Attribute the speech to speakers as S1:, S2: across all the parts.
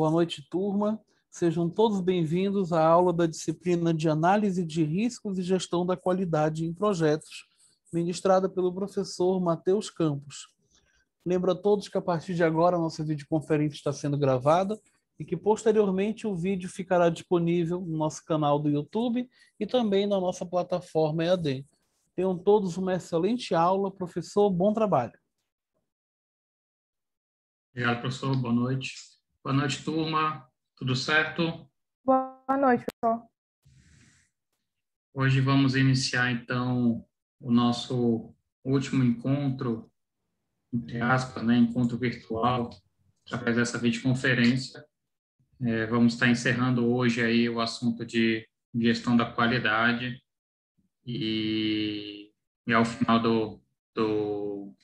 S1: Boa noite, turma. Sejam todos bem-vindos à aula da disciplina de Análise de Riscos e Gestão da Qualidade em Projetos, ministrada pelo professor Matheus Campos. Lembro a todos que a partir de agora a nossa videoconferência está sendo gravada e que posteriormente o vídeo ficará disponível no nosso canal do YouTube e também na nossa plataforma EAD. Tenham todos uma excelente aula. Professor, bom trabalho.
S2: Obrigado, professor. Boa noite. Boa noite, turma. Tudo certo?
S3: Boa noite, pessoal.
S2: Hoje vamos iniciar, então, o nosso último encontro, entre aspas, né, encontro virtual, através dessa videoconferência. É, vamos estar encerrando hoje aí o assunto de gestão da qualidade e, e ao final do, do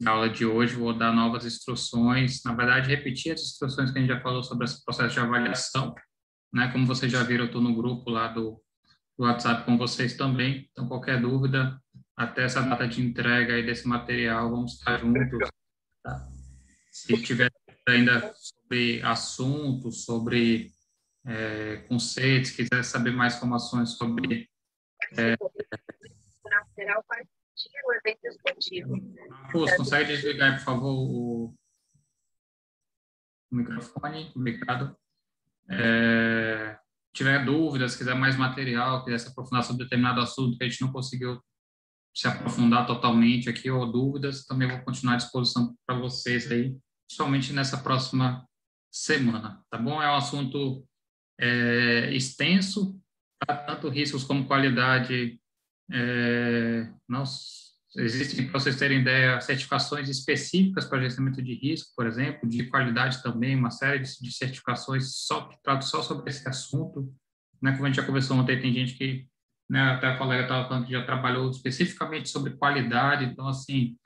S2: na aula de hoje vou dar novas instruções, na verdade repetir as instruções que a gente já falou sobre esse processo de avaliação, né? Como vocês já viram, eu estou no grupo lá do, do, WhatsApp com vocês também, então qualquer dúvida, até essa data de entrega aí desse material, vamos estar juntos. Tá? Se tiver ainda sobre assuntos, sobre é, conceitos, quiser saber mais informações sobre é, evento esportivo. Consegue desligar, por favor, o, o microfone? Obrigado. É, tiver dúvidas, quiser mais material, quiser se aprofundar sobre determinado assunto que a gente não conseguiu se aprofundar totalmente aqui, ou dúvidas, também vou continuar à disposição para vocês aí, somente nessa próxima semana, tá bom? É um assunto é, extenso, tá? tanto riscos como qualidade é, nós, existem, para vocês terem ideia, certificações específicas para gerenciamento de risco, por exemplo, de qualidade também, uma série de, de certificações só que tratam só sobre esse assunto. Né? Como a gente já conversou ontem, tem gente que, né, até a colega estava falando que já trabalhou especificamente sobre qualidade, então, assim,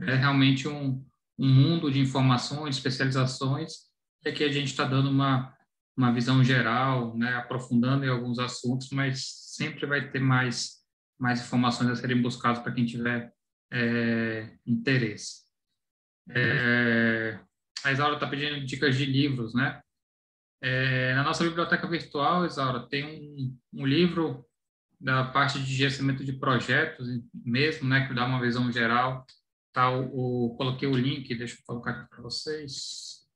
S2: é realmente um, um mundo de informações, especializações, e aqui a gente está dando uma, uma visão geral, né, aprofundando em alguns assuntos, mas sempre vai ter mais mais informações a serem buscadas para quem tiver é, interesse. É, a Isaura está pedindo dicas de livros, né? É, na nossa biblioteca virtual, Isaura, tem um, um, livro da parte de gerenciamento de projetos mesmo, né, que dá uma visão geral. Tá, o, o coloquei o link, deixa eu colocar aqui para vocês.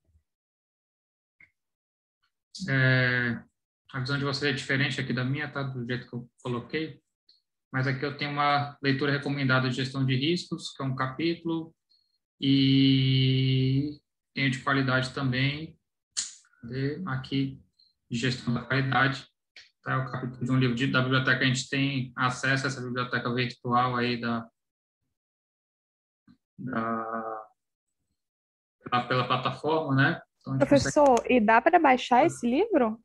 S2: É, a visão de vocês é diferente aqui da minha, tá? Do jeito que eu coloquei mas aqui eu tenho uma leitura recomendada de gestão de riscos, que é um capítulo, e tenho de qualidade também, aqui, de gestão da qualidade, tá? É o capítulo de um livro de, da biblioteca, a gente tem acesso a essa biblioteca virtual aí da, da pela, pela plataforma, né?
S3: Então, Professor, consegue... e dá para baixar esse livro?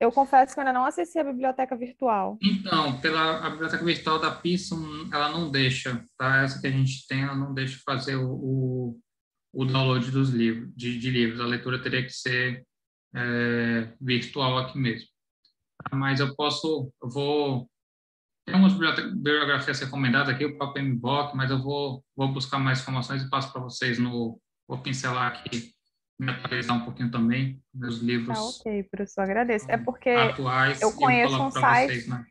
S3: Eu confesso que eu ainda não acessei a biblioteca virtual.
S2: Então, pela a biblioteca virtual da Pearson, ela não deixa, tá? Essa que a gente tem, ela não deixa fazer o, o, o download dos livros, de, de, livros. A leitura teria que ser é, virtual aqui mesmo. Tá? Mas eu posso, eu vou tem umas bibliografias recomendadas aqui, o próprio MBOK, mas eu vou, vou buscar mais informações e passo para vocês no, vou pincelar aqui me atualizar um pouquinho também, meus livros.
S3: Tá, ok, professor, agradeço. É porque atuais, eu conheço eu um site. Vocês, né?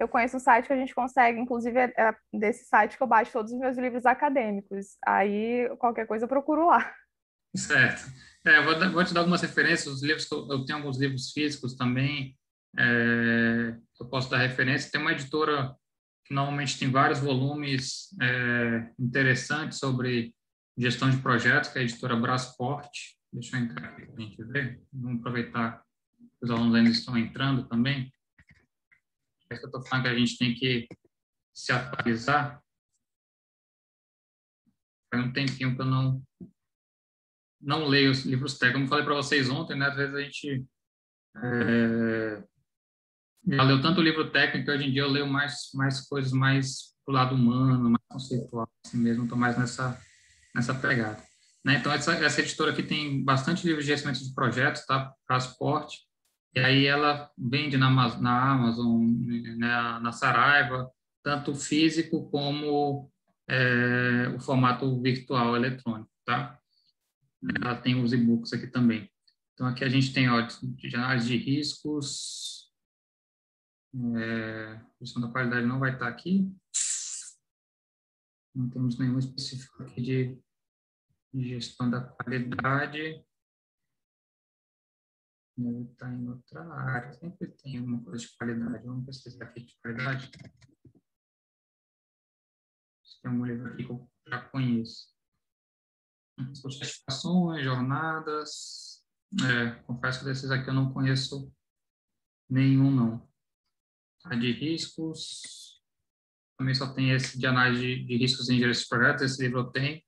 S3: Eu conheço um site que a gente consegue, inclusive é, é desse site que eu baixo todos os meus livros acadêmicos. Aí qualquer coisa eu procuro lá.
S2: Certo. É, vou, vou, te dar algumas referências. Os livros eu, eu, tenho alguns livros físicos também. É, eu posso dar referência. Tem uma editora que normalmente tem vários volumes é, interessantes sobre gestão de projetos, que é a editora Brasporte. Deixa eu entrar aqui para a gente ver. Vamos aproveitar que os alunos ainda estão entrando também. É que eu estou falando que a gente tem que se atualizar. Faz um tempinho que eu não, não leio os livros técnicos. Como falei para vocês ontem, né, às vezes a gente é, já leu tanto livro técnico que hoje em dia eu leio mais, mais coisas mais do lado humano, mais conceitual, assim mesmo. Estou mais nessa, nessa pegada. Né? Então, essa, essa editora aqui tem bastante livros de gerenciamento de projetos, tá? Transporte. E aí ela vende na, na Amazon, né? na Saraiva, tanto físico como é, o formato virtual eletrônico, tá? Ela tem os e-books aqui também. Então, aqui a gente tem ó, de análise de riscos, é, gestão da qualidade não vai estar aqui. Não temos nenhum específico aqui de gestão da qualidade. Deve estar em outra área. Sempre tem alguma coisa de qualidade. Vamos pesquisar aqui de qualidade. Tem um livro aqui que eu já conheço. Certificações, jornadas, é, confesso que desses aqui eu não conheço nenhum, não. A de riscos, também só tem esse de análise de, de riscos em gestão de projetos, esse livro eu tenho.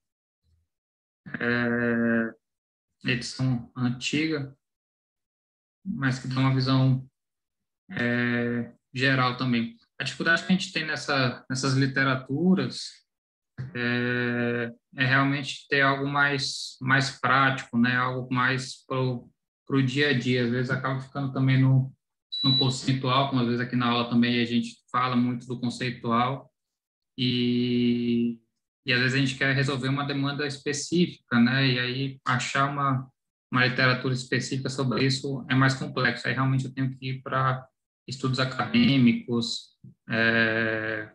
S2: É, edição antiga, mas que dá uma visão é, geral também. A dificuldade que a gente tem nessa, nessas literaturas é, é realmente ter algo mais, mais prático, né? algo mais para o dia a dia. Às vezes acaba ficando também no, no conceitual, como às vezes aqui na aula também a gente fala muito do conceitual, e, e às vezes a gente quer resolver uma demanda específica, né? e aí achar uma, uma literatura específica sobre isso é mais complexo. Aí realmente eu tenho que ir para estudos acadêmicos, é,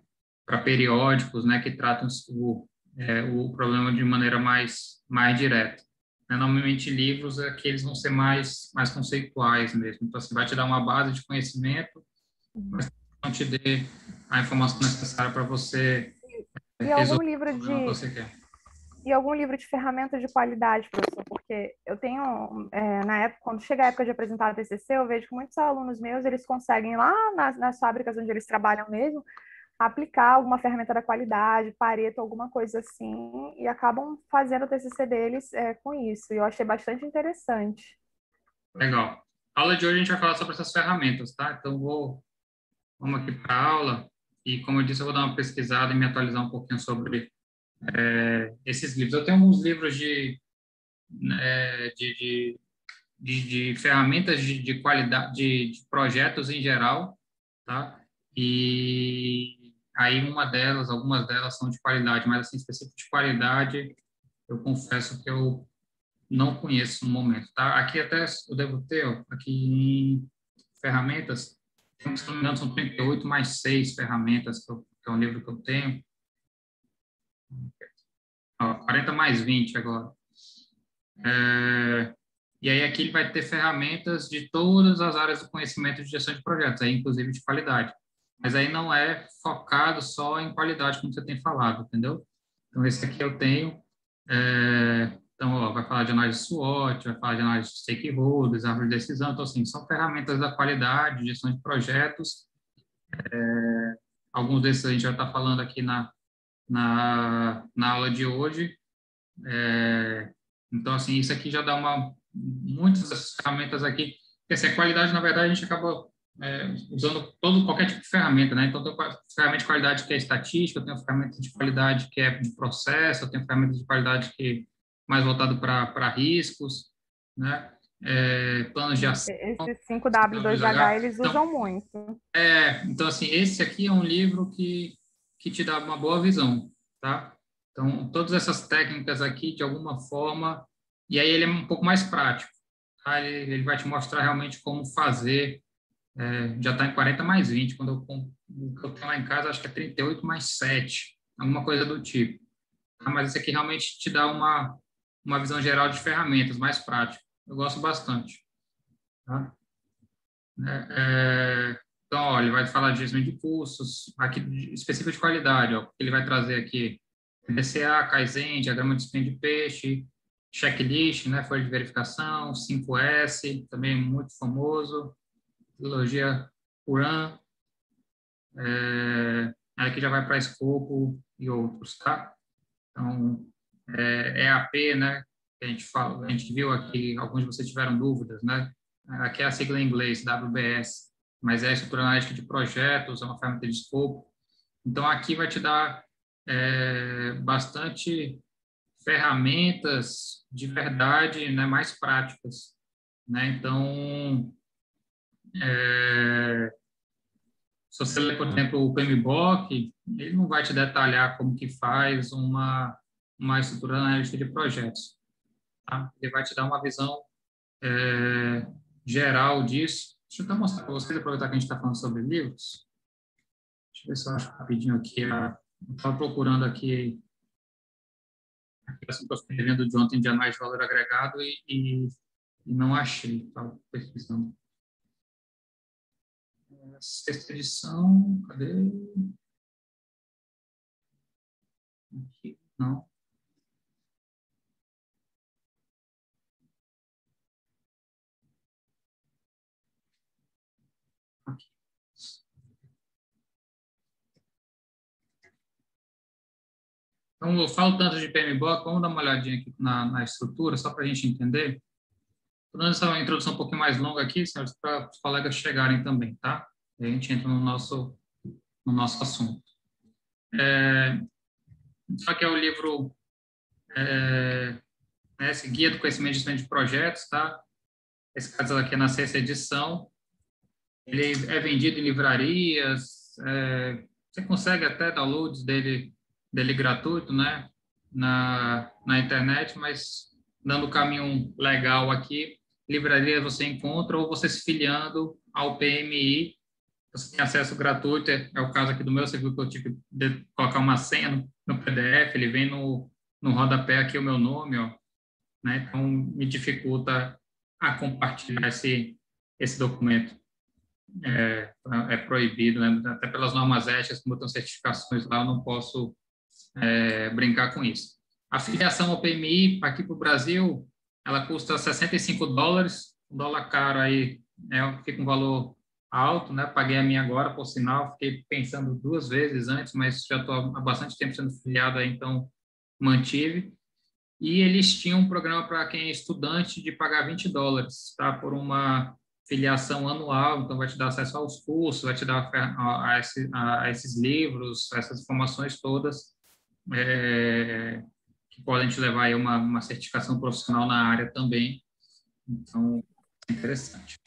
S2: para periódicos, né, que tratam o, é, o problema de maneira mais mais direta. Normalmente livros é que eles vão ser mais mais conceituais mesmo. Então, assim, vai te dar uma base de conhecimento, mas não te dê a informação necessária para você
S3: e algum livro de e algum livro de ferramentas de qualidade, professor, porque eu tenho, é, na época, quando chega a época de apresentar a TCC, eu vejo que muitos alunos meus, eles conseguem lá nas, nas fábricas onde eles trabalham mesmo, aplicar alguma ferramenta da qualidade, Pareto, alguma coisa assim, e acabam fazendo o TCC deles é, com isso. E eu achei bastante interessante.
S2: Legal. A aula de hoje a gente vai falar sobre essas ferramentas, tá? Então, vou, vamos aqui para a aula, e como eu disse, eu vou dar uma pesquisada e me atualizar um pouquinho sobre é, esses livros. Eu tenho alguns livros de, é, de, de, de, de ferramentas de, de qualidade, de, de projetos em geral, tá? E Aí uma delas, algumas delas são de qualidade, mas assim, específico de qualidade, eu confesso que eu não conheço no momento, tá? Aqui até eu devo ter, ó, aqui em ferramentas, se não me engano, são 38 mais 6 ferramentas, que, eu, que é um livro que eu tenho. Ó, 40 mais 20 agora. É, e aí aqui ele vai ter ferramentas de todas as áreas do conhecimento de gestão de projetos, aí inclusive de qualidade mas aí não é focado só em qualidade, como você tem falado, entendeu? Então, esse aqui eu tenho. É, vai falar de análise SWOT, vai falar de análise de stakeholders, árvore de decisão. Então, assim, são ferramentas da qualidade, gestão de projetos. É, alguns desses a gente já está falando aqui na, na, na aula de hoje. É, então, assim, isso aqui já dá uma... Muitas dessas ferramentas aqui, porque assim, a qualidade, na verdade, a gente acaba é, usando todo, qualquer tipo de ferramenta, né? Então, tenho ferramenta de qualidade que é estatística, eu tenho ferramenta de qualidade que é de processo, eu tenho ferramenta de qualidade que mais voltado para riscos, né? É, planos de ação.
S3: Esse 5W2H eles então, usam muito.
S2: É, então, assim, esse aqui é um livro que, que te dá uma boa visão, tá? Então, todas essas técnicas aqui, de alguma forma, e aí ele é um pouco mais prático, tá? Ele, ele vai te mostrar realmente como fazer é, já está em 40 mais 20. Quando eu, eu tenho lá em casa, acho que é 38 mais 7, alguma coisa do tipo. Ah, mas esse aqui realmente te dá uma, uma visão geral de ferramentas, mais prático. Eu gosto bastante. Tá? É, é, então, olha, ele vai falar de gestão de custos, aqui específico de qualidade, ó, ele vai trazer aqui DCA, Kaizen, diagrama de spin de peixe, checklist, né, folha de verificação, 5S, também muito famoso, trilogia Uran, é, aqui já vai para escopo e outros, tá? Então, é, EAP, né, que a gente, fala, a gente viu aqui, alguns de vocês tiveram dúvidas, né? Aqui é a sigla em inglês, WBS, mas é a estrutura analítica de projetos, é uma ferramenta de escopo. Então, aqui vai te dar é, bastante ferramentas de verdade né, mais práticas. Né? Então, é, se você ler, por exemplo, o PMBOK, ele não vai te detalhar como que faz uma, uma estrutura analítica de projetos. Tá? Ele vai te dar uma visão é, geral disso. Deixa eu até mostrar para vocês, aproveitar que a gente está falando sobre livros. Deixa eu ver se eu acho rapidinho aqui. Estava procurando aqui a que eu estou vendo de ontem de análise de valor agregado e, e, e não achei. Estava pesquisando. É, sexta edição, cadê? Aqui, não. Então, eu falo tanto de PMBOK, vamos dar uma olhadinha aqui na, na estrutura, só para a gente entender. Dando essa introdução um pouquinho mais longa aqui, senhores, para os colegas chegarem também, tá? E a gente entra no nosso, no nosso assunto. É, só que é o livro, é, né, esse Guia do Conhecimento de de Projetos, tá? Esse caso aqui é na sexta edição. Ele é vendido em livrarias, é, você consegue até downloads dele dele gratuito, né, na, na internet, mas dando o caminho legal aqui, livraria você encontra ou você se filiando ao PMI, você tem acesso gratuito, é, é o caso aqui do meu, você viu que eu tive que colocar uma senha no, no PDF, ele vem no, no rodapé aqui o meu nome, ó, né, então me dificulta a compartilhar esse, esse documento. É, é proibido, né? até pelas normas éticas, como tem certificações lá, eu não posso é, brincar com isso. A filiação ao PMI aqui para o Brasil, ela custa 65 dólares, um dólar caro aí, né, fica um valor alto, né? Paguei a minha agora, por sinal, fiquei pensando duas vezes antes, mas já estou há bastante tempo sendo filiado aí, então mantive. E eles tinham um programa para quem é estudante de pagar 20 dólares, tá? Por uma filiação anual, então vai te dar acesso aos cursos, vai te dar a, a, a, esses livros, essas informações todas é, que podem te levar a uma, uma certificação profissional na área também. Então, é interessante.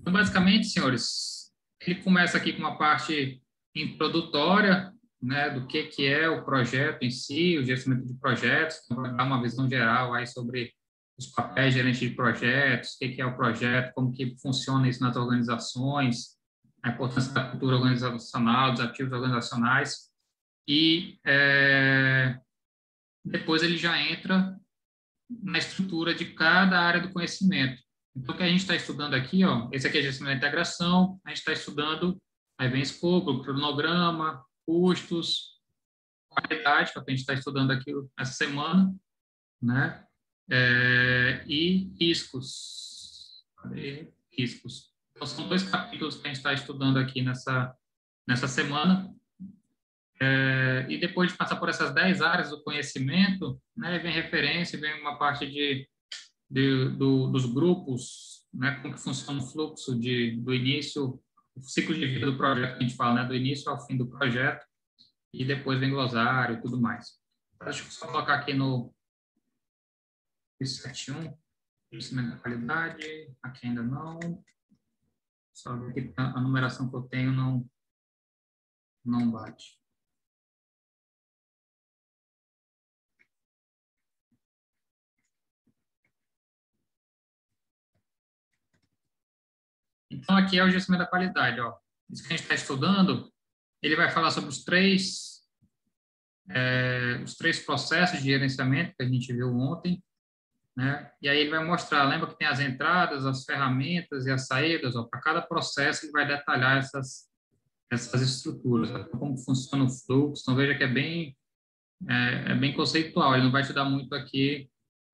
S2: Então, basicamente, senhores, ele começa aqui com uma parte introdutória, né, do que que é o projeto em si, o gerenciamento de projetos, então dar uma visão geral aí sobre os papéis gerente de projetos, o que que é o projeto, como que funciona isso nas organizações, a importância da cultura organizacional, desafios organizacionais. E é, depois ele já entra na estrutura de cada área do conhecimento. Então, o que a gente está estudando aqui, ó, esse aqui é gestão da integração, a gente está estudando, aí vem escopo, cronograma, custos, qualidade, que é a gente está estudando aqui essa semana, né? É, e riscos. Cadê? Riscos. Então, são dois capítulos que a gente está estudando aqui nessa, nessa semana. É, e depois de passar por essas 10 áreas do conhecimento, né, vem referência, vem uma parte de, de do, dos grupos, né, como que funciona o fluxo de, do início, o ciclo de vida do projeto que a gente fala, né, do início ao fim do projeto, e depois vem glossário e tudo mais. Deixa eu só colocar aqui no 71, crescimento da qualidade, aqui ainda não. Só que a numeração que eu tenho não, não bate. Então, aqui é o gerenciamento da qualidade. Ó. Isso que a gente está estudando, ele vai falar sobre os três, é, os três processos de gerenciamento que a gente viu ontem. Né? E aí ele vai mostrar, lembra que tem as entradas, as ferramentas e as saídas. Para cada processo, ele vai detalhar essas, essas estruturas, como funciona o fluxo. Então, veja que é bem, é, é bem conceitual. Ele não vai te dar muito aqui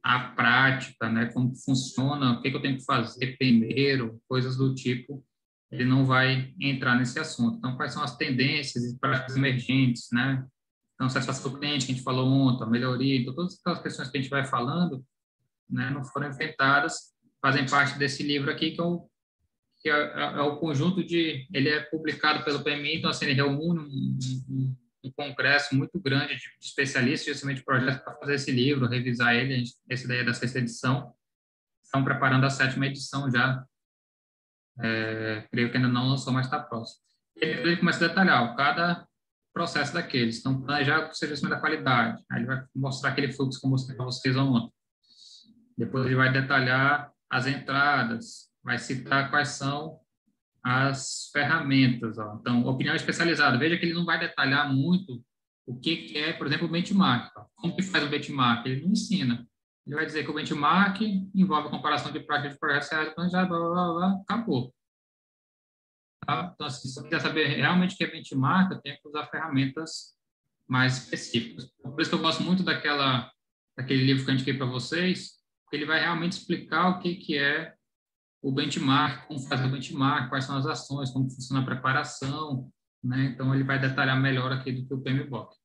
S2: a prática, né, como funciona, o que, que eu tenho que fazer primeiro, coisas do tipo, ele não vai entrar nesse assunto. Então, quais são as tendências e práticas emergentes, né? Então, satisfação do cliente, que a gente falou ontem, melhoria, então, todas aquelas questões que a gente vai falando, né, não foram inventadas, fazem parte desse livro aqui, que é o, que é, é, é o conjunto de... Ele é publicado pelo PMI, então, assim, ele reúne um, um um congresso muito grande de, especialistas justamente projetos para fazer esse livro, revisar ele, essa ideia da sexta edição. Estão preparando a sétima edição já. É, creio que ainda não lançou, mas está próximo. Ele começa a detalhar cada processo daqueles. Então, planejar o serviço da qualidade. Aí ele vai mostrar aquele fluxo como mostrei para vocês ontem. Depois ele vai detalhar as entradas, vai citar quais são as ferramentas. Ó. Então, opinião especializada. Veja que ele não vai detalhar muito o que, é, por exemplo, o benchmark. Ó. Como que faz o benchmark? Ele não ensina. Ele vai dizer que o benchmark envolve a comparação de práticas de projetos reais planejados, blá, blá, blá, blá, acabou. Tá? Então, assim, se você quiser saber realmente o que é benchmark, tenho que usar ferramentas mais específicas. Por isso que eu gosto muito daquela, daquele livro que eu indiquei para vocês, porque ele vai realmente explicar o que, que é o benchmark, como fazer o benchmark, quais são as ações, como funciona a preparação, né? Então, ele vai detalhar melhor aqui do que o PMBOK.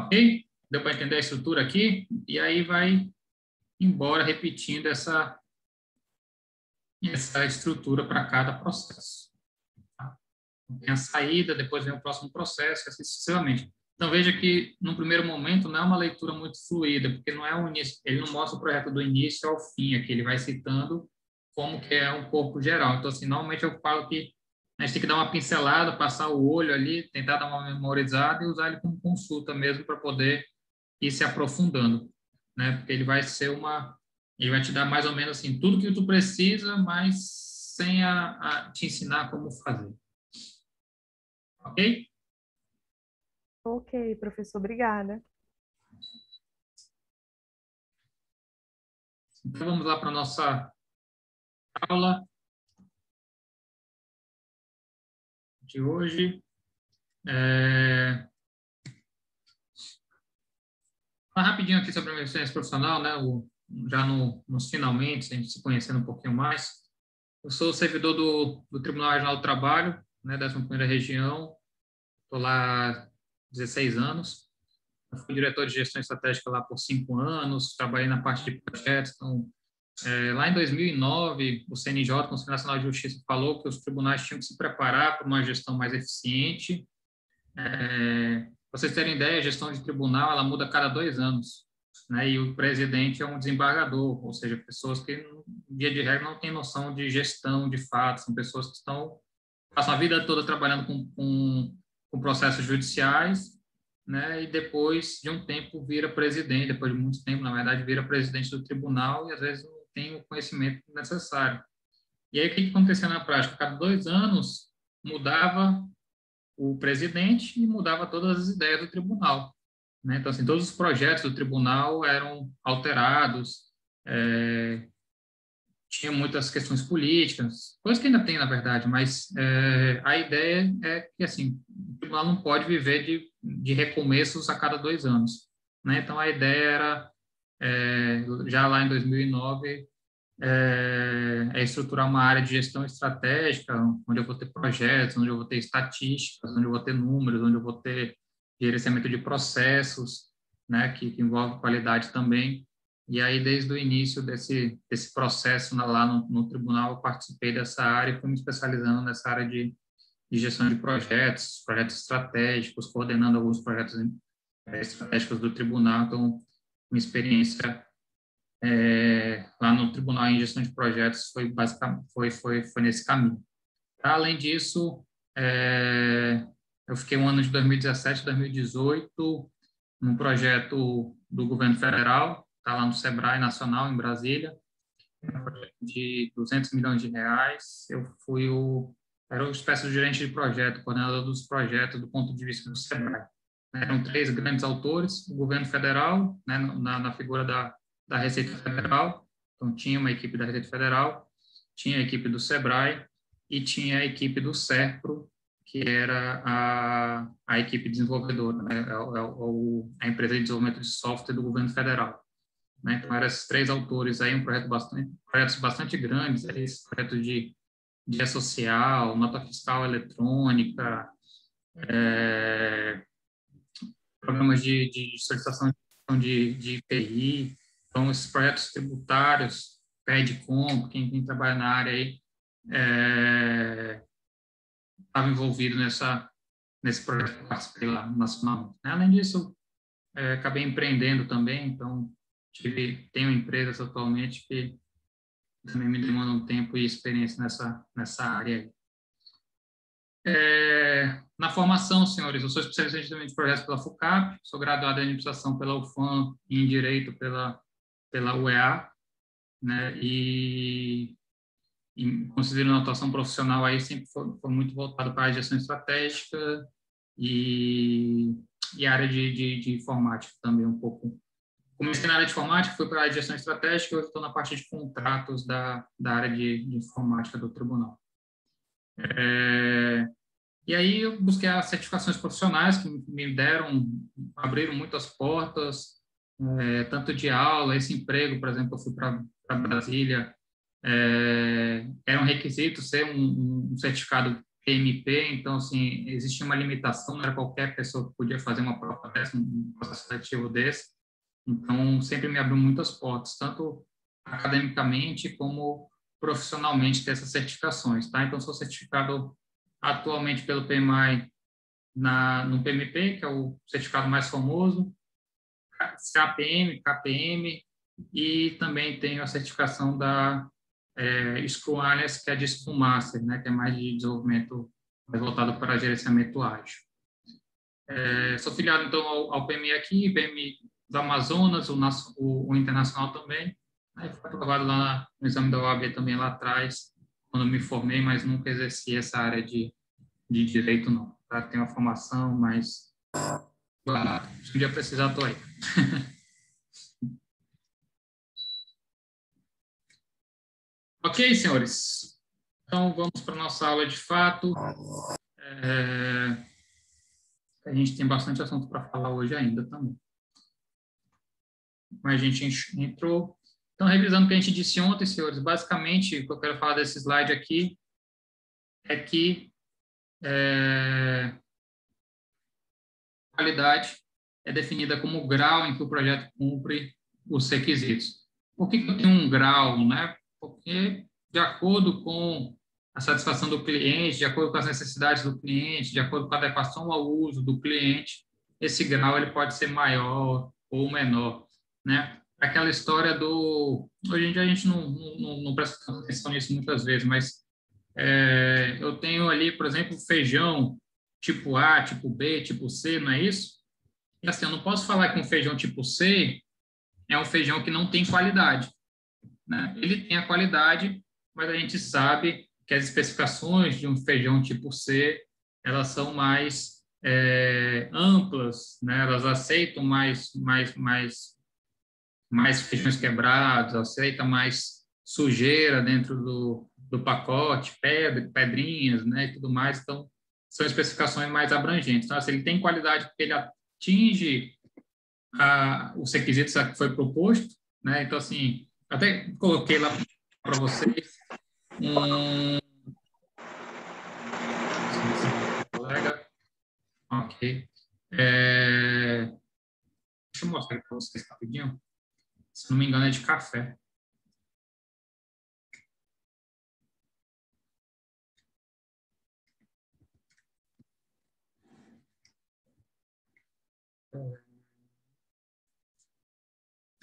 S2: Ok? Deu para entender a estrutura aqui? E aí vai embora repetindo essa, essa estrutura para cada processo. Tá? Tem a saída, depois vem o próximo processo, assim sucessivamente. Então, veja que, no primeiro momento, não é uma leitura muito fluida, porque não é o início, ele não mostra o projeto do início ao fim, aqui ele vai citando como que é um corpo geral. Então, assim, normalmente eu falo que a gente tem que dar uma pincelada, passar o olho ali, tentar dar uma memorizada e usar ele como consulta mesmo para poder ir se aprofundando, né? Porque ele vai ser uma, ele vai te dar mais ou menos assim tudo que tu precisa, mas sem a, a te ensinar como fazer. Ok?
S3: Ok, professor, obrigada.
S2: Então vamos lá para a nossa aula de hoje. É... rapidinho aqui sobre a minha experiência profissional, né? O, já no, nos finalmente, a gente se conhecendo um pouquinho mais. Eu sou servidor do, do Tribunal Regional do Trabalho, né, 11ª região. Estou lá 16 anos. Eu fui diretor de gestão estratégica lá por cinco anos, trabalhei na parte de projetos. Então, é, lá em 2009, o CNJ, o Conselho Nacional de Justiça, falou que os tribunais tinham que se preparar para uma gestão mais eficiente. É, para vocês terem ideia, a gestão de tribunal ela muda a cada dois anos. Né? E o presidente é um desembargador, ou seja, pessoas que, via de regra, não têm noção de gestão de fato, são pessoas que estão passam a vida toda trabalhando com, com com processos judiciais, né, e depois de um tempo vira presidente, depois de muito tempo, na verdade, vira presidente do tribunal e às vezes não tem o conhecimento necessário. E aí o que, acontecia na prática? Cada dois anos mudava o presidente e mudava todas as ideias do tribunal. Né? Então, assim, todos os projetos do tribunal eram alterados, é, tinha muitas questões políticas, coisas que ainda tem, na verdade, mas é, a ideia é que, assim, o tribunal não pode viver de, de recomeços a cada dois anos. Né? Então, a ideia era, é, já lá em 2009, é, é, estruturar uma área de gestão estratégica, onde eu vou ter projetos, onde eu vou ter estatísticas, onde eu vou ter números, onde eu vou ter gerenciamento de processos, né, que, que envolve qualidade também, e aí, desde o início desse, desse processo lá no, no tribunal, eu participei dessa área e fui me especializando nessa área de, de gestão de projetos, projetos estratégicos, coordenando alguns projetos é, estratégicos do tribunal. Então, minha experiência é, lá no tribunal em gestão de projetos foi basicamente foi foi foi nesse caminho. Além disso, é, eu fiquei um ano de 2017, 2018 num projeto do governo federal está lá no Sebrae Nacional, em Brasília, de 200 milhões de reais. Eu fui o, era uma espécie de gerente de projeto, coordenador dos projetos do ponto de vista do Sebrae. Eram três grandes autores, o governo federal, né, na, na figura da, da Receita Federal, então tinha uma equipe da Receita Federal, tinha a equipe do Sebrae e tinha a equipe do SERPRO, que era a, a equipe desenvolvedora, né, é, é, a empresa de desenvolvimento de software do governo federal. Né? Então, eram esses três autores aí, um projeto bastante, projetos bastante grandes, aí, esse projeto de dia social, nota fiscal eletrônica, é, programas de, de solicitação de, de IPI, então, esses projetos tributários, PEDCOM, quem, quem trabalha na área aí, estava é, envolvido nessa, nesse projeto que participei lá nacionalmente. Além disso, é, acabei empreendendo também, então tive, tenho empresas atualmente que também me demandam tempo e experiência nessa, nessa área. É, na formação, senhores, eu sou especialista de projetos pela FUCAP, sou graduado em administração pela UFAM e em direito pela, pela UEA. né? E, e considerando a atuação profissional aí sempre foi, foi muito voltado para a gestão estratégica e, e área de, de, de informática também um pouco. Comecei na área de informática, fui para a gestão estratégica, hoje estou na parte de contratos da, da área de, de informática do tribunal. É, e aí eu busquei as certificações profissionais que me deram, abriram muitas portas, é, tanto de aula, esse emprego, por exemplo, eu fui para Brasília, é, era um requisito ser um, um, certificado PMP, então, assim, existia uma limitação, não era qualquer pessoa que podia fazer uma prova dessa, um processo seletivo desse, então, sempre me abriu muitas portas, tanto academicamente como profissionalmente, ter essas certificações, tá? Então, sou certificado atualmente pelo PMI na, no PMP, que é o certificado mais famoso, CAPM, KPM, e também tenho a certificação da é, Scrum Alliance, que é de Scrum Master, né, que é mais de desenvolvimento mais voltado para gerenciamento ágil. É, sou filiado, então, ao, ao, PMI aqui, PMI do Amazonas, o, o, o internacional também. Aí fui aprovado lá no exame da OAB também lá atrás, quando me formei, mas nunca exerci essa área de, de direito, não. Tá? Tenho uma formação, mas se um dia precisar, estou aí. ok, senhores? Então, vamos para a nossa aula de fato. É... A gente tem bastante assunto para falar hoje ainda também. A gente entrou. Então, revisando o que a gente disse ontem, senhores, basicamente, o que eu quero falar desse slide aqui é que é, qualidade é definida como o grau em que o projeto cumpre os requisitos. Por que, que eu tenho um grau? Né? Porque, de acordo com a satisfação do cliente, de acordo com as necessidades do cliente, de acordo com a adequação ao uso do cliente, esse grau ele pode ser maior ou menor, né? Aquela história do hoje em dia a gente não, não, não presta atenção nisso muitas vezes, mas é, eu tenho ali, por exemplo, feijão tipo A, tipo B, tipo C, não é isso? E assim, eu não posso falar que um feijão tipo C é um feijão que não tem qualidade. Né? Ele tem a qualidade, mas a gente sabe que as especificações de um feijão tipo C elas são mais é, amplas, né? Elas aceitam mais, mais, mais, mais feijões quebrados, aceitam mais sujeira dentro do, do pacote, pedra, pedrinhas, né, e tudo mais. Então, são especificações mais abrangentes. Então, assim, ele tem qualidade porque ele atinge a, os requisitos que foi proposto, né? Então, assim, até coloquei lá para vocês um colega, ok. É... Deixa eu mostrar para vocês rapidinho. Se não me engano, é de café.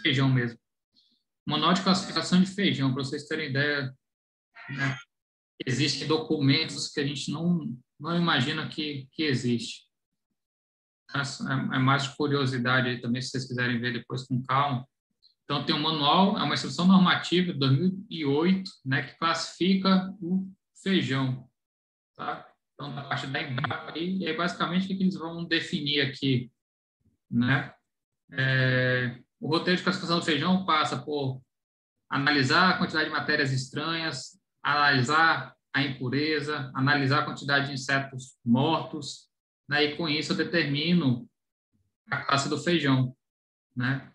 S2: Feijão mesmo. Manual de classificação de feijão, para vocês terem ideia. Né? Existem documentos que a gente não, não imagina que, que existe. É, é mais de curiosidade aí também, se vocês quiserem ver depois com calma. Então, tem um manual, é uma instrução normativa de 2008, né, que classifica o feijão. Tá? Então, da parte da embarque aí, e aí, basicamente, o que eles vão definir aqui? Né? É, o roteiro de classificação do feijão passa por analisar a quantidade de matérias estranhas, analisar a impureza, analisar a quantidade de insetos mortos, né? e com isso eu determino a classe do feijão. Né?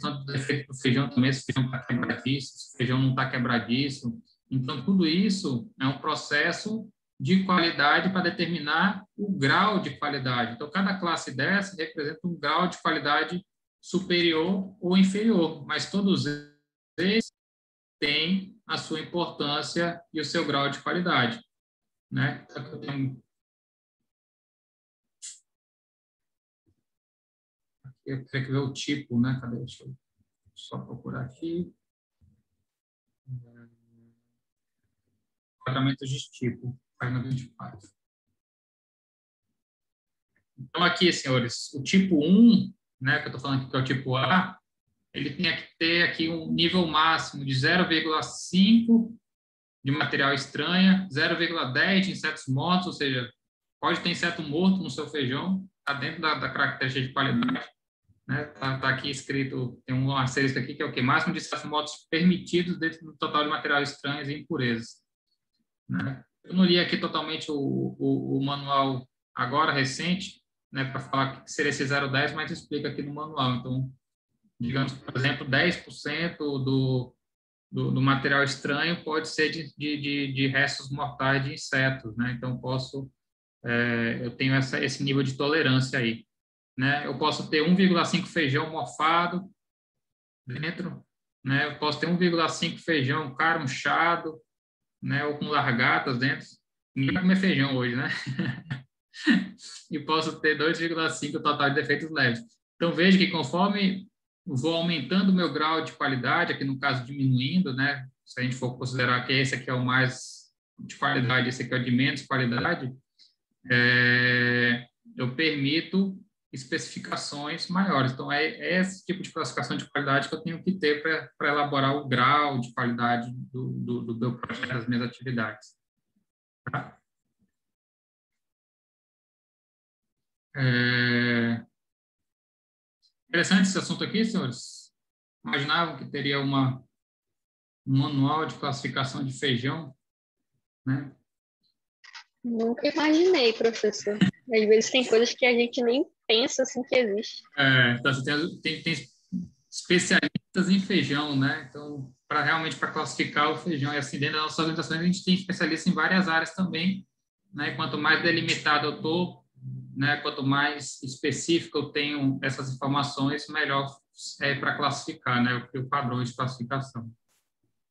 S2: Questão do defeito do feijão também, se o feijão está quebradiço, se o feijão não está quebradiço. Então, tudo isso é um processo de qualidade para determinar o grau de qualidade. Então, cada classe dessa representa um grau de qualidade superior ou inferior, mas todos eles têm a sua importância e o seu grau de qualidade. Né? Eu tenho... Eu teria que ver o tipo, né? Cadê? Deixa eu só procurar aqui. Tratamento de tipo página 24. Então, aqui, senhores, o tipo 1, né, que eu estou falando aqui, que é o tipo A, ele tem que ter aqui um nível máximo de 0,5 de material estranha, 0,10 de insetos mortos, ou seja, pode ter inseto morto no seu feijão, está dentro da, da, característica de qualidade. Né? Tá, tá, aqui escrito, tem um asterisco aqui que é o que? Máximo de mortos permitidos dentro do total de material estranhos e impurezas. Né? Eu não li aqui totalmente o, o, o manual agora, recente, né, para falar que seria esse 0,10, mas explica aqui no manual. Então, digamos, por exemplo, 10% do, do, do, material estranho pode ser de, de, de, restos mortais de insetos, né? Então, posso, é, eu tenho essa, esse nível de tolerância aí, né? Eu posso ter 1,5 feijão mofado dentro, né? Eu posso ter 1,5 feijão carunchado, né? Ou com largatas dentro. Ninguém vai comer feijão hoje, né? e posso ter 2,5 total de defeitos leves. Então, veja que conforme vou aumentando o meu grau de qualidade, aqui no caso diminuindo, né? Se a gente for considerar que esse aqui é o mais de qualidade, esse aqui é o de menos qualidade, é, eu permito especificações maiores. Então, é, é, esse tipo de classificação de qualidade que eu tenho que ter para elaborar o grau de qualidade do, do, do meu projeto, das minhas atividades. Tá? É... Interessante esse assunto aqui, senhores. Imaginavam que teria uma, um manual de classificação de feijão, né?
S4: Nunca imaginei, professor. Às vezes tem coisas que a gente nem pensa assim que existe.
S2: É, então, tem, tem, tem especialistas em feijão, né? Então, para realmente para classificar o feijão e assim dentro das nossas organizações a gente tem especialistas em várias áreas também, né? Quanto mais delimitado eu tô, né, quanto mais específico eu tenho essas informações, melhor é para classificar, né, o padrão de classificação.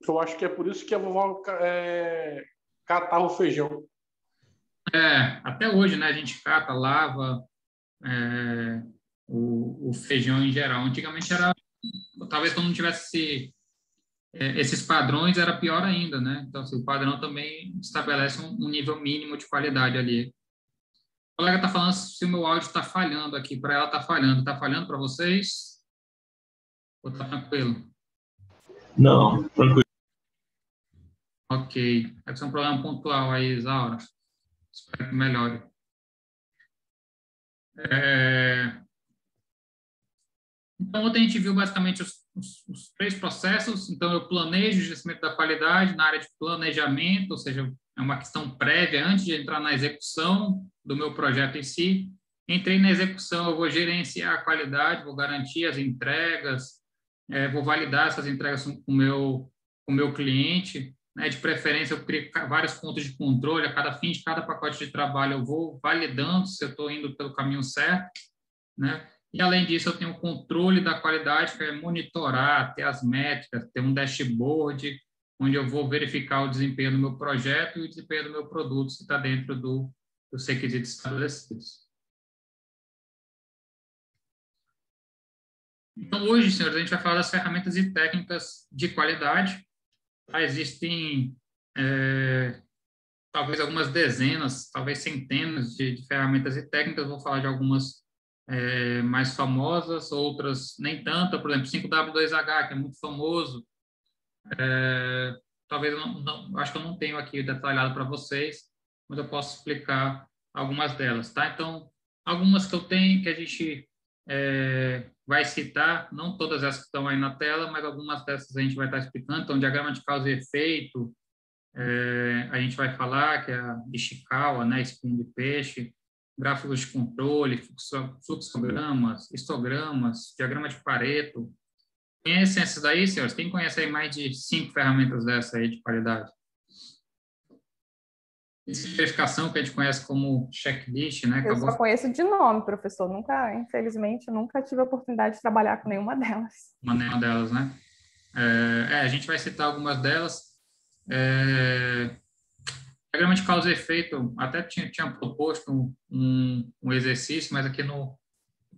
S5: Eu acho que é por isso que a vovó é, catava o feijão.
S2: É, até hoje, né, a gente cata, lava é, o, o, feijão em geral. Antigamente era, talvez quando não tivesse é, esses padrões era pior ainda, né? Então, assim, o padrão também estabelece um, um nível mínimo de qualidade ali colega está falando se o meu áudio está falhando aqui. Para ela está falhando. Está falhando para vocês? Ou está tranquilo?
S6: Não, tranquilo.
S2: Ok. Deve ser um problema pontual aí, Isaura. Espero que melhore. É... Então, ontem a gente viu basicamente os, os, os, três processos. Então, eu planejo o gerenciamento da qualidade na área de planejamento, ou seja, é uma questão prévia antes de entrar na execução do meu projeto em si. Entrei na execução, eu vou gerenciar a qualidade, vou garantir as entregas, é, vou validar essas entregas com o meu, com o meu cliente. Né? De preferência, eu crio vários pontos de controle. A cada fim de cada pacote de trabalho, eu vou validando se eu estou indo pelo caminho certo. Né? E, além disso, eu tenho o controle da qualidade, que é monitorar, ter as métricas, ter um dashboard, onde eu vou verificar o desempenho do meu projeto e o desempenho do meu produto, se está dentro do, dos requisitos estabelecidos. Então, hoje, senhores, a gente vai falar das ferramentas e técnicas de qualidade. Ah, existem, é, talvez, algumas dezenas, talvez centenas de, de, ferramentas e técnicas. Vou falar de algumas é, mais famosas, outras nem tanto. Por exemplo, 5W2H, que é muito famoso, é, talvez eu não, não, acho que eu não tenho aqui detalhado para vocês, mas eu posso explicar algumas delas, tá? Então, algumas que eu tenho que a gente é, vai citar, não todas essas que estão aí na tela, mas algumas dessas a gente vai estar explicando. Então, diagrama de causa e efeito, é, a gente vai falar que é a Ishikawa, né, espinho de peixe, gráficos de controle, fluxogramas, histogramas, diagrama de Pareto, Conhecem essas daí, senhores? Quem conhece aí mais de cinco ferramentas dessa aí de qualidade? Verificação que a gente conhece como checklist, né?
S3: Eu só conheço de nome, professor. Nunca, infelizmente, nunca tive a oportunidade de trabalhar com nenhuma delas.
S2: Uma nenhuma delas, né? É, é, a gente vai citar algumas delas. É, diagrama de causa e efeito, até tinha, tinha proposto um, um, exercício, mas aqui no,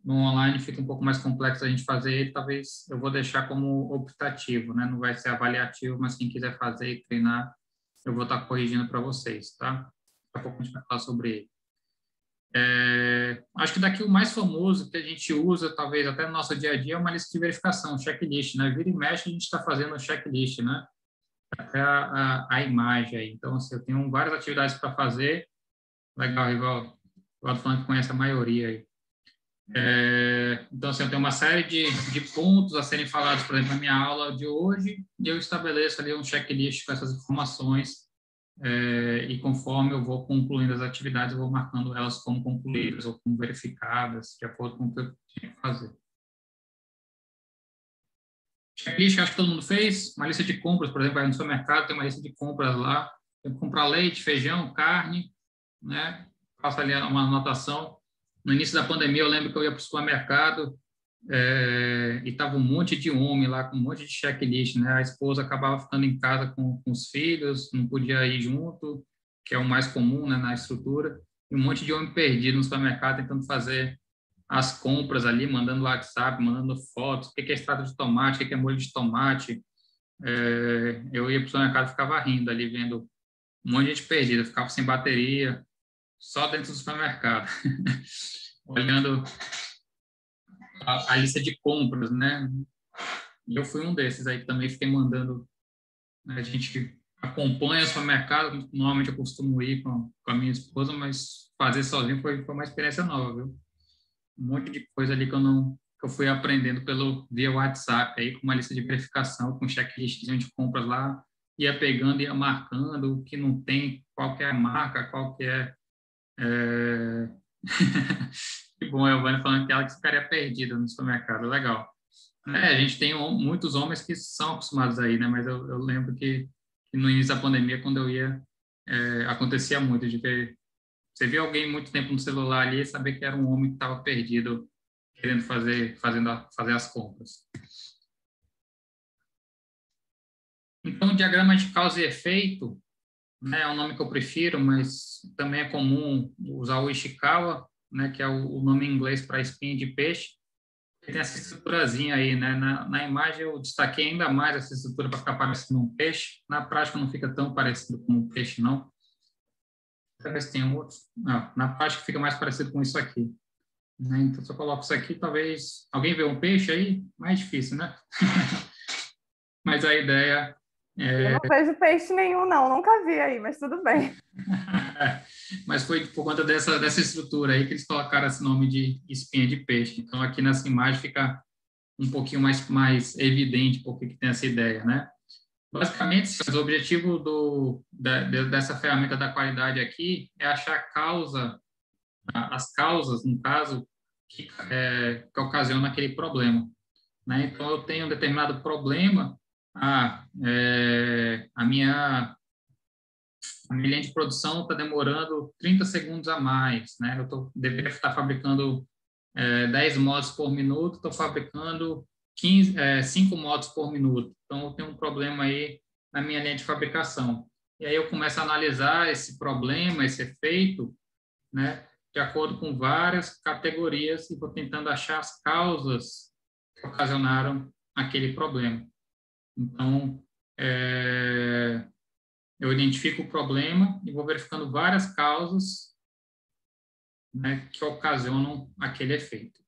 S2: no online fica um pouco mais complexo a gente fazer ele, talvez eu vou deixar como optativo, né? Não vai ser avaliativo, mas quem quiser fazer e treinar, eu vou estar corrigindo para vocês, tá? Daqui a pouco a gente vai falar sobre ele. É, acho que daqui o mais famoso que a gente usa, talvez até no nosso dia a dia, é uma lista de verificação, checklist, né? Vira e mexe, a gente está fazendo checklist, né? Até a, a, a, imagem aí. Então, assim, eu tenho várias atividades para fazer. Legal, Rivaldo. O Rivaldo falando que conhece a maioria aí. É, então, assim, eu tenho uma série de, de pontos a serem falados, por exemplo, na minha aula de hoje, e eu estabeleço ali um checklist com essas informações é, e conforme eu vou concluindo as atividades, eu vou marcando elas como concluídas ou como verificadas, de acordo com o que eu tinha que fazer. Checklist, acho que todo mundo fez. Uma lista de compras, por exemplo, vai no supermercado, tem uma lista de compras lá. Tem que comprar leite, feijão, carne, né? Faço ali uma anotação. No início da pandemia, eu lembro que eu ia para o supermercado, é, e tava um monte de homem lá com um monte de checklist, né? A esposa acabava ficando em casa com, com os filhos, não podia ir junto, que é o mais comum, né, na estrutura, e um monte de homem perdido no supermercado tentando fazer as compras ali, mandando WhatsApp, mandando fotos, o que é extrato de tomate, o que é molho de tomate. É, eu ia para o supermercado e ficava rindo ali, vendo um monte de gente perdida, ficava sem bateria, só dentro do supermercado, olhando a, a, lista de compras, né? E eu fui um desses aí que também fiquei mandando. Né? A gente acompanha o supermercado, normalmente eu costumo ir com, com a minha esposa, mas fazer sozinho foi, foi uma experiência nova, viu? Um monte de coisa ali que eu não que eu fui aprendendo pelo via WhatsApp aí com uma lista de verificação com checklist de compras lá ia pegando ia marcando o que não tem qualquer é marca qualquer é, é... Que bom, a Giovanni falando que ela que ficaria perdida no supermercado. Legal. É, a gente tem muitos homens que são acostumados aí, né? Mas eu, eu lembro que, que, no início da pandemia, quando eu ia, é, acontecia muito de ter... Você via alguém muito tempo no celular ali e saber que era um homem que estava perdido, querendo fazer, fazendo, fazer as compras. Então, o diagrama de causa e efeito né, é um nome que eu prefiro, mas também é comum usar o Ishikawa, né, que é o, o nome em inglês para espinha de peixe. Tem essa estruturazinha aí, né? Na, na imagem eu destaquei ainda mais essa estrutura para ficar parecendo um peixe. Na prática não fica tão parecido com um peixe, não. Talvez tenha outros. Não, na prática fica mais parecido com isso aqui. Né? Então, se eu coloco isso aqui, talvez... Alguém vê um peixe aí? Mais difícil, né? Mas a ideia
S3: é... Eu não vejo peixe nenhum, não. Nunca vi aí, mas tudo bem.
S2: mas foi por conta dessa, dessa estrutura aí que eles colocaram esse nome de espinha de peixe. Então, aqui nessa imagem fica um pouquinho mais, mais evidente por que tem essa ideia, né? Basicamente, o objetivo do, da, dessa ferramenta da qualidade aqui é achar a causa, as causas, no caso, que, é, que ocasionam aquele problema. Né? Então, eu tenho um determinado problema ah, é, a minha a minha linha de produção está demorando 30 segundos a mais, né? Eu tô, deveria estar fabricando é, 10 motos por minuto, estou fabricando 15, é, 5 motos por minuto. Então, eu tenho um problema aí na minha linha de fabricação. E aí eu começo a analisar esse problema, esse efeito, né? De acordo com várias categorias e vou tentando achar as causas que ocasionaram aquele problema. Então, é, eu identifico o problema e vou verificando várias causas né, que ocasionam aquele efeito.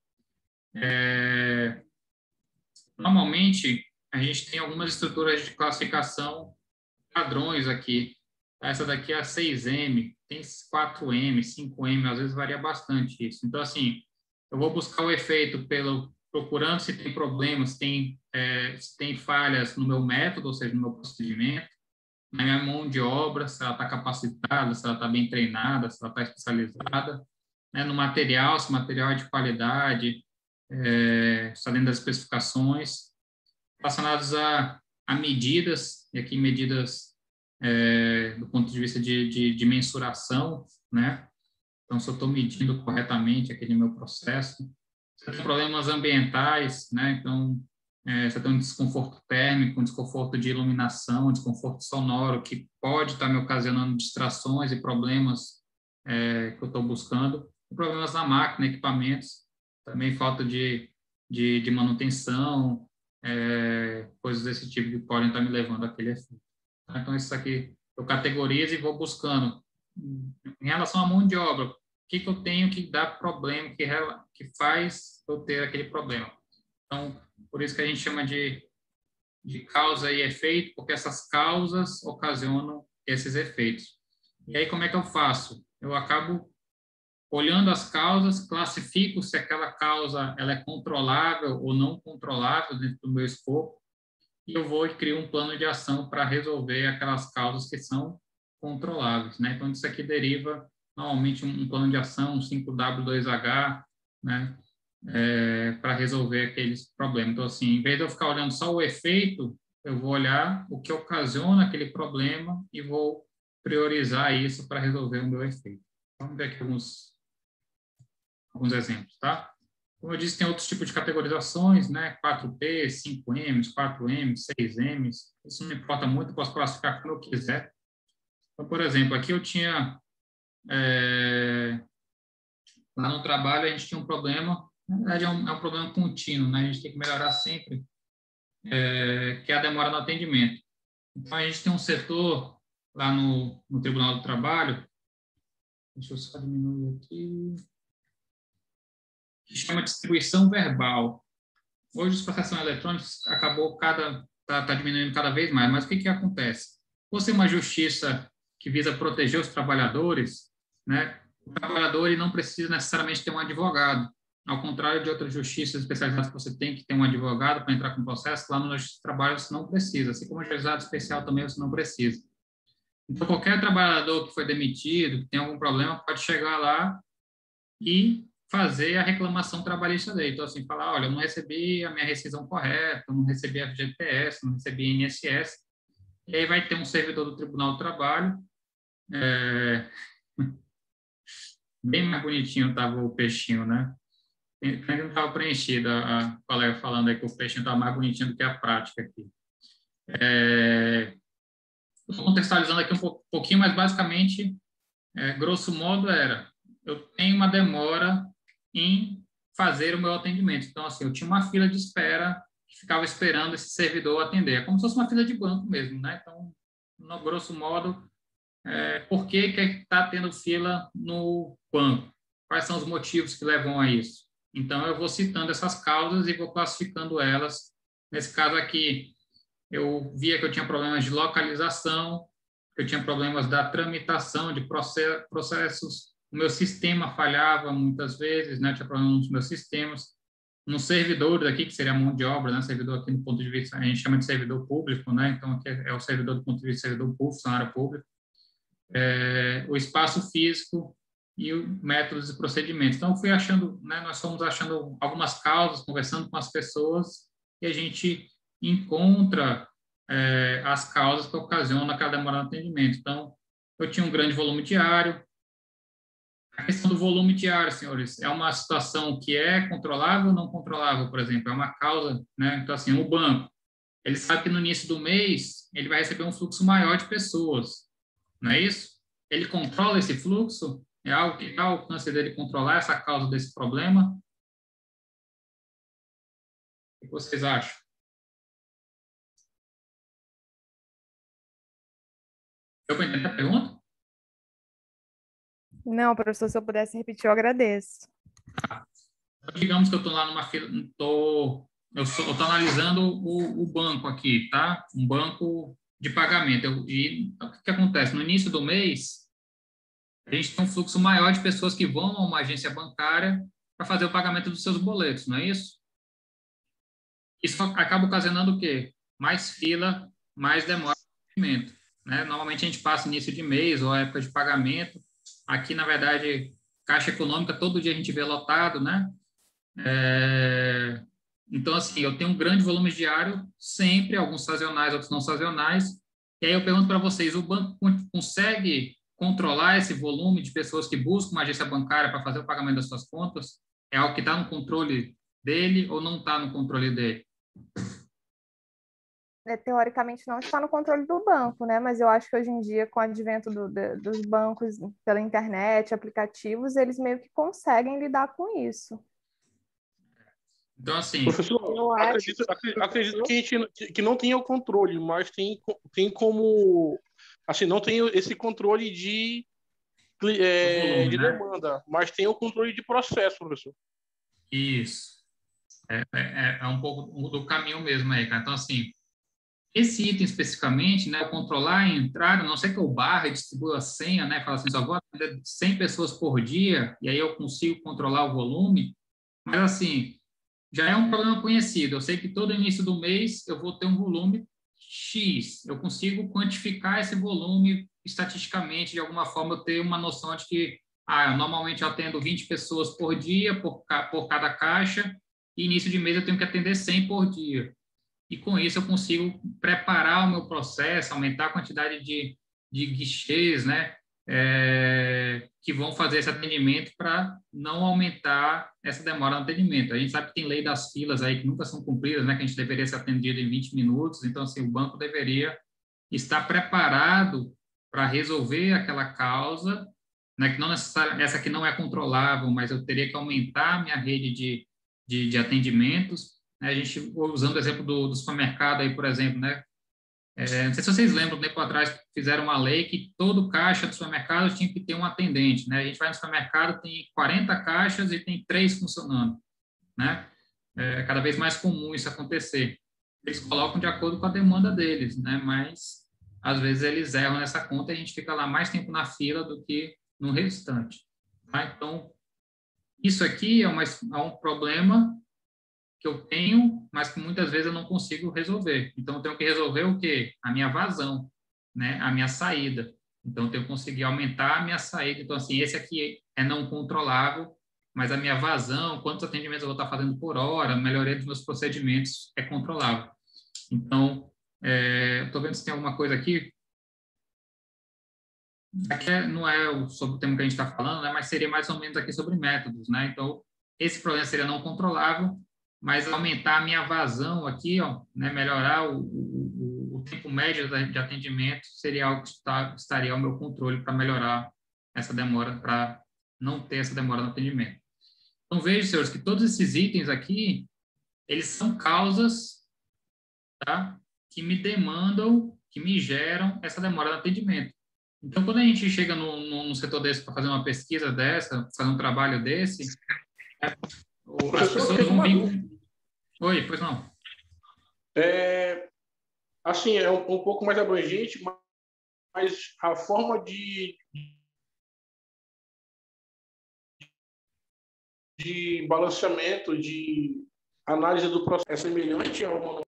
S2: É, normalmente, a gente tem algumas estruturas de classificação padrões aqui. Essa daqui é a 6M, tem 4M, 5M, às vezes varia bastante isso. Então, assim, eu vou buscar o efeito pelo procurando se tem problemas, tem, é, se tem falhas no meu método, ou seja, no meu procedimento, na minha mão de obra, se ela está capacitada, se ela está bem treinada, se ela está especializada, né, no material, se o material é de qualidade, é, das especificações, relacionados a, a medidas, e aqui medidas é, do ponto de vista de, de, de mensuração, né? Então, se eu estou medindo corretamente aquele meu processo, problemas ambientais, né? Então, é, você tem um desconforto térmico, um desconforto de iluminação, um desconforto sonoro, que pode estar me ocasionando distrações e problemas é, que eu estou buscando. Problemas na máquina, equipamentos, também falta de, de, de manutenção, é, coisas desse tipo que podem estar me levando àquele efeito. Então, isso aqui eu categorizo e vou buscando. Em relação à mão de obra, que, que eu tenho que dar problema, que, que faz eu ter aquele problema. Então, por isso que a gente chama de, de causa e efeito, porque essas causas ocasionam esses efeitos. E aí, como é que eu faço? Eu acabo olhando as causas, classifico se aquela causa ela é controlável ou não controlável dentro do meu escopo, e eu vou criar um plano de ação para resolver aquelas causas que são controláveis. Né? Então, isso aqui deriva normalmente um, plano de ação, um 5W2H, né? É, para resolver aqueles problemas. Então, assim, em vez de eu ficar olhando só o efeito, eu vou olhar o que ocasiona aquele problema e vou priorizar isso para resolver o meu efeito. Vamos ver aqui alguns, alguns exemplos, tá? Como eu disse, tem outros tipos de categorizações, né? 4P, 5Ms, 4Ms, 6Ms. Isso não importa muito, posso classificar como eu quiser. Então, por exemplo, aqui eu tinha é, lá no trabalho a gente tinha um problema, na verdade é um, é um problema contínuo, né? A gente tem que melhorar sempre, é, que é a demora no atendimento. Então a gente tem um setor lá no, no Tribunal do Trabalho, deixa eu só diminuir aqui, que chama distribuição verbal. Hoje os processos eletrônicos acabou cada tá, tá diminuindo cada vez mais, mas o que que acontece? Você uma justiça que visa proteger os trabalhadores, né? O trabalhador ele não precisa necessariamente ter um advogado. Ao contrário de outras justiças especializadas que você tem que ter um advogado para entrar com o processo, lá no Justiça do Trabalho você não precisa. Assim como o juizado especial também você não precisa. Então, qualquer trabalhador que foi demitido, que tem algum problema, pode chegar lá e fazer a reclamação trabalhista dele. Então, assim, falar, olha, eu não recebi a minha rescisão correta, eu não recebi a FGTS, não recebi a INSS. E aí vai ter um servidor do Tribunal do Trabalho é, bem mais bonitinho estava o peixinho, né? Ainda não estava preenchido, a colega falando aí que o peixinho estava mais bonitinho do que a prática aqui. É, Estou contextualizando aqui um pouquinho, mas basicamente, é, grosso modo, era: eu tenho uma demora em fazer o meu atendimento. Então, assim, eu tinha uma fila de espera que ficava esperando esse servidor atender. É como se fosse uma fila de banco mesmo, né? Então, no grosso modo, é, por que está tendo fila no banco? Quais são os motivos que levam a isso? Então, eu vou citando essas causas e vou classificando elas. Nesse caso aqui, eu via que eu tinha problemas de localização, que eu tinha problemas da tramitação de processos, o meu sistema falhava muitas vezes, né? tinha problemas nos meus sistemas. No servidor aqui, que seria a mão de obra, né? servidor aqui do ponto de vista, a gente chama de servidor público, né? então aqui é o servidor do ponto de vista servidor público, funcionário público é, o espaço físico e métodos e procedimentos. Então, fui achando, né, nós fomos achando algumas causas, conversando com as pessoas, e a gente encontra é, as causas que ocasionam aquela demora no atendimento. Então, eu tinha um grande volume diário. A questão do volume diário, senhores, é uma situação que é controlável ou não controlável, por exemplo? É uma causa, né? Então, assim, o banco, ele sabe que no início do mês ele vai receber um fluxo maior de pessoas não é isso? Ele controla esse fluxo? É algo que está ao alcance dele controlar essa causa desse problema? O que vocês acham? Eu vou entender a pergunta?
S3: Não, professor, se eu pudesse repetir, eu agradeço.
S2: Tá. Digamos que eu estou lá numa fila, tô, eu estou analisando o, o banco aqui, tá? Um banco de pagamento. Eu, e o que, que acontece? No início do mês, a gente tem um fluxo maior de pessoas que vão a uma agência bancária para fazer o pagamento dos seus boletos, não é isso? Isso acaba ocasionando o quê? Mais fila, mais demora de pagamento. Né? Normalmente a gente passa início de mês ou época de pagamento. Aqui, na verdade, Caixa Econômica, todo dia a gente vê lotado, né? É... Então, assim, eu tenho um grande volume diário, sempre, alguns sazonais, outros não sazonais. E aí eu pergunto para vocês, o banco consegue controlar esse volume de pessoas que buscam uma agência bancária para fazer o pagamento das suas contas? É algo que está no controle dele ou não está no controle dele?
S3: É, teoricamente não está no controle do banco, né? Mas eu acho que hoje em dia, com o advento do, de, dos bancos pela internet, aplicativos, eles meio que conseguem lidar com isso.
S2: Então, assim.
S5: Professor, acredito, acredito, acredito, que a gente que não tenha o controle, mas tem, tem como. Assim, não tem esse controle de é, de né? demanda, mas tem o controle de processo, professor.
S2: Isso. É, é, é, é um pouco do caminho mesmo aí, cara. Então, assim, esse item especificamente, né, controlar a entrada, não sei que eu barra e distribua a senha, né, fala assim, só vou atender 100 pessoas por dia, e aí eu consigo controlar o volume, mas assim, já é um problema conhecido. Eu sei que todo início do mês eu vou ter um volume X. Eu consigo quantificar esse volume estatisticamente, de alguma forma, eu ter uma noção de que ah, normalmente eu atendo 20 pessoas por dia, por, por cada caixa, e início de mês eu tenho que atender 100 por dia. E com isso eu consigo preparar o meu processo, aumentar a quantidade de, de guichês, né? É, que vão fazer esse atendimento para não aumentar essa demora no atendimento. A gente sabe que tem lei das filas aí que nunca são cumpridas, né? Que a gente deveria ser atendido em 20 minutos. Então, assim, o banco deveria estar preparado para resolver aquela causa, né? Que não essa que não é controlável, mas eu teria que aumentar a minha rede de, de, de atendimentos. Né? A gente usando o exemplo do, do supermercado aí, por exemplo, né? É, não sei se vocês lembram, um tempo atrás fizeram uma lei que todo caixa do supermercado tinha que ter um atendente, né? A gente vai no supermercado, tem 40 caixas e tem três funcionando, né? É cada vez mais comum isso acontecer. Eles colocam de acordo com a demanda deles, né? Mas às vezes eles erram nessa conta e a gente fica lá mais tempo na fila do que no restante. Tá? Então, isso aqui é, uma, é um problema que eu tenho, mas que muitas vezes eu não consigo resolver. Então, eu tenho que resolver o quê? A minha vazão, né? A minha saída. Então, eu tenho que conseguir aumentar a minha saída. Então, assim, esse aqui é não controlável, mas a minha vazão, quantos atendimentos eu vou estar fazendo por hora, melhoria dos meus procedimentos é controlável. Então, estou é, vendo se tem alguma coisa aqui. Aqui é, não é sobre o tema que a gente está falando, né, mas seria mais ou menos aqui sobre métodos. Né? Então, esse problema seria não controlável, mas aumentar a minha vazão aqui, ó, né, melhorar o, o, o, tempo médio de atendimento seria algo que está, estaria ao meu controle para melhorar essa demora, para não ter essa demora no atendimento. Então, veja, senhores, que todos esses itens aqui, eles são causas tá, que me demandam, que me geram essa demora no atendimento. Então, quando a gente chega num, num setor desse para fazer uma pesquisa dessa, fazer um trabalho desse, é, as pessoas vão vir Oi, pois não.
S5: É, assim, é um, um pouco mais abrangente, mas a forma de, de balanceamento, de análise do processo é semelhante ao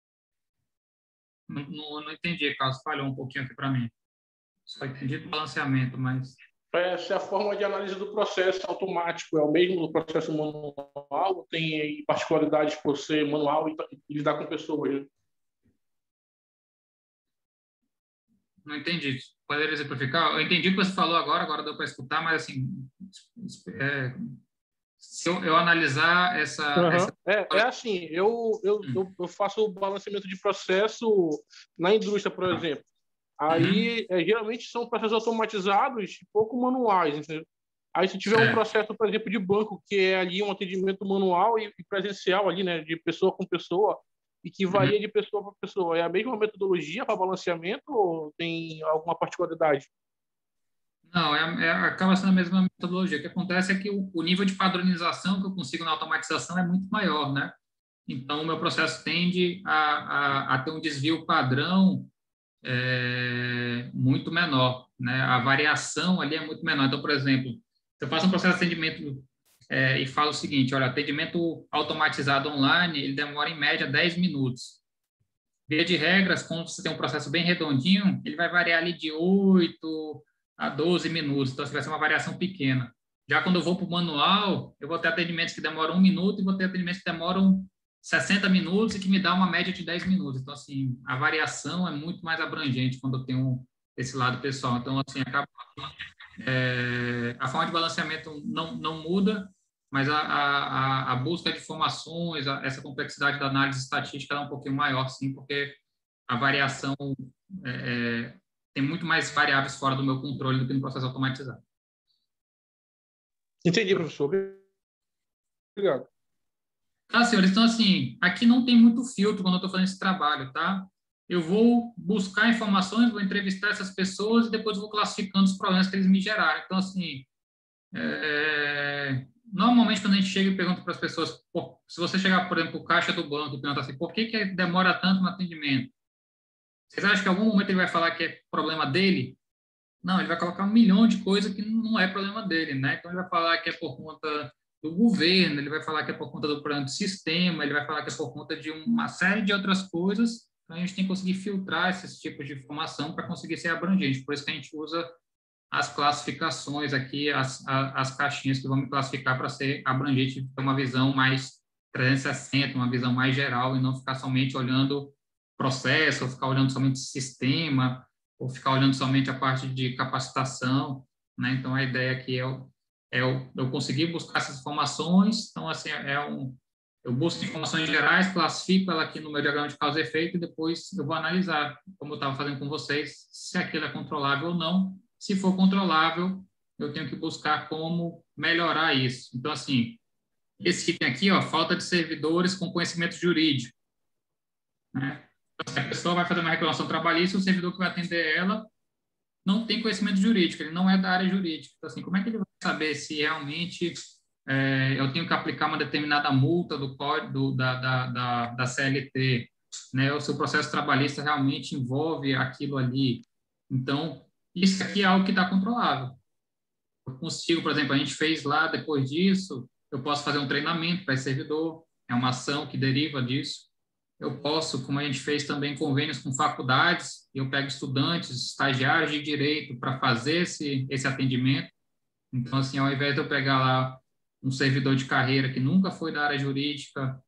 S2: não, não, não entendi, Carlos, falhou um pouquinho aqui para mim. Só entendi do balanceamento, mas
S5: essa é a forma de análise do processo automático, é o mesmo do processo manual, tem particularidades por ser manual e, lidar com pessoas. Né?
S2: Não entendi. Poderia exemplificar? Eu entendi o que você falou agora, agora deu para escutar, mas assim, é, se eu, eu, analisar essa,
S5: uhum.
S2: essa...
S5: É, é, assim, eu, eu, hum. eu, faço o balanceamento de processo na indústria, por tá. exemplo. Aí, uhum. é, geralmente, são processos automatizados, pouco manuais, entendeu? Aí, se tiver um processo, por exemplo, de banco, que é ali um atendimento manual e, presencial ali, né, de pessoa com pessoa, e que varia uhum. de pessoa para pessoa, é a mesma metodologia para balanceamento ou tem alguma particularidade?
S2: Não, é, é, acaba sendo a mesma metodologia. O que acontece é que o, o, nível de padronização que eu consigo na automatização é muito maior, né? Então, o meu processo tende a, a, a ter um desvio padrão é, muito menor, né? A variação ali é muito menor. Então, por exemplo, se eu faço um processo de atendimento é, e falo o seguinte, olha, atendimento automatizado online, ele demora em média 10 minutos. Via de regras, quando você tem um processo bem redondinho, ele vai variar ali de 8 a 12 minutos, então vai ser uma variação pequena. Já quando eu vou para o manual, eu vou ter atendimentos que demoram um minuto e vou ter atendimentos que demoram 60 minutos e que me dá uma média de 10 minutos. Então, assim, a variação é muito mais abrangente quando eu tenho esse lado pessoal. Então, assim, acaba... É, a forma de balanceamento não, não muda, mas a, a, a busca de informações, a, essa complexidade da análise estatística é um pouquinho maior, sim, porque a variação é, é, tem muito mais variáveis fora do meu controle do que no processo automatizado.
S5: Entendi, professor. Obrigado.
S2: Tá, senhores? Então, assim, aqui não tem muito filtro quando eu estou fazendo esse trabalho, tá? eu vou buscar informações, vou entrevistar essas pessoas e depois vou classificando os problemas que eles me geraram. Então, assim, é, normalmente quando a gente chega e pergunta para as pessoas, se você chegar, por exemplo, o caixa do banco e perguntar assim, por que, que demora tanto no atendimento? Vocês acham que em algum momento ele vai falar que é problema dele? Não, ele vai colocar um milhão de coisas que não é problema dele, né? Então ele vai falar que é por conta do governo, ele vai falar que é por conta do plano de sistema, ele vai falar que é por conta de uma série de outras coisas. Então a gente tem que conseguir filtrar esses tipos de informação para conseguir ser abrangente. Por isso que a gente usa as classificações aqui, as, as, caixinhas que vão me classificar para ser abrangente, ter uma visão mais 360, uma visão mais geral e não ficar somente olhando processo, ou ficar olhando somente sistema, ou ficar olhando somente a parte de capacitação, né? Então a ideia aqui é, é eu conseguir buscar essas informações, então assim é um eu busco informações gerais, classifico ela aqui no meu diagrama de causa e efeito e depois eu vou analisar, como eu estava fazendo com vocês, se aquilo é controlável ou não. Se for controlável, eu tenho que buscar como melhorar isso. Então, assim, esse item aqui, ó, falta de servidores com conhecimento jurídico. Né? Então, a pessoa vai fazer uma reclamação trabalhista, o servidor que vai atender ela não tem conhecimento jurídico, ele não é da área jurídica. Então, assim, como é que ele vai saber se realmente é, eu tenho que aplicar uma determinada multa do código da, da, da, da CLT, né? Ou se o processo trabalhista realmente envolve aquilo ali. Então, isso aqui é algo que está controlável. Eu consigo, por exemplo, a gente fez lá, depois disso, eu posso fazer um treinamento para esse servidor, é uma ação que deriva disso eu posso, como a gente fez também convênios com faculdades, eu pego estudantes, estagiários de direito para fazer esse, esse atendimento. Então, assim, ao invés de eu pegar lá um servidor de carreira que nunca foi da área jurídica,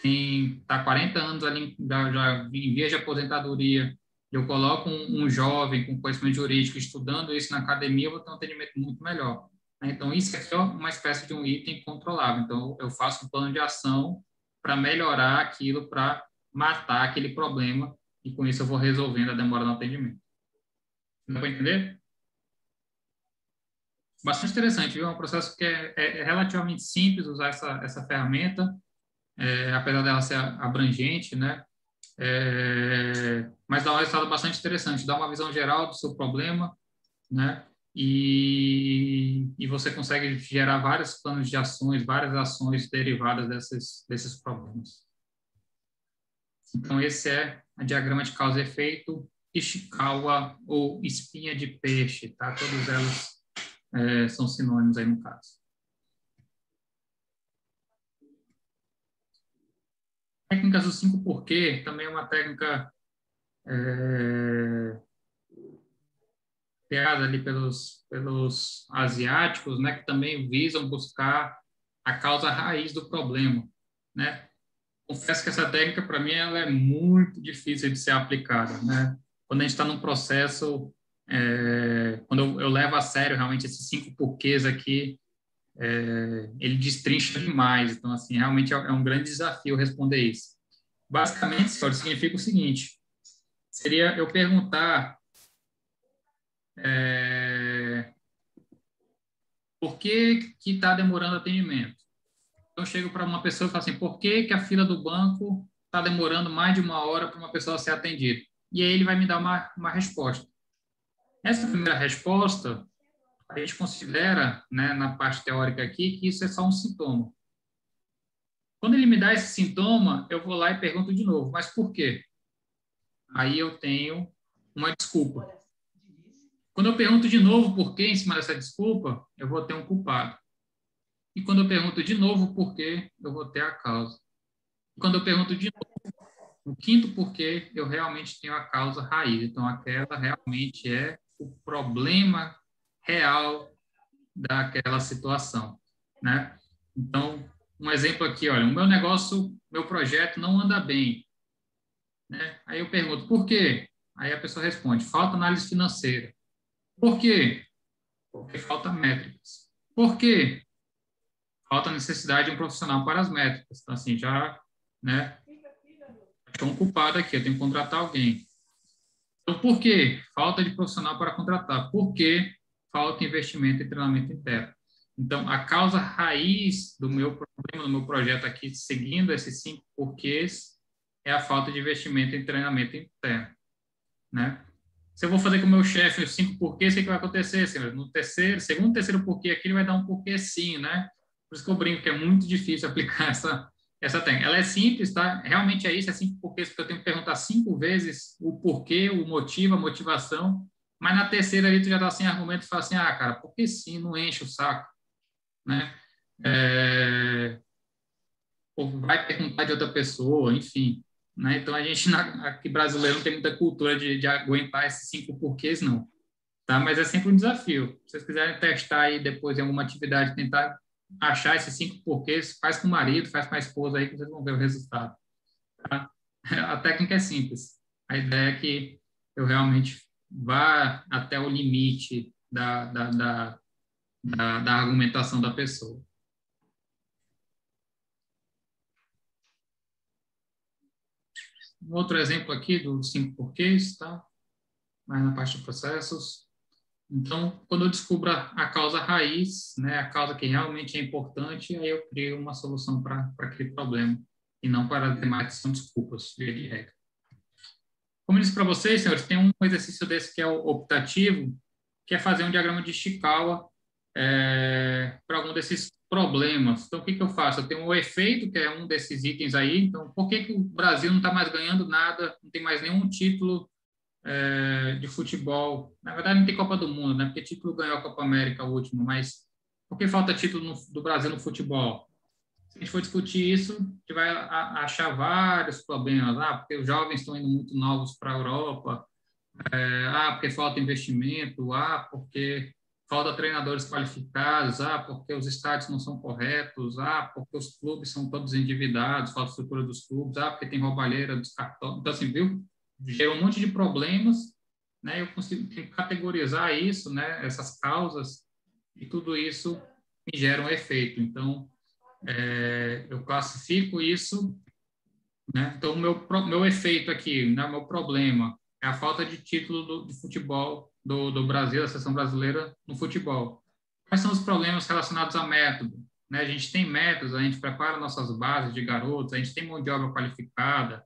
S2: tem está 40 anos ali, já, já em via de aposentadoria, eu coloco um, um, jovem com conhecimento jurídico estudando isso na academia, eu vou ter um atendimento muito melhor. Então, isso aqui é uma espécie de um item controlável. Então, eu faço um plano de ação para melhorar aquilo, para matar aquele problema e com isso eu vou resolvendo a demora no atendimento. Dá para entender? Bastante interessante, viu? É um processo que é, é, é relativamente simples usar essa, essa ferramenta, é, apesar dela ser abrangente, né? É, mas dá um resultado bastante interessante, dá uma visão geral do seu problema, né? E, e você consegue gerar vários planos de ações, várias ações derivadas desses, desses problemas. Então, esse é a diagrama de causa e efeito Ishikawa ou espinha de peixe, tá? Todas elas é, são sinônimos aí no caso. Técnicas do cinco porquê também é uma técnica é, criada ali pelos, pelos asiáticos, né, que também visam buscar a causa raiz do problema, né? Confesso que essa técnica, para mim, ela é muito difícil de ser aplicada, né? Quando a gente está num processo, é, quando eu, eu, levo a sério realmente esses cinco porquês aqui, é, ele destrincha demais. Então, assim, realmente é, é um grande desafio responder isso. Basicamente, senhor, significa o seguinte: seria eu perguntar é, por que que está demorando atendimento? Eu chego para uma pessoa e falo assim, por que, que a fila do banco está demorando mais de uma hora para uma pessoa ser atendida? E aí ele vai me dar uma, uma resposta. Essa primeira resposta, a gente considera, né, na parte teórica aqui, que isso é só um sintoma. Quando ele me dá esse sintoma, eu vou lá e pergunto de novo, mas por quê? Aí eu tenho uma desculpa. Quando eu pergunto de novo por quê em cima dessa desculpa, eu vou ter um culpado. E quando eu pergunto de novo por quê, eu vou ter a causa. E quando eu pergunto de novo o quinto porquê, eu realmente tenho a causa raiz. Então, aquela realmente é o problema real daquela situação, né? Então, um exemplo aqui, olha, o meu negócio, meu projeto não anda bem, né? Aí eu pergunto, por quê? Aí a pessoa responde, falta análise financeira. Por quê? Porque falta métricas. Por quê? Falta necessidade de um profissional para as métricas. Então, assim, já, né, estou um culpado aqui, eu tenho que contratar alguém. Então, por quê? Falta de profissional para contratar. Por quê? Falta investimento e treinamento interno. Então, a causa raiz do meu problema, do meu projeto aqui, seguindo esses cinco porquês, é a falta de investimento em treinamento interno, né? Se eu vou fazer com o meu chefe os cinco porquês, o que, que vai acontecer, senhor? No terceiro, segundo, terceiro porquê aqui, ele vai dar um porquê sim, né? Por isso que eu brinco que é muito difícil aplicar essa, essa técnica. Ela é simples, tá? Realmente é isso, é cinco porquês, porque eu tenho que perguntar cinco vezes o porquê, o motivo, a motivação, mas na terceira ali tu já dá sem argumento e fala assim, ah, cara, porque sim, não enche o saco, né? É... vai perguntar de outra pessoa, enfim. Né? Então, a gente, aqui brasileiro, não tem muita cultura de, de aguentar esses cinco porquês, não. Tá? Mas é sempre um desafio. Se vocês quiserem testar aí depois em alguma atividade, tentar achar esses cinco porquês, faz com o marido, faz com a esposa aí, que vocês vão ver o resultado. Tá? A técnica é simples. A ideia é que eu realmente vá até o limite da, da, da, da, da argumentação da pessoa. Um outro exemplo aqui dos cinco porquês, tá? Mais na parte de processos. Então, quando eu descubro a causa raiz, né, a causa que realmente é importante, aí eu crio uma solução para aquele problema e não para demais são desculpas, via de regra. Como eu disse para vocês, senhores, tem um exercício desse que é o optativo, que é fazer um diagrama de Ishikawa é, para algum desses problemas. Então, o que, que eu faço? Eu tenho o efeito, que é um desses itens aí. Então, por que, que o Brasil não está mais ganhando nada, não tem mais nenhum título é, de futebol? Na verdade, não tem Copa do Mundo, né? Porque título ganhou a Copa América, o último, mas por que falta título no, do Brasil no futebol? Se a gente for discutir isso, a gente vai achar vários problemas. Ah, porque os jovens estão indo muito novos para a Europa. É, ah, porque falta investimento. Ah, porque falta treinadores qualificados, ah, porque os estádios não são corretos, ah, porque os clubes são todos endividados, falta estrutura dos clubes, ah, porque tem roubalheira dos cartões. Então, assim, viu? Gerou um monte de problemas, né? Eu consigo categorizar isso, né? Essas causas, e tudo isso me gera um efeito. Então, é, eu classifico isso, né? Então, meu, meu efeito aqui, né? meu problema é a falta de título do, de futebol do, do Brasil, da seleção brasileira no futebol. Quais são os problemas relacionados a método? Né? A gente tem métodos, a gente prepara nossas bases de garotos, a gente tem mão de obra qualificada,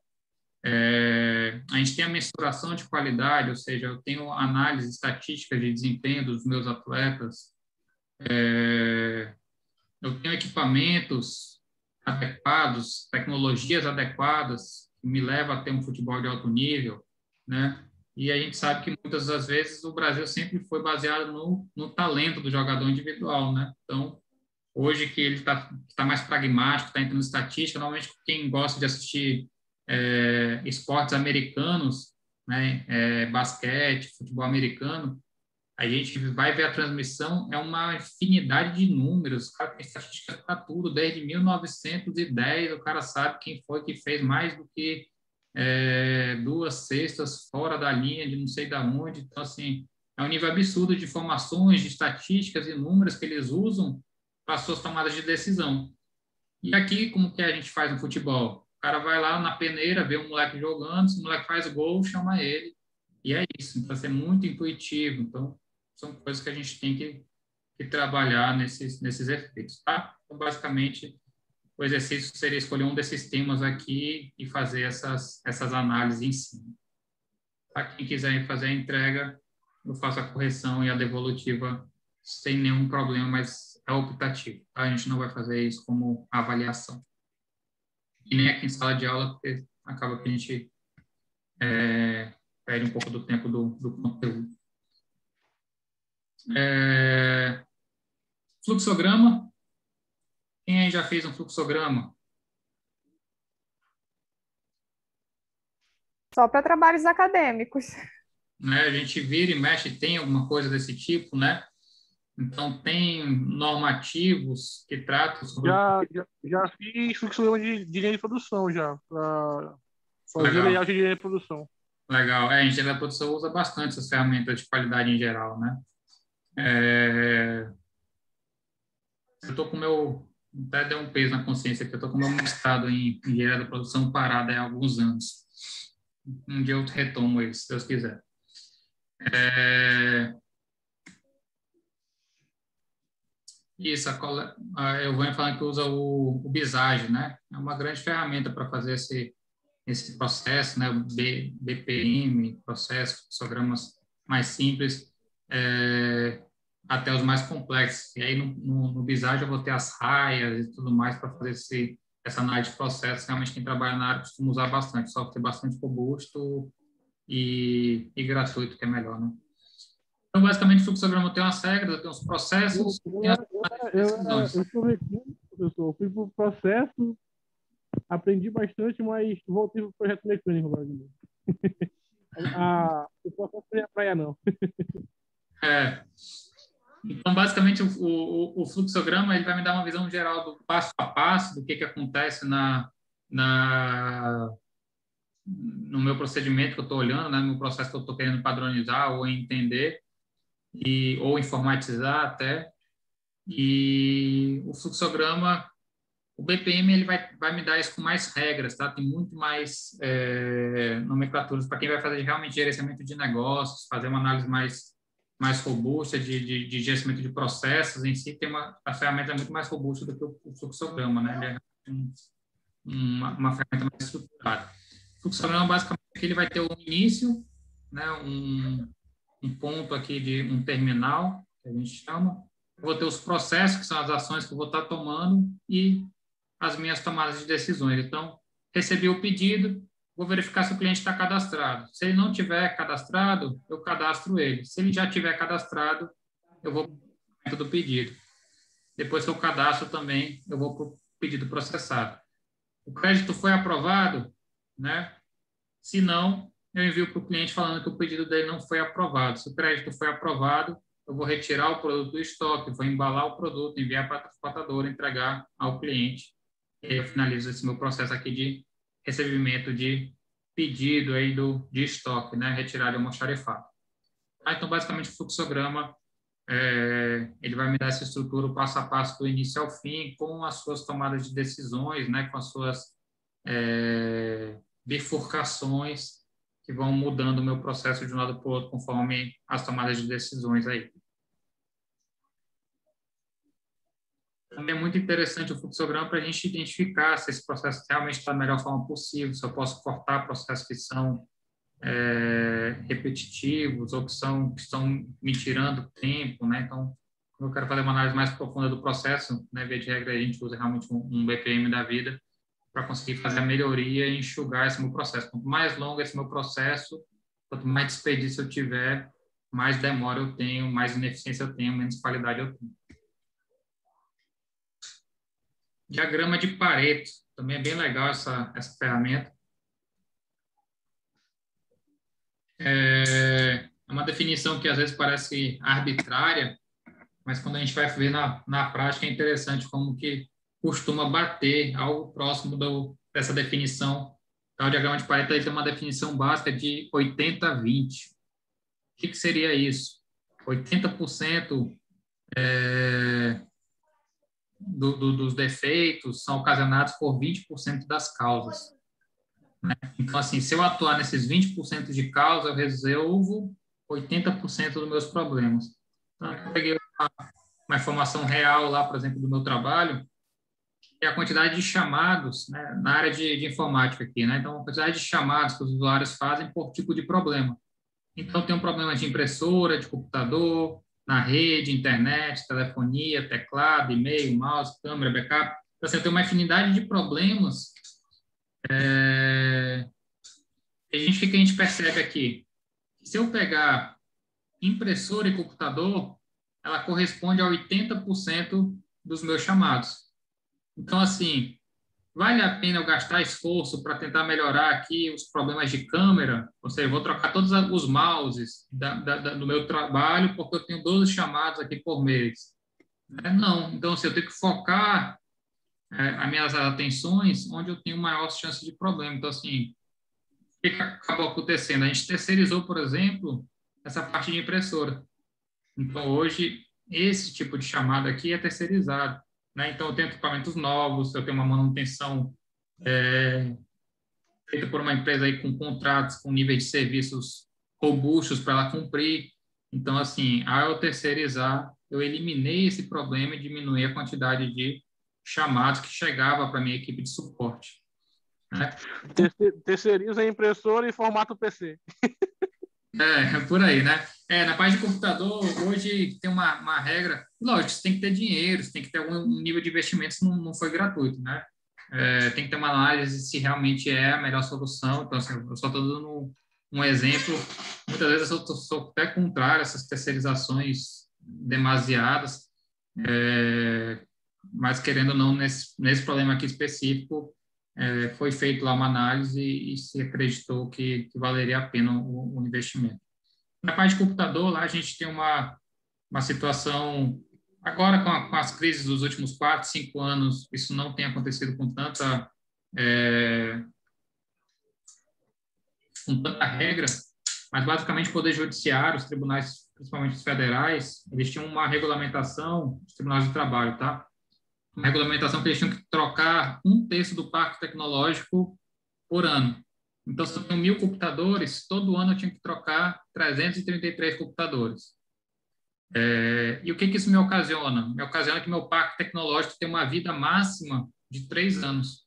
S2: é, a gente tem a mensuração de qualidade, ou seja, eu tenho análise estatística de desempenho dos meus atletas, é, eu tenho equipamentos adequados, tecnologias adequadas que me levam a ter um futebol de alto nível, né? E a gente sabe que muitas das vezes o Brasil sempre foi baseado no, no talento do jogador individual, né? Então, hoje que ele está tá mais pragmático, está entrando em estatística, normalmente quem gosta de assistir é, esportes americanos, né, é, basquete, futebol americano, a gente vai ver a transmissão, é uma infinidade de números, cara tem estatística para tudo, desde 1910 o cara sabe quem foi que fez mais do que é, duas cestas fora da linha de não sei da onde. Então, assim, é um nível absurdo de informações, de estatísticas e números que eles usam para suas tomadas de decisão. E aqui, como que a gente faz no futebol? Cara vai lá na peneira, vê um moleque jogando, se o moleque faz gol, chama ele. E é isso. Então, assim, é muito intuitivo. Então, são coisas que a gente tem que, que trabalhar nesses, nesses efeitos, tá? Então, basicamente, o exercício seria escolher um desses temas aqui e fazer essas, essas análises em cima. Para quem quiser fazer a entrega, eu faço a correção e a devolutiva sem nenhum problema, mas é optativo. Tá? A gente não vai fazer isso como avaliação. E nem aqui em sala de aula, porque acaba que a gente é, perde um pouco do tempo do, do conteúdo. É, fluxograma, quem aí já fez um fluxograma?
S3: Só para trabalhos acadêmicos.
S2: Né? A gente vira e mexe, tem alguma coisa desse tipo, né? Então, tem normativos que tratam sobre...
S5: Já, já, já fiz fluxograma de, de linha de produção, já, para fazer layout de linha de produção.
S2: Legal. É, a engenharia da produção usa bastante essas ferramentas de qualidade em geral, né? É... Eu estou com o meu até deu um peso na consciência que eu estou com o meu mestrado em engenharia da produção parada há alguns anos. Um dia eu retomo ele, se Deus quiser. É... Isso, a eu vou falando que usa o, o né? É uma grande ferramenta para fazer esse, esse processo, né, o B, BPM, processo, fluxogramas mais simples, é, até os mais complexos. E aí, no, no, no eu vou ter as raias e tudo mais para fazer esse, essa análise de processo. Realmente, quem trabalha na área costuma usar bastante, software bastante robusto e, e gratuito, que é melhor, né? Então, basicamente, o fluxograma tem umas regras, tem uns processos. Eu, eu, eu, eu,
S5: eu sou recurso, professor. Eu fui para o processo, aprendi bastante, mas voltei para o projeto mecânico agora. ah, o processo não é praia, não.
S2: é. Então, basicamente, o, o, o, fluxograma ele vai me dar uma visão geral do passo a passo, do que, que acontece na, na, no meu procedimento que eu estou olhando, né, no processo que eu estou querendo padronizar ou entender, e, ou informatizar até. E o fluxograma, o BPM, ele vai, vai me dar isso com mais regras, tá? Tem muito mais é, nomenclaturas para quem vai fazer realmente gerenciamento de negócios, fazer uma análise mais mais robusta de, de, de, gerenciamento de processos em si tem uma a ferramenta é muito mais robusta do que o, o fluxograma, né? É um, uma, uma ferramenta mais estruturada. O fluxograma basicamente ele vai ter um início, né? Um, um ponto aqui de um terminal que a gente chama. Eu vou ter os processos que são as ações que eu vou estar tomando e as minhas tomadas de decisões. Então, recebi o pedido, vou verificar se o cliente está cadastrado. Se ele não tiver cadastrado, eu cadastro ele. Se ele já tiver cadastrado, eu vou para o do pedido. Depois que eu cadastro também, eu vou para o pedido processado. O crédito foi aprovado, né? Se não, eu envio para o cliente falando que o pedido dele não foi aprovado. Se o crédito foi aprovado, eu vou retirar o produto do estoque, vou embalar o produto, enviar para a transportadora, entregar ao cliente. E eu finalizo esse meu processo aqui de recebimento de pedido aí do, de estoque, né, retirado almoxarifado. Ah, então, basicamente, o fluxograma é, ele vai me dar essa estrutura passo a passo do início ao fim, com as suas tomadas de decisões, né, com as suas é, bifurcações que vão mudando o meu processo de um lado para o outro conforme as tomadas de decisões aí. Também é muito interessante o fluxograma para a gente identificar se esse processo realmente está da melhor forma possível, se eu posso cortar processos que são é, repetitivos ou que, são, que estão me tirando tempo, né? Então, eu quero fazer uma análise mais profunda do processo, né? Via de regra, a gente usa realmente um, um BPM da vida para conseguir fazer a melhoria e enxugar esse meu processo. Quanto mais longo esse meu processo, quanto mais desperdício eu tiver, mais demora eu tenho, mais ineficiência eu tenho, menos qualidade eu tenho. Diagrama de Pareto, também é bem legal essa, essa ferramenta. É, é uma definição que às vezes parece arbitrária, mas quando a gente vai ver na, na prática é interessante como que costuma bater algo próximo do, dessa definição. Então, o diagrama de Pareto tem uma definição básica de 80-20. O que, que seria isso? 80% é, do, do, dos defeitos são ocasionados por 20% das causas. Né? Então, assim, se eu atuar nesses 20% de causa, eu resolvo 80% dos meus problemas. Então, eu peguei uma, uma, informação real lá, por exemplo, do meu trabalho, é a quantidade de chamados né, na área de, de informática aqui. Né? Então, a quantidade de chamados que os usuários fazem por tipo de problema. Então, tem um problema de impressora, de computador, na rede, internet, telefonia, teclado, e-mail, mouse, câmera, backup. Então, assim, tenho uma infinidade de problemas. É... A gente, que a gente percebe aqui? Se eu pegar impressora e computador, ela corresponde a 80% dos meus chamados. Então, assim, Vale a pena eu gastar esforço para tentar melhorar aqui os problemas de câmera? Ou seja, vou trocar todos os mouses da, da, da, do meu trabalho porque eu tenho 12 chamados aqui por mês. É, não. Então, assim, eu tenho que focar é, as minhas atenções onde eu tenho maior chance de problema. Então, assim, o que, que acabou acontecendo? A gente terceirizou, por exemplo, essa parte de impressora. Então, hoje, esse tipo de chamada aqui é terceirizado. Né? Então, eu tenho equipamentos novos, eu tenho uma manutenção é, feita por uma empresa aí com contratos, com nível de serviços robustos para ela cumprir. Então, assim, ao eu terceirizar, eu eliminei esse problema e diminuí a quantidade de chamados que chegava para a minha equipe de suporte.
S5: Né? Terceiriza a impressora e formata o PC.
S2: É, é por aí, né? É, na parte de computador, hoje tem uma, uma regra, lógico, você tem que ter dinheiro, você tem que ter algum nível de investimento, não, não foi gratuito, né? É, tem que ter uma análise se realmente é a melhor solução. Então, assim, eu só estou dando um, exemplo. Muitas vezes eu sou, sou até contrário a essas terceirizações demasiadas, é, mas querendo ou não, nesse, nesse problema aqui específico, é, foi feita lá uma análise e, e se acreditou que, que, valeria a pena o, o, investimento. Na parte de computador, lá a gente tem uma, uma situação, agora com, a, com as crises dos últimos quatro, cinco anos, isso não tem acontecido com tanta, é, com tanta regra, mas basicamente o Poder Judiciário, os tribunais, principalmente os federais, eles tinham uma regulamentação, os tribunais do trabalho, tá? uma regulamentação que eles tinham que trocar um terço do parque tecnológico por ano. Então, se eu tenho mil computadores, todo ano eu tinha que trocar 333 computadores. É, e o que, que isso me ocasiona? Me ocasiona que meu parque tecnológico tem uma vida máxima de três anos.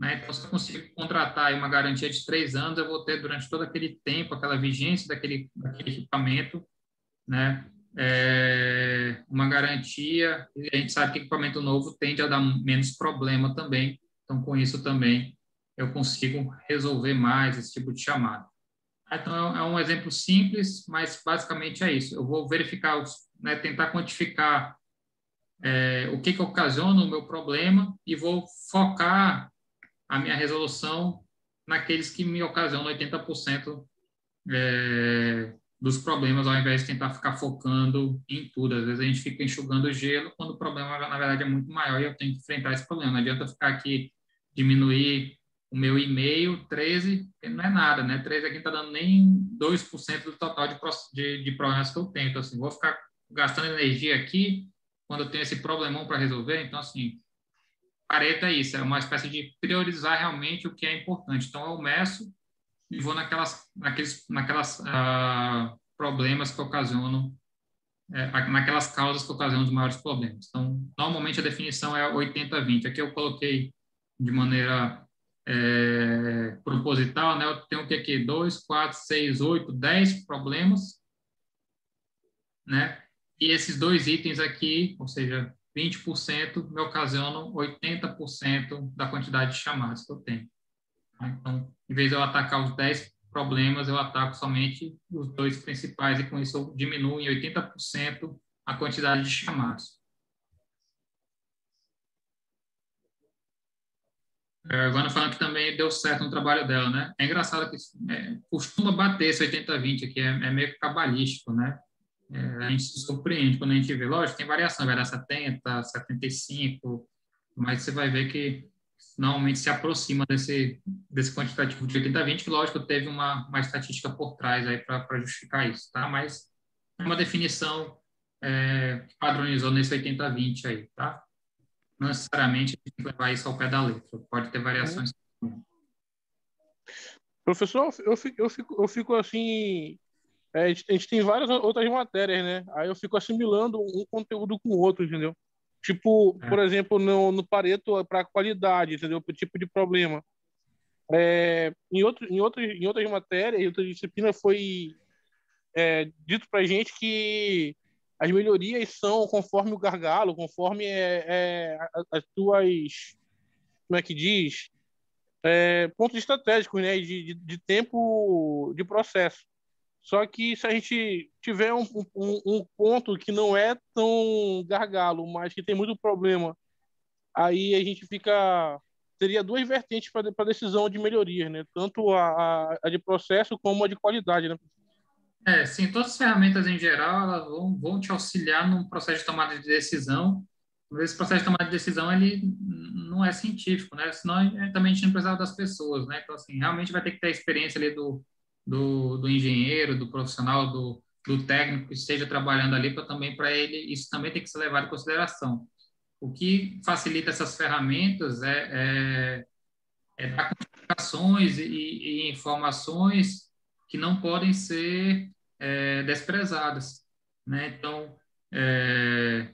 S2: Né? Então, se eu consigo contratar uma garantia de três anos, eu vou ter durante todo aquele tempo, aquela vigência daquele, daquele equipamento, né? é, uma garantia, e a gente sabe que equipamento novo tende a dar menos problema também, então com isso também eu consigo resolver mais esse tipo de chamada. Então é um exemplo simples, mas basicamente é isso. Eu vou verificar, né, tentar quantificar é, o que, que ocasiona o meu problema e vou focar a minha resolução naqueles que me ocasionam 80% é, dos problemas, ao invés de tentar ficar focando em tudo. Às vezes a gente fica enxugando gelo quando o problema, na verdade, é muito maior e eu tenho que enfrentar esse problema. Não adianta ficar aqui, diminuir o meu e-mail 13, não é nada, né? 13 aqui não está dando nem 2% do total de, de, de problemas que eu tenho. Então, assim, vou ficar gastando energia aqui quando eu tenho esse problemão para resolver. Então, assim, Pareto é isso, é uma espécie de priorizar realmente o que é importante. Então, eu meço e vou naquelas, naqueles naquelas uh, problemas que ocasionam, é, naquelas causas que ocasionam os maiores problemas. Então, normalmente a definição é 80-20. Aqui eu coloquei de maneira é, proposital, né? Eu tenho o que aqui? 2, 4, 6, 8, 10 problemas, né? E esses dois itens aqui, ou seja, 20%, me ocasionam 80% da quantidade de chamadas que eu tenho. Então, em vez de eu atacar os 10 problemas, eu ataco somente os dois principais e com isso eu diminuo em 80% a quantidade de chamados. É, agora falando que também deu certo no trabalho dela, né? É engraçado que é, costuma bater esse 80-20 aqui, é, é, meio cabalístico, né? É, a gente se surpreende quando a gente vê, lógico, tem variação, vai dar 70, 75, mas você vai ver que normalmente se aproxima desse, desse quantitativo de 80-20, que lógico teve uma, uma estatística por trás aí para justificar isso, tá? Mas é uma definição é, padronizou nesse 80-20 aí, tá? Não necessariamente tem que levar isso ao pé da letra, pode ter variações.
S5: Professor, eu fico, eu fico, eu fico assim. É, a gente tem várias outras matérias, né? Aí eu fico assimilando um conteúdo com o outro, entendeu? Tipo, é. por exemplo, no, no Pareto para qualidade, entendeu? Para tipo de problema. É, em, outro, em, outro, em outras matérias, em outras disciplinas, foi é, dito para gente que as melhorias são conforme o gargalo, conforme é, é, as tuas, como é que diz, é, pontos estratégicos, né, de, de, de tempo de processo. Só que se a gente tiver um, um, um, ponto que não é tão gargalo, mas que tem muito problema, aí a gente fica. Teria duas vertentes para a decisão de melhoria, né? Tanto a, a, de processo como a de qualidade, né?
S2: É, sim, todas as ferramentas em geral elas vão, vão te auxiliar no processo de tomada de decisão. Mas esse processo de tomada de decisão ele não é científico, né? Senão também a gente não precisava das pessoas, né? Então, assim, realmente vai ter que ter a experiência ali do, do, do engenheiro, do profissional, do, do técnico que esteja trabalhando ali, para também para ele isso também tem que ser levado em consideração. O que facilita essas ferramentas é, é, é dar comunicações e, e, informações que não podem ser é, desprezadas, né? Então, é,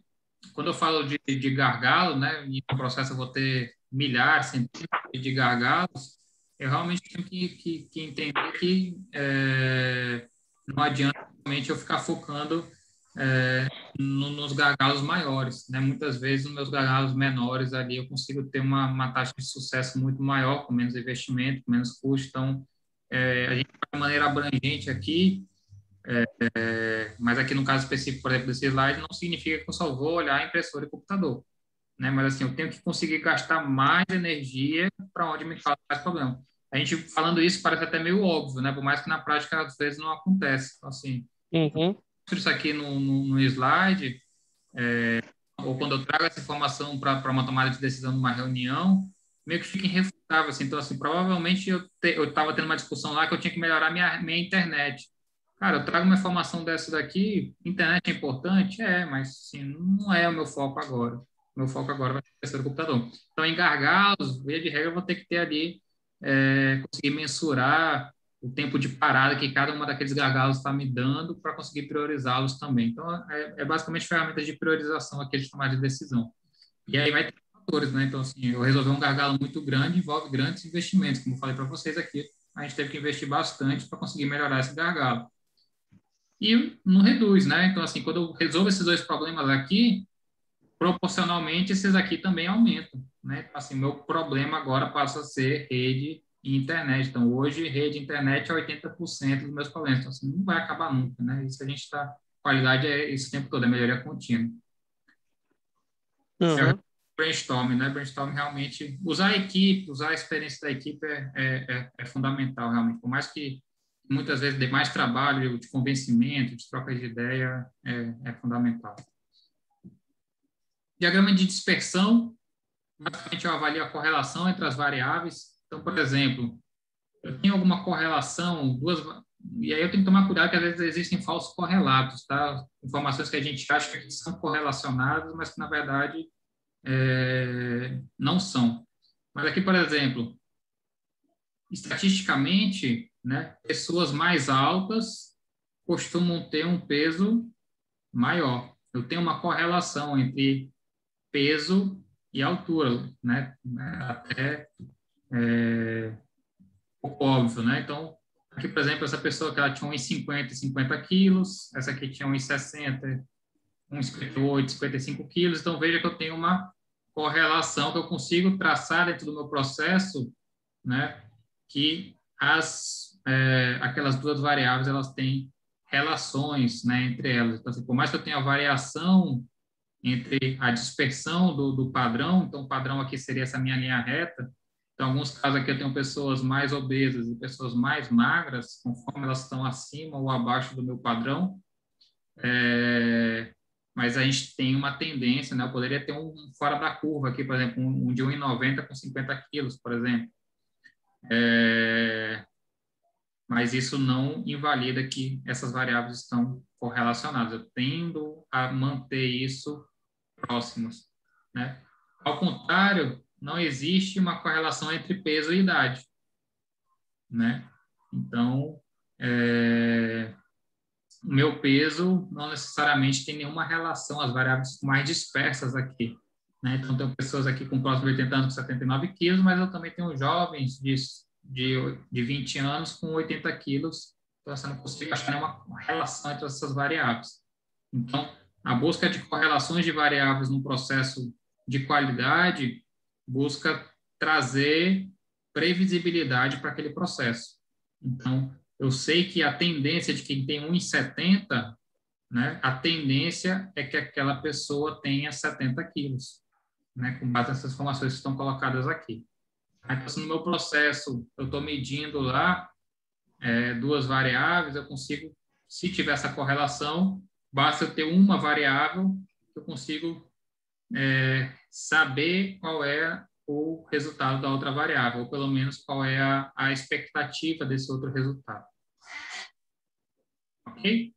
S2: quando eu falo de, de gargalo, né, em um processo eu vou ter milhares, centenas de gargalos, eu realmente tenho que, que, que entender que é, não adianta realmente eu ficar focando é, no, nos gargalos maiores. Né? Muitas vezes, nos meus gargalos menores ali, eu consigo ter uma, uma taxa de sucesso muito maior, com menos investimento, com menos custo. Então, é, a gente de maneira abrangente aqui, é, é, mas aqui no caso específico, por exemplo, desse slide, não significa que eu só vou olhar impressora e computador. Né? Mas assim, eu tenho que conseguir gastar mais energia para onde me causa mais problema. A gente falando isso parece até meio óbvio, né? Por mais que na prática às vezes não acontece. Então, assim,
S5: uhum.
S2: isso aqui no, no, no slide, é, ou quando eu trago essa informação para uma tomada de decisão numa reunião, meio que fica irrefutável. Assim. Então, assim, provavelmente eu estava tendo uma discussão lá que eu tinha que melhorar minha, minha internet. Cara, eu trago uma informação dessa daqui, internet é importante? É, mas assim, não é o meu foco agora. Meu foco agora vai ser o computador. Então, em gargalos, via de regra, eu vou ter que ter ali, é, conseguir mensurar o tempo de parada que cada uma daqueles gargalos está me dando para conseguir priorizá-los também. Então, é, é, basicamente ferramentas de priorização aqui de tomar de decisão. E aí vai ter fatores, né? Então, assim, eu resolver um gargalo muito grande envolve grandes investimentos, como eu falei para vocês aqui. A gente teve que investir bastante para conseguir melhorar esse gargalo. E não reduz, né? Então, assim, quando eu resolvo esses dois problemas aqui, proporcionalmente esses aqui também aumentam, né? Assim, meu problema agora passa a ser rede e internet. Então, hoje, rede e internet é 80% dos meus problemas. Então, assim, não vai acabar nunca, né? Isso a gente está... Qualidade é esse tempo todo, é melhoria contínua. Uhum. É brainstorm, né? Brainstorm realmente... Usar a equipe, usar a experiência da equipe é, é, é, é fundamental, realmente. Por mais que muitas vezes dê mais trabalho de convencimento, de troca de ideia, é, é fundamental. Diagrama de dispersão, basicamente eu avalio a correlação entre as variáveis. Então, por exemplo, eu tenho alguma correlação, duas, e aí eu tenho que tomar cuidado que às vezes existem falsos correlatos, tá? Informações que a gente acha que são correlacionadas, mas que na verdade é, não são. Mas aqui, por exemplo, estatisticamente, né, pessoas mais altas costumam ter um peso maior. Eu tenho uma correlação entre peso e altura, né? Até é, óbvio, né? Então, aqui, por exemplo, essa pessoa que ela tinha uns 50 50 quilos, essa aqui tinha uns 60, uns 58, 55 quilos. Então, veja que eu tenho uma correlação que eu consigo traçar dentro do meu processo, né? Que as, é, aquelas duas variáveis, elas têm relações, né? Entre elas. Então, assim, por mais que eu tenha variação entre a dispersão do, do padrão, então o padrão aqui seria essa minha linha reta, então, em alguns casos aqui eu tenho pessoas mais obesas e pessoas mais magras, conforme elas estão acima ou abaixo do meu padrão. É, mas a gente tem uma tendência, né? Eu poderia ter um fora da curva aqui, por exemplo, um, de 1,90 com 50 quilos, por exemplo. É, mas isso não invalida que essas variáveis estão correlacionadas. Eu tendo a manter isso próximos, né? Ao contrário, não existe uma correlação entre peso e idade, né? Então, é, o meu peso não necessariamente tem nenhuma relação, as variáveis mais dispersas aqui, né? Então, tenho pessoas aqui com próximo de 80 anos com 79 quilos, mas eu também tenho jovens de, de, de 20 anos com 80 quilos, então você não consegue achar nenhuma relação entre essas variáveis. Então, a busca de correlações de variáveis no processo de qualidade busca trazer previsibilidade para aquele processo. Então, eu sei que a tendência de quem tem 1,70, né, a tendência é que aquela pessoa tenha 70 quilos, né, com base nessas informações que estão colocadas aqui. Então, no meu processo eu estou medindo lá é, duas variáveis, eu consigo, se tiver essa correlação, Basta eu ter uma variável eu consigo é, saber qual é o resultado da outra variável, ou pelo menos qual é a, a expectativa desse outro resultado. Ok?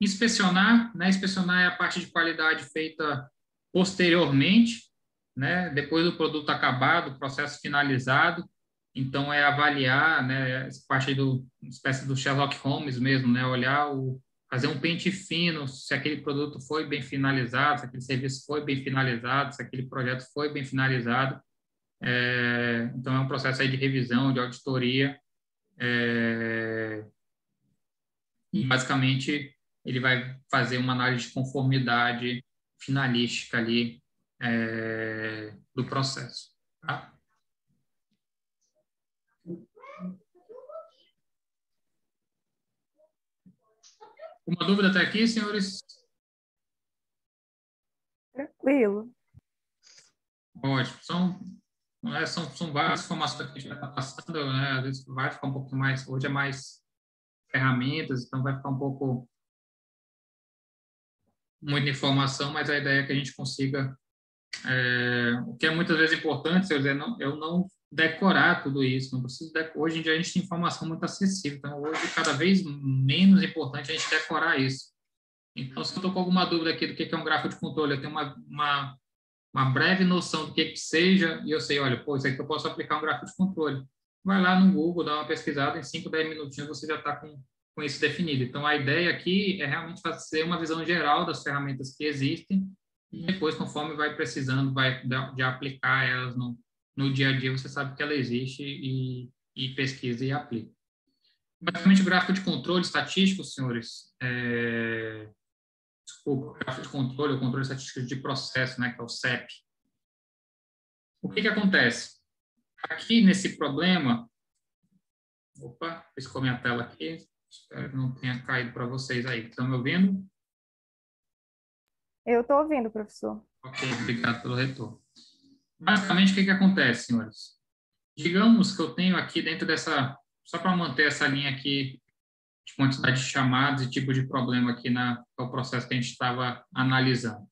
S2: Inspecionar, né? Inspecionar é a parte de qualidade feita posteriormente, né? Depois do produto acabado, processo finalizado. Então, é avaliar, né, essa parte do, espécie do Sherlock Holmes mesmo, né, olhar o, fazer um pente fino, se aquele produto foi bem finalizado, se aquele serviço foi bem finalizado, se aquele projeto foi bem finalizado, É, então, é um processo aí de revisão, de auditoria. É, e, basicamente, ele vai fazer uma análise de conformidade finalística ali é, do processo. Tá? Uma dúvida até aqui, senhores?
S3: Tranquilo.
S2: Ótimo. São, é, são, são várias informações que a gente estar passando, né? Às vezes vai ficar um pouco mais. Hoje é mais ferramentas, então vai ficar um pouco. muita informação, mas a ideia é que a gente consiga. É, o que é muitas vezes importante, é não, eu não decorar tudo isso. Não preciso Hoje em dia a gente tem informação muito acessível, então hoje cada vez menos importante a gente decorar isso. Então, se eu estou com alguma dúvida aqui do que é um gráfico de controle, eu tenho uma, uma, uma breve noção do que, que seja, e eu sei, olha, pô, isso aqui eu posso aplicar um gráfico de controle. Vai lá no Google, dá uma pesquisada, em 5, 10 minutinhos você já está com, com isso definido. Então, a ideia aqui é realmente fazer uma visão geral das ferramentas que existem, e depois, conforme vai precisando, vai de, aplicar elas no, no dia a dia você sabe que ela existe e, e pesquisa e aplica. Basicamente, o gráfico de controle estatístico, senhores, é... desculpa, o gráfico de controle, o controle estatístico de processo, né, que é o CEP. O que que acontece? Aqui nesse problema, opa, piscou minha tela aqui, espero que não tenha caído para vocês aí. Estão me ouvindo?
S3: Eu estou ouvindo, professor.
S2: Ok, obrigado pelo retorno. Basicamente, o que, que acontece, senhores? Digamos que eu tenho aqui dentro dessa, só para manter essa linha aqui de quantidade de chamados e tipo de problema aqui na o processo que a gente estava analisando.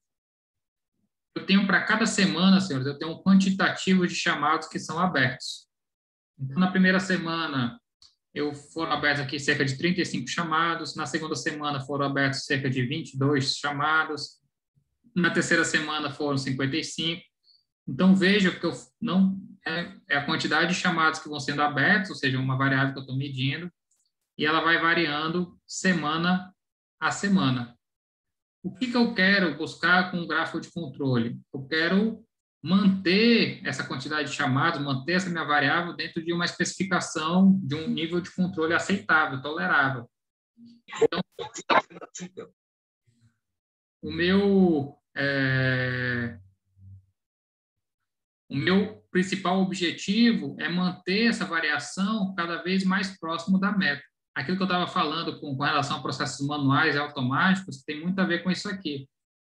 S2: Eu tenho para cada semana, senhores, eu tenho um quantitativo de chamados que são abertos. Então, na primeira semana, eu foram abertos aqui cerca de 35 chamados, na segunda semana foram abertos cerca de 22 chamados, na terceira semana foram 55, então, veja que eu não é, é, a quantidade de chamados que vão sendo abertos, ou seja, uma variável que eu estou medindo, e ela vai variando semana a semana. O que, que eu quero buscar com o gráfico de controle? Eu quero manter essa quantidade de chamados, manter essa minha variável dentro de uma especificação de um nível de controle aceitável, tolerável. Então, o meu é, o meu principal objetivo é manter essa variação cada vez mais próximo da meta. Aquilo que eu estava falando com, com, relação a processos manuais e automáticos tem muito a ver com isso aqui.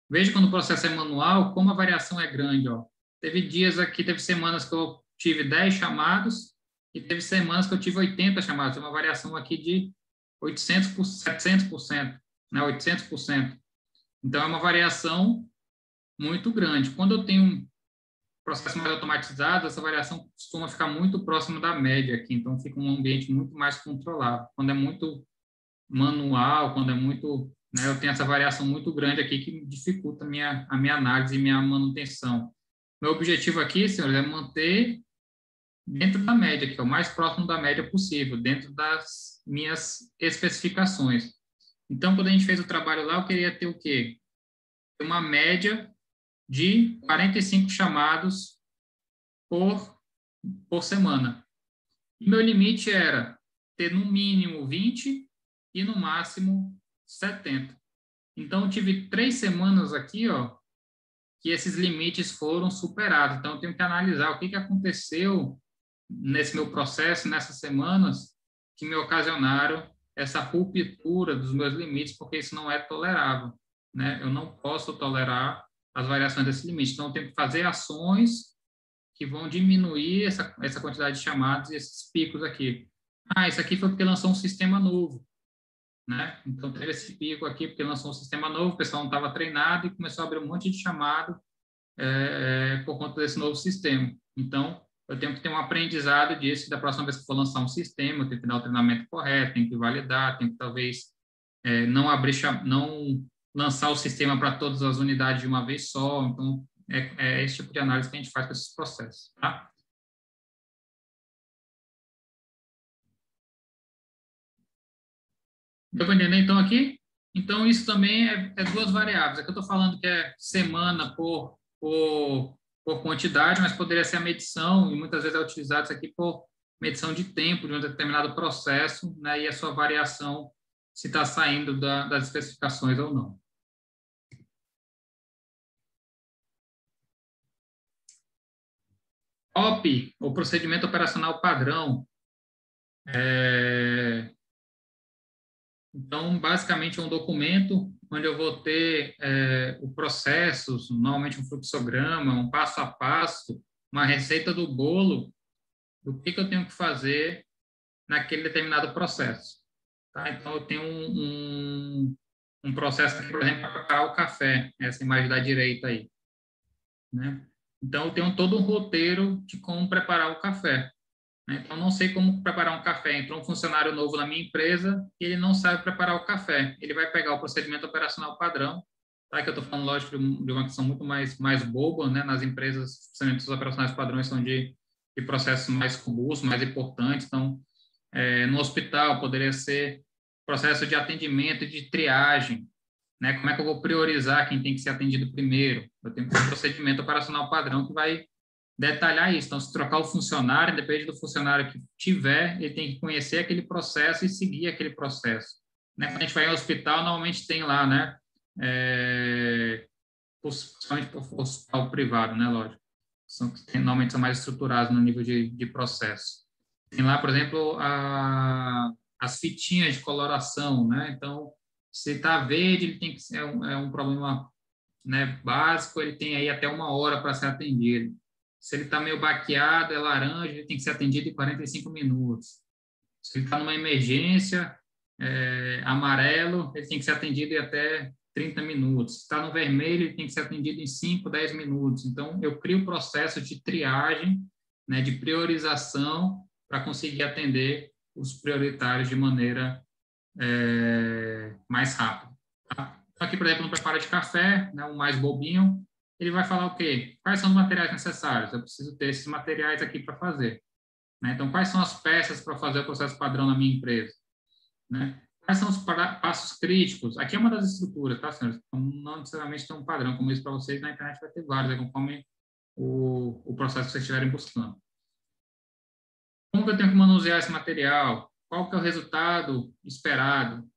S2: Veja quando o processo é manual, como a variação é grande. Ó. Teve dias aqui, teve semanas que eu tive 10 chamados e teve semanas que eu tive 80 chamados. Tem uma variação aqui de 800%, 700%, né? 800%. Então, é uma variação muito grande. Quando eu tenho processo mais automatizado, essa variação costuma ficar muito próxima da média aqui, então fica um ambiente muito mais controlado. Quando é muito manual, quando é muito, né, eu tenho essa variação muito grande aqui que dificulta a minha, a minha análise e minha manutenção. Meu objetivo aqui, senhores, é manter dentro da média, que é o mais próximo da média possível, dentro das minhas especificações. Então, quando a gente fez o trabalho lá, eu queria ter o quê? Uma média de 45 chamados por, por semana. E meu limite era ter no mínimo 20 e no máximo 70. Então, tive três semanas aqui, ó, que esses limites foram superados. Então, eu tenho que analisar o que, que aconteceu nesse meu processo, nessas semanas, que me ocasionaram essa ruptura dos meus limites, porque isso não é tolerável. Né? Eu não posso tolerar as variações desse limite. Então, eu tenho que fazer ações que vão diminuir essa, essa quantidade de chamados e esses picos aqui. Ah, isso aqui foi porque lançou um sistema novo. Né? Então, teve esse pico aqui porque lançou um sistema novo, o pessoal não estava treinado e começou a abrir um monte de chamado é, por conta desse novo sistema. Então, eu tenho que ter um aprendizado disso, da próxima vez que for lançar um sistema, eu tenho que dar o treinamento correto, tenho que validar, tenho que talvez é, não abrir, não lançar o sistema para todas as unidades de uma vez só. Então, é, é esse tipo de análise que a gente faz com esses processos. Tá? Deu para entender, então, aqui? Então, isso também é, é duas variáveis. Aqui eu estou falando que é semana por, por, por quantidade, mas poderia ser a medição, e muitas vezes é utilizado isso aqui por medição de tempo de um determinado processo, né, e a sua variação se está saindo da, das especificações ou não. OP, o procedimento operacional padrão. É... Então, basicamente, é um documento onde eu vou ter é, o processo, normalmente um fluxograma, um passo a passo, uma receita do bolo, do que, que eu tenho que fazer naquele determinado processo. Tá? Então, eu tenho um, um, um processo aqui, por exemplo, para preparar o café, essa imagem da direita aí. Né? Então, eu tenho todo um roteiro de como preparar o café. Né? Então, não sei como preparar um café. Entrou um funcionário novo na minha empresa e ele não sabe preparar o café. Ele vai pegar o procedimento operacional padrão, tá? que eu estou falando, lógico, de uma questão muito mais, mais boba, né? nas empresas, os procedimentos operacionais padrões são de, de processos mais robustos, mais importantes. Então, é, no hospital poderia ser processo de atendimento de triagem, né? Como é que eu vou priorizar quem tem que ser atendido primeiro? Eu tenho um procedimento operacional padrão que vai detalhar isso. Então, se trocar o funcionário, depende do funcionário que tiver, ele tem que conhecer aquele processo e seguir aquele processo. Né? Quando a gente vai ao hospital, normalmente tem lá, né? É, principalmente o hospital privado, né? Lógico. São, normalmente são mais estruturados no nível de, de processo. Tem lá, por exemplo, a, as fitinhas de coloração, né? Então, se está verde, ele tem que ser um, é um problema né, básico, ele tem aí até uma hora para ser atendido. Se ele está meio baqueado, é laranja, ele tem que ser atendido em 45 minutos. Se ele está numa emergência, é, amarelo, ele tem que ser atendido em até 30 minutos. Se está no vermelho, ele tem que ser atendido em 5, 10 minutos. Então, eu crio o um processo de triagem, né, de priorização, para conseguir atender os prioritários de maneira é, mais rápida. Tá? Então, aqui, por exemplo, no preparo de café, né, o mais bobinho, ele vai falar o quê? Quais são os materiais necessários? Eu preciso ter esses materiais aqui para fazer. Né? Então, quais são as peças para fazer o processo padrão na minha empresa? Né? Quais são os passos críticos? Aqui é uma das estruturas, tá, senhores? Então, não necessariamente tem um padrão, como isso para vocês, na internet vai ter vários, conforme o, o processo que vocês estiverem buscando. Como eu tenho que manusear esse material? Qual que é o resultado esperado?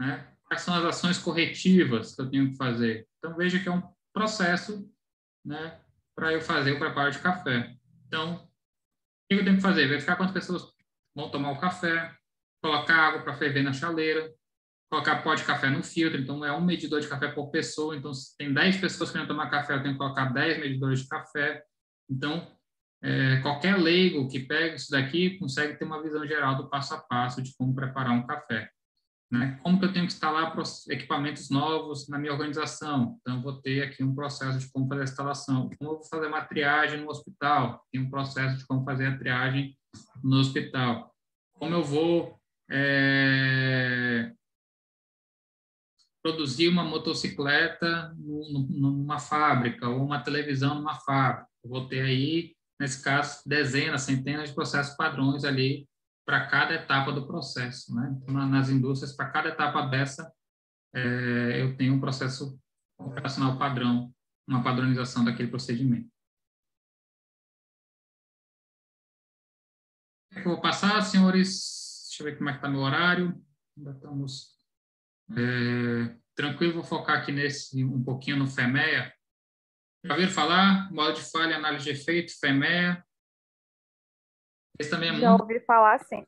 S2: Né? Quais são as ações corretivas que eu tenho que fazer? Então, veja que é um processo né, para eu fazer o preparo de café. Então, o que eu tenho que fazer? Verificar quantas pessoas vão tomar o café, colocar água para ferver na chaleira, colocar pó de café no filtro, então é um medidor de café por pessoa, então se tem 10 pessoas querendo tomar café, eu tenho que colocar 10 medidores de café. Então, é, qualquer leigo que pegue isso daqui consegue ter uma visão geral do passo a passo de como preparar um café. Né? Como que eu tenho que instalar equipamentos novos na minha organização? Então, vou ter aqui um processo de como fazer a instalação. Como eu vou fazer uma triagem no hospital? Tem um processo de como fazer a triagem no hospital. Como eu vou é, produzir uma motocicleta numa fábrica ou uma televisão numa fábrica? Eu vou ter aí nesse caso, dezenas, centenas de processos padrões ali para cada etapa do processo. Né? Então, nas indústrias, para cada etapa dessa, é, eu tenho um processo operacional padrão, uma padronização daquele procedimento. Eu vou passar, senhores? Deixa eu ver como é que está meu horário. Ainda estamos é, tranquilo, vou focar aqui nesse um pouquinho no FEMEA. Já ouviram falar? Modo de falha, análise de efeito, FEMEA.
S3: Esse também é Já muito... ouvi falar, sim.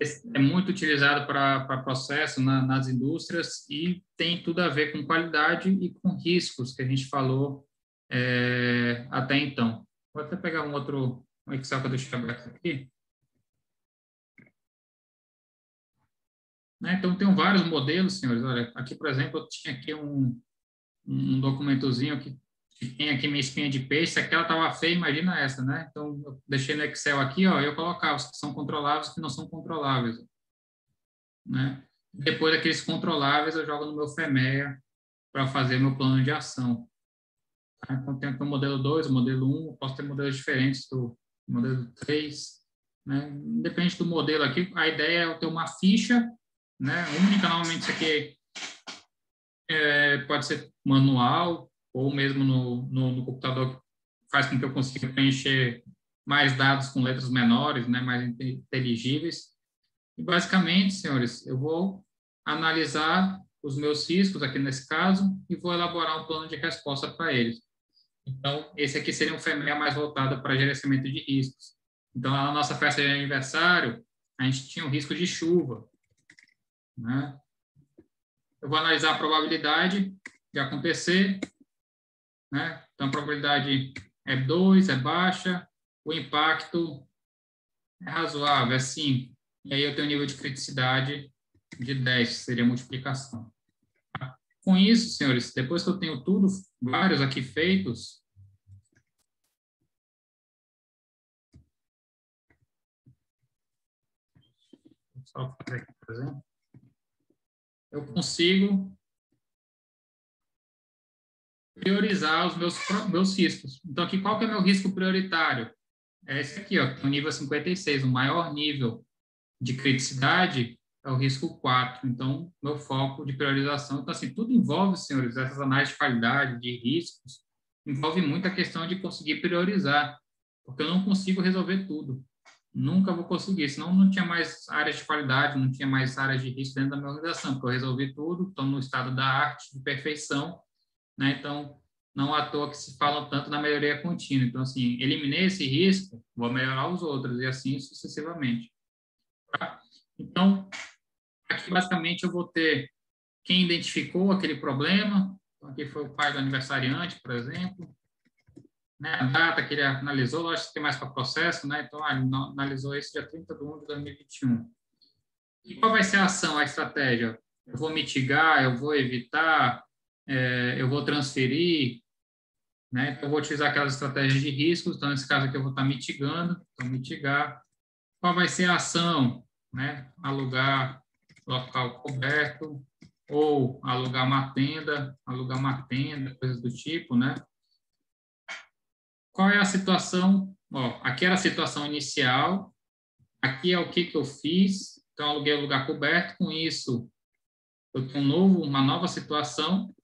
S2: Esse é muito utilizado para processo na, nas indústrias e tem tudo a ver com qualidade e com riscos que a gente falou é, até então. Vou até pegar um outro um Excel que eu deixei aberto aqui. Né? Então, tem vários modelos, senhores. Olha, aqui, por exemplo, eu tinha aqui um, um documentozinho que, tem aqui minha espinha de peixe, se aquela estava feia, imagina essa, né? Então, eu deixei no Excel aqui, ó, eu colocava os que são controláveis e os que não são controláveis, né? Depois daqueles controláveis, eu jogo no meu FEMEA para fazer meu plano de ação. Tá? Então, tem aqui o modelo 2, o modelo 1, um, posso ter modelos diferentes do modelo 3, né? Independente do modelo aqui, a ideia é eu ter uma ficha, né? Única, normalmente isso aqui é, pode ser manual, ou mesmo no, no, no computador faz com que eu consiga preencher mais dados com letras menores, né, mais inteligíveis. E basicamente, senhores, eu vou analisar os meus riscos aqui nesse caso e vou elaborar um plano de resposta para eles. Então, esse aqui seria um FEMEA mais voltado para gerenciamento de riscos. Então, na nossa festa de aniversário, a gente tinha um risco de chuva. Né? Eu vou analisar a probabilidade de acontecer. Né? Então, a probabilidade é 2, é baixa. O impacto é razoável, é 5. E aí eu tenho um nível de criticidade de 10, que seria a multiplicação. Com isso, senhores, depois que eu tenho tudo, vários aqui feitos, só fazer aqui, por exemplo, eu consigo priorizar os meus, meus riscos. Então, aqui, qual que é o meu risco prioritário? É esse aqui, ó, o nível 56, o maior nível de criticidade é o risco 4. Então, meu foco de priorização. Então, assim, tudo envolve, senhores, essas análises de qualidade, de riscos, envolve muita questão de conseguir priorizar, porque eu não consigo resolver tudo. Nunca vou conseguir, senão não tinha mais áreas de qualidade, não tinha mais áreas de risco dentro da minha organização, porque eu resolvi tudo, estou no estado da arte, de perfeição, né? Então, não à toa que se fala tanto na melhoria contínua. Então, assim, eliminei esse risco, vou melhorar os outros, e assim sucessivamente. Tá? Então, aqui basicamente eu vou ter quem identificou aquele problema, então, aqui foi o pai do aniversariante, por exemplo, né, a data que ele analisou, lógico que tem mais para processo, né, então ah, ele analisou esse dia 30 de 1 de 2021. E qual vai ser a ação, a estratégia? Eu vou mitigar, eu vou evitar, é, eu vou transferir, né, então eu vou utilizar aquelas estratégias de riscos, então nesse caso aqui eu vou estar mitigando, então mitigar. Qual vai ser a ação? Né, alugar local coberto, ou alugar uma tenda, alugar uma tenda, coisas do tipo, né? Qual é a situação? Ó, aqui era a situação inicial, aqui é o que, que eu fiz, então aluguei o lugar coberto, com isso eu tenho um novo, uma nova situação,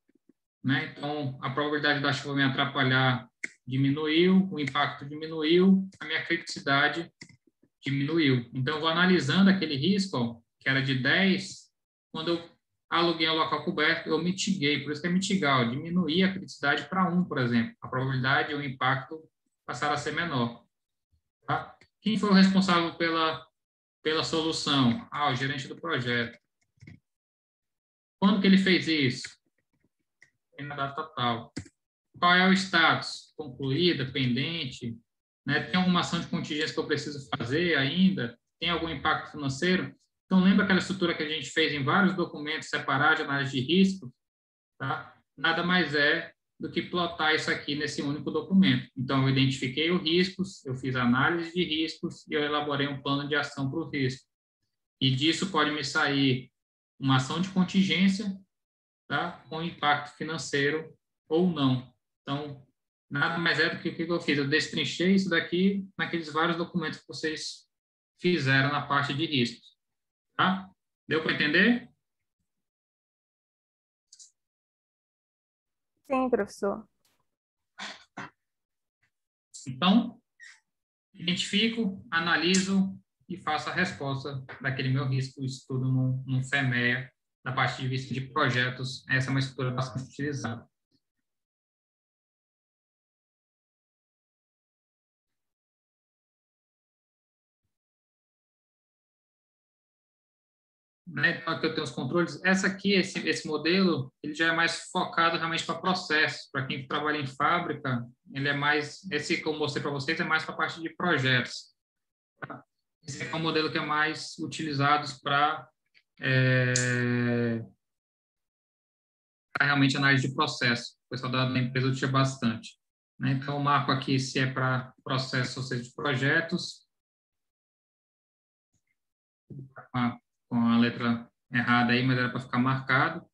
S2: né? Então a probabilidade da chuva me atrapalhar diminuiu, o impacto diminuiu, a minha criticidade diminuiu. Então eu vou analisando aquele risco, ó, que era de 10, quando eu aluguei o local coberto, eu mitiguei, por isso que é mitigar, diminuir a criticidade para 1, por exemplo. A probabilidade e o impacto passaram a ser menor. Tá? Quem foi o responsável pela, pela solução? Ah, o gerente do projeto. Quando que ele fez isso? Na data tal. Qual é o status? Concluída, pendente? Né? Tem alguma ação de contingência que eu preciso fazer ainda? Tem algum impacto financeiro? Então, lembra aquela estrutura que a gente fez em vários documentos separados de análise de risco? Tá? Nada mais é do que plotar isso aqui nesse único documento. Então, eu identifiquei os riscos, eu fiz análise de riscos e eu elaborei um plano de ação para o risco. E disso pode me sair uma ação de contingência tá? com impacto financeiro ou não. Então, nada mais é do que o que eu fiz. Eu destrinchei isso daqui naqueles vários documentos que vocês fizeram na parte de riscos. Tá? Deu para entender?
S3: Sim, professor.
S2: Então, identifico, analiso e faço a resposta daquele meu risco, estudo no, no FEMEA, da parte de vista de projetos. Essa é uma estrutura bastante utilizada. Né, então aqui eu tenho os controles. Essa aqui, esse, esse modelo, ele já é mais focado realmente para processos. Para quem trabalha em fábrica, ele é mais, esse que eu mostrei para vocês é mais para a parte de projetos. Tá? Esse é um modelo que é mais utilizado para é, realmente análise de processo. O pessoal da, empresa utiliza bastante. Né? Então, eu marco aqui se é para processo, ou seja, de projetos com a letra errada aí, mas era para ficar marcado,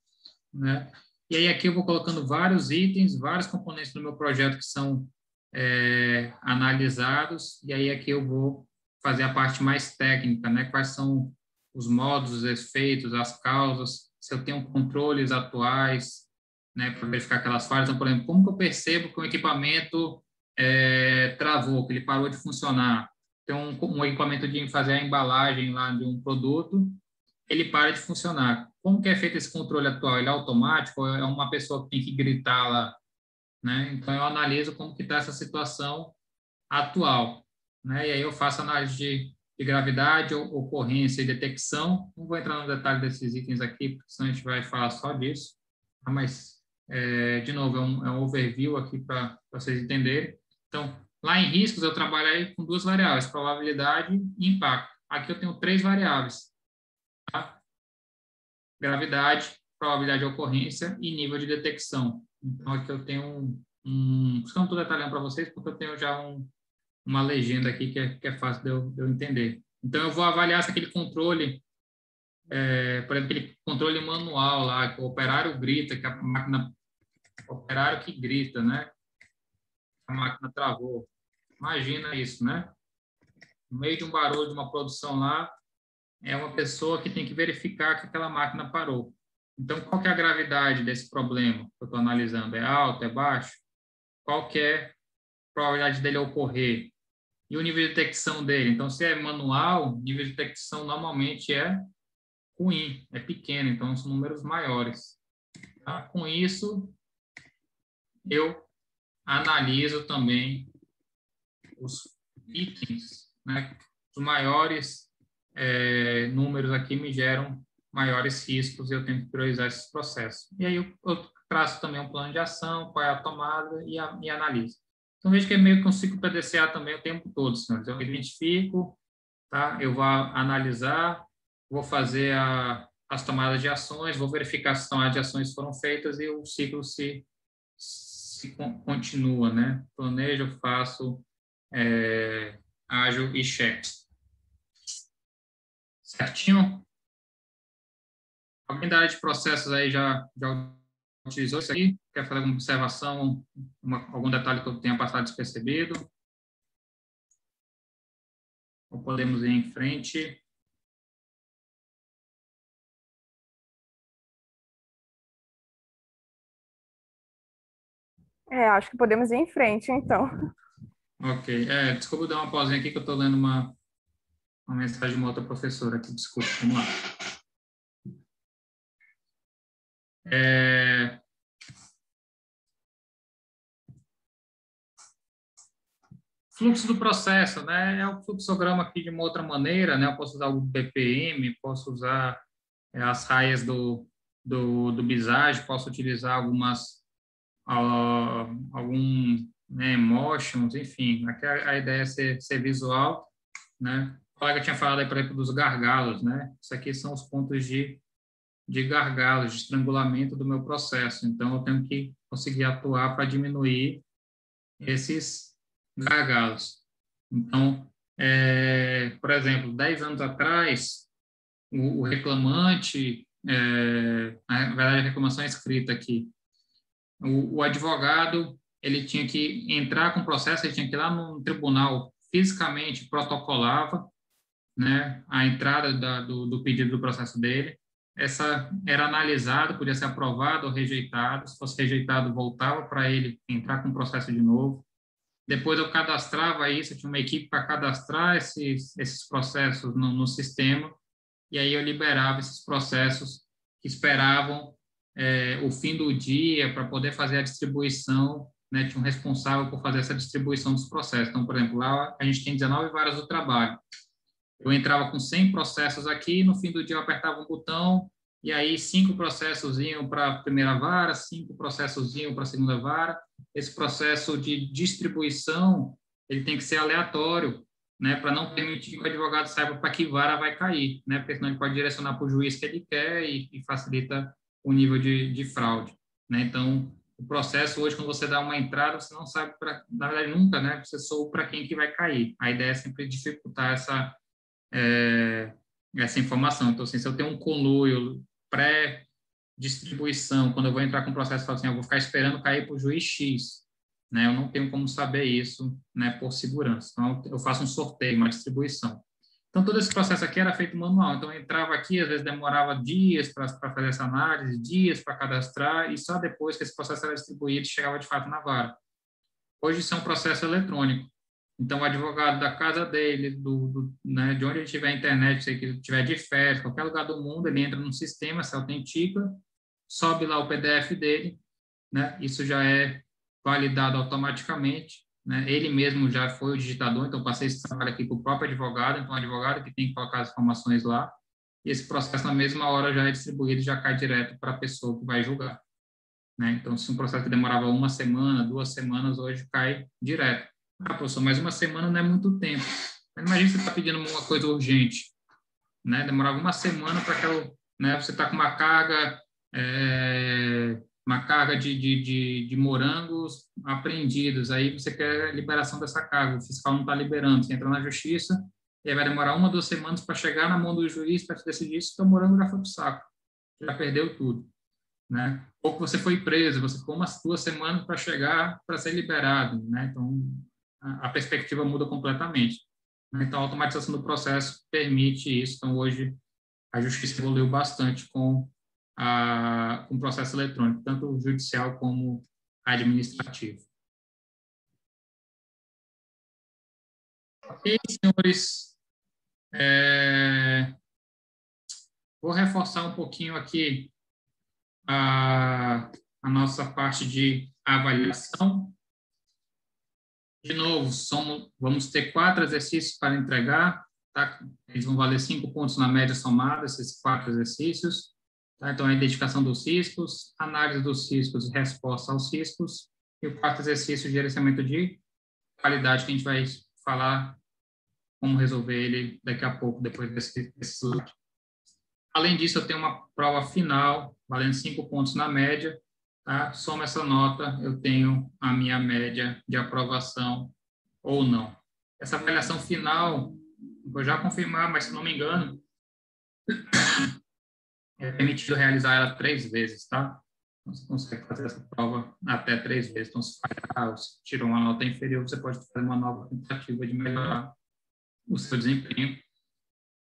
S2: né? E aí aqui eu vou colocando vários itens, vários componentes do meu projeto que são é, analisados, e aí aqui eu vou fazer a parte mais técnica, né? Quais são os modos, os efeitos, as causas, se eu tenho controles atuais, né, para verificar aquelas falhas. Então, por exemplo, como que eu percebo que o equipamento é, travou, que ele parou de funcionar? Tem um, um equipamento de fazer a embalagem lá de um produto, ele para de funcionar. Como que é feito esse controle atual? Ele é automático? É uma pessoa que tem que gritar lá? Né? Então, eu analiso como que está essa situação atual. Né? E aí eu faço análise de, de gravidade, ocorrência e detecção. Não vou entrar no detalhe desses itens aqui, porque senão a gente vai falar só disso. Tá? Mas, é, de novo, é um, é um overview aqui para vocês entenderem. Então, lá em riscos, eu trabalhei com duas variáveis, probabilidade e impacto. Aqui eu tenho três variáveis. Gravidade, probabilidade de ocorrência e nível de detecção. Então, aqui eu tenho um... um não estou detalhando para vocês, porque eu tenho já um, uma legenda aqui que é, que é fácil de eu, de eu entender. Então, eu vou avaliar se aquele controle é, por exemplo, aquele controle manual lá, que o operário grita, que a máquina, o operário que grita, né? A máquina travou. Imagina isso, né? No meio de um barulho de uma produção lá, é uma pessoa que tem que verificar que aquela máquina parou. Então, qual é a gravidade desse problema que eu estou analisando? É alto, é baixo? Qual é a probabilidade dele ocorrer? E o nível de detecção dele? Então, se é manual, o nível de detecção normalmente é ruim, é pequeno, então são números maiores. Tá? Com isso, eu analiso também os itens, né? Os maiores é, números aqui me geram maiores riscos e eu tenho que priorizar esses processos. E aí eu, eu traço também um plano de ação, qual é a tomada e, a, e analiso. Então, vejo que é meio que um ciclo PDCA também o tempo todo, senhores. Eu identifico, tá? eu vou analisar, vou fazer a, as tomadas de ações, vou verificar se as tomadas de ações foram feitas e o ciclo se, se continua, né? Planejo, faço, é, ágil e cheque. Certinho? Alguém da área de processos aí já, já utilizou isso aqui? Quer fazer alguma observação, uma, algum detalhe que eu tenha passado despercebido? Ou podemos ir em frente?
S3: É, acho que podemos ir em frente, então.
S2: Ok. É, desculpa dar uma pausinha aqui que eu estou lendo uma, uma mensagem de uma outra professora aqui. Desculpa, vamos lá. É... Fluxo do processo, né? É o fluxograma aqui de uma outra maneira, né? Eu posso usar o BPM, posso usar é, as raias do, do, do posso utilizar algumas algum né, emotions, enfim, aqui a, a, ideia é ser, ser visual, né? Colega tinha falado aí, por exemplo, dos gargalos, né? Isso aqui são os pontos de, de gargalos, de estrangulamento do meu processo. Então, eu tenho que conseguir atuar para diminuir esses gargalos. Então, é, por exemplo, 10 anos atrás, o, o reclamante, é, na verdade, a reclamação é escrita aqui, o, o advogado ele tinha que entrar com o processo, ele tinha que ir lá no tribunal fisicamente protocolava né, a entrada da, do, do, pedido do processo dele. Essa era analisado, podia ser aprovado ou rejeitado. Se fosse rejeitado, voltava para ele entrar com o processo de novo. Depois eu cadastrava isso, eu tinha uma equipe para cadastrar esses, esses processos no, no sistema, e aí eu liberava esses processos que esperavam é, o fim do dia para poder fazer a distribuição, né, tinha um responsável por fazer essa distribuição dos processos. Então, por exemplo, lá a gente tem 19 varas do trabalho. Eu entrava com 100 processos aqui, no fim do dia eu apertava um botão, e aí cinco processos iam para a primeira vara, cinco processos iam para a segunda vara. Esse processo de distribuição, ele tem que ser aleatório, né, para não permitir que o advogado saiba para que vara vai cair, né, porque senão ele pode direcionar para o juiz que ele quer e, e facilita o nível de, de fraude. Né? Então, o processo hoje, quando você dá uma entrada, você não sabe, pra, na verdade, nunca, né? Você soube para quem que vai cair. A ideia é sempre dificultar essa, é, essa informação. Então, assim, se eu tenho um conluio pré-distribuição, quando eu vou entrar com o processo, eu falo assim, eu vou ficar esperando cair para o juiz X. Né? Eu não tenho como saber isso né, por segurança. Então, eu faço um sorteio, uma distribuição. Então, todo esse processo aqui era feito manual. Então, eu entrava aqui, às vezes demorava dias para fazer essa análise, dias para cadastrar, e só depois que esse processo era distribuído, chegava de fato na vara. Hoje, isso é um processo eletrônico. Então, o advogado da casa dele, do, do né, de onde ele tiver internet, se ele tiver de férias, qualquer lugar do mundo, ele entra no sistema, se autentica, sobe lá o PDF dele, né? Isso já é validado automaticamente, né? Ele mesmo já foi o digitador, então passei esse trabalho aqui para o próprio advogado, então o advogado que tem que colocar as informações lá, e esse processo na mesma hora já é distribuído já cai direto para a pessoa que vai julgar. Né? Então, se um processo que demorava uma semana, duas semanas, hoje cai direto. Ah, professor, uma semana não é muito tempo. Imagina você está pedindo uma coisa urgente. Né? Demorava uma semana para aquela... Né? Você está com uma carga... É, uma carga de, de, de, de, morangos apreendidos. Aí você quer a liberação dessa carga. O fiscal não está liberando. Você entra na justiça e aí vai demorar uma, duas semanas para chegar na mão do juiz para decidir se o morango já foi para o saco. Já perdeu tudo. Né? Ou que você foi preso, você ficou umas duas semanas para chegar para ser liberado. Né? Então, a, perspectiva muda completamente. Né? Então, a automatização do processo permite isso. Então, hoje, a justiça evoluiu bastante com, a, com o processo eletrônico, tanto judicial como administrativo. Ok, senhores, é, vou reforçar um pouquinho aqui a, a nossa parte de avaliação. De novo, somos, vamos ter quatro exercícios para entregar. Tá? Eles vão valer cinco pontos na média somada, esses quatro exercícios. Tá? Então, a identificação dos riscos, análise dos riscos e resposta aos riscos. E o quarto exercício, gerenciamento de qualidade, que a gente vai falar como resolver ele daqui a pouco, depois desse, desse slide. Além disso, eu tenho uma prova final, valendo cinco pontos na média, tá? Soma essa nota, eu tenho a minha média de aprovação ou não. Essa avaliação final, vou já confirmar, mas se não me engano, é permitido realizar ela três vezes, tá? Então, você consegue fazer essa prova até três vezes. Então, se falhar, se tirou uma nota inferior, você pode fazer uma nova tentativa de melhorar o seu desempenho.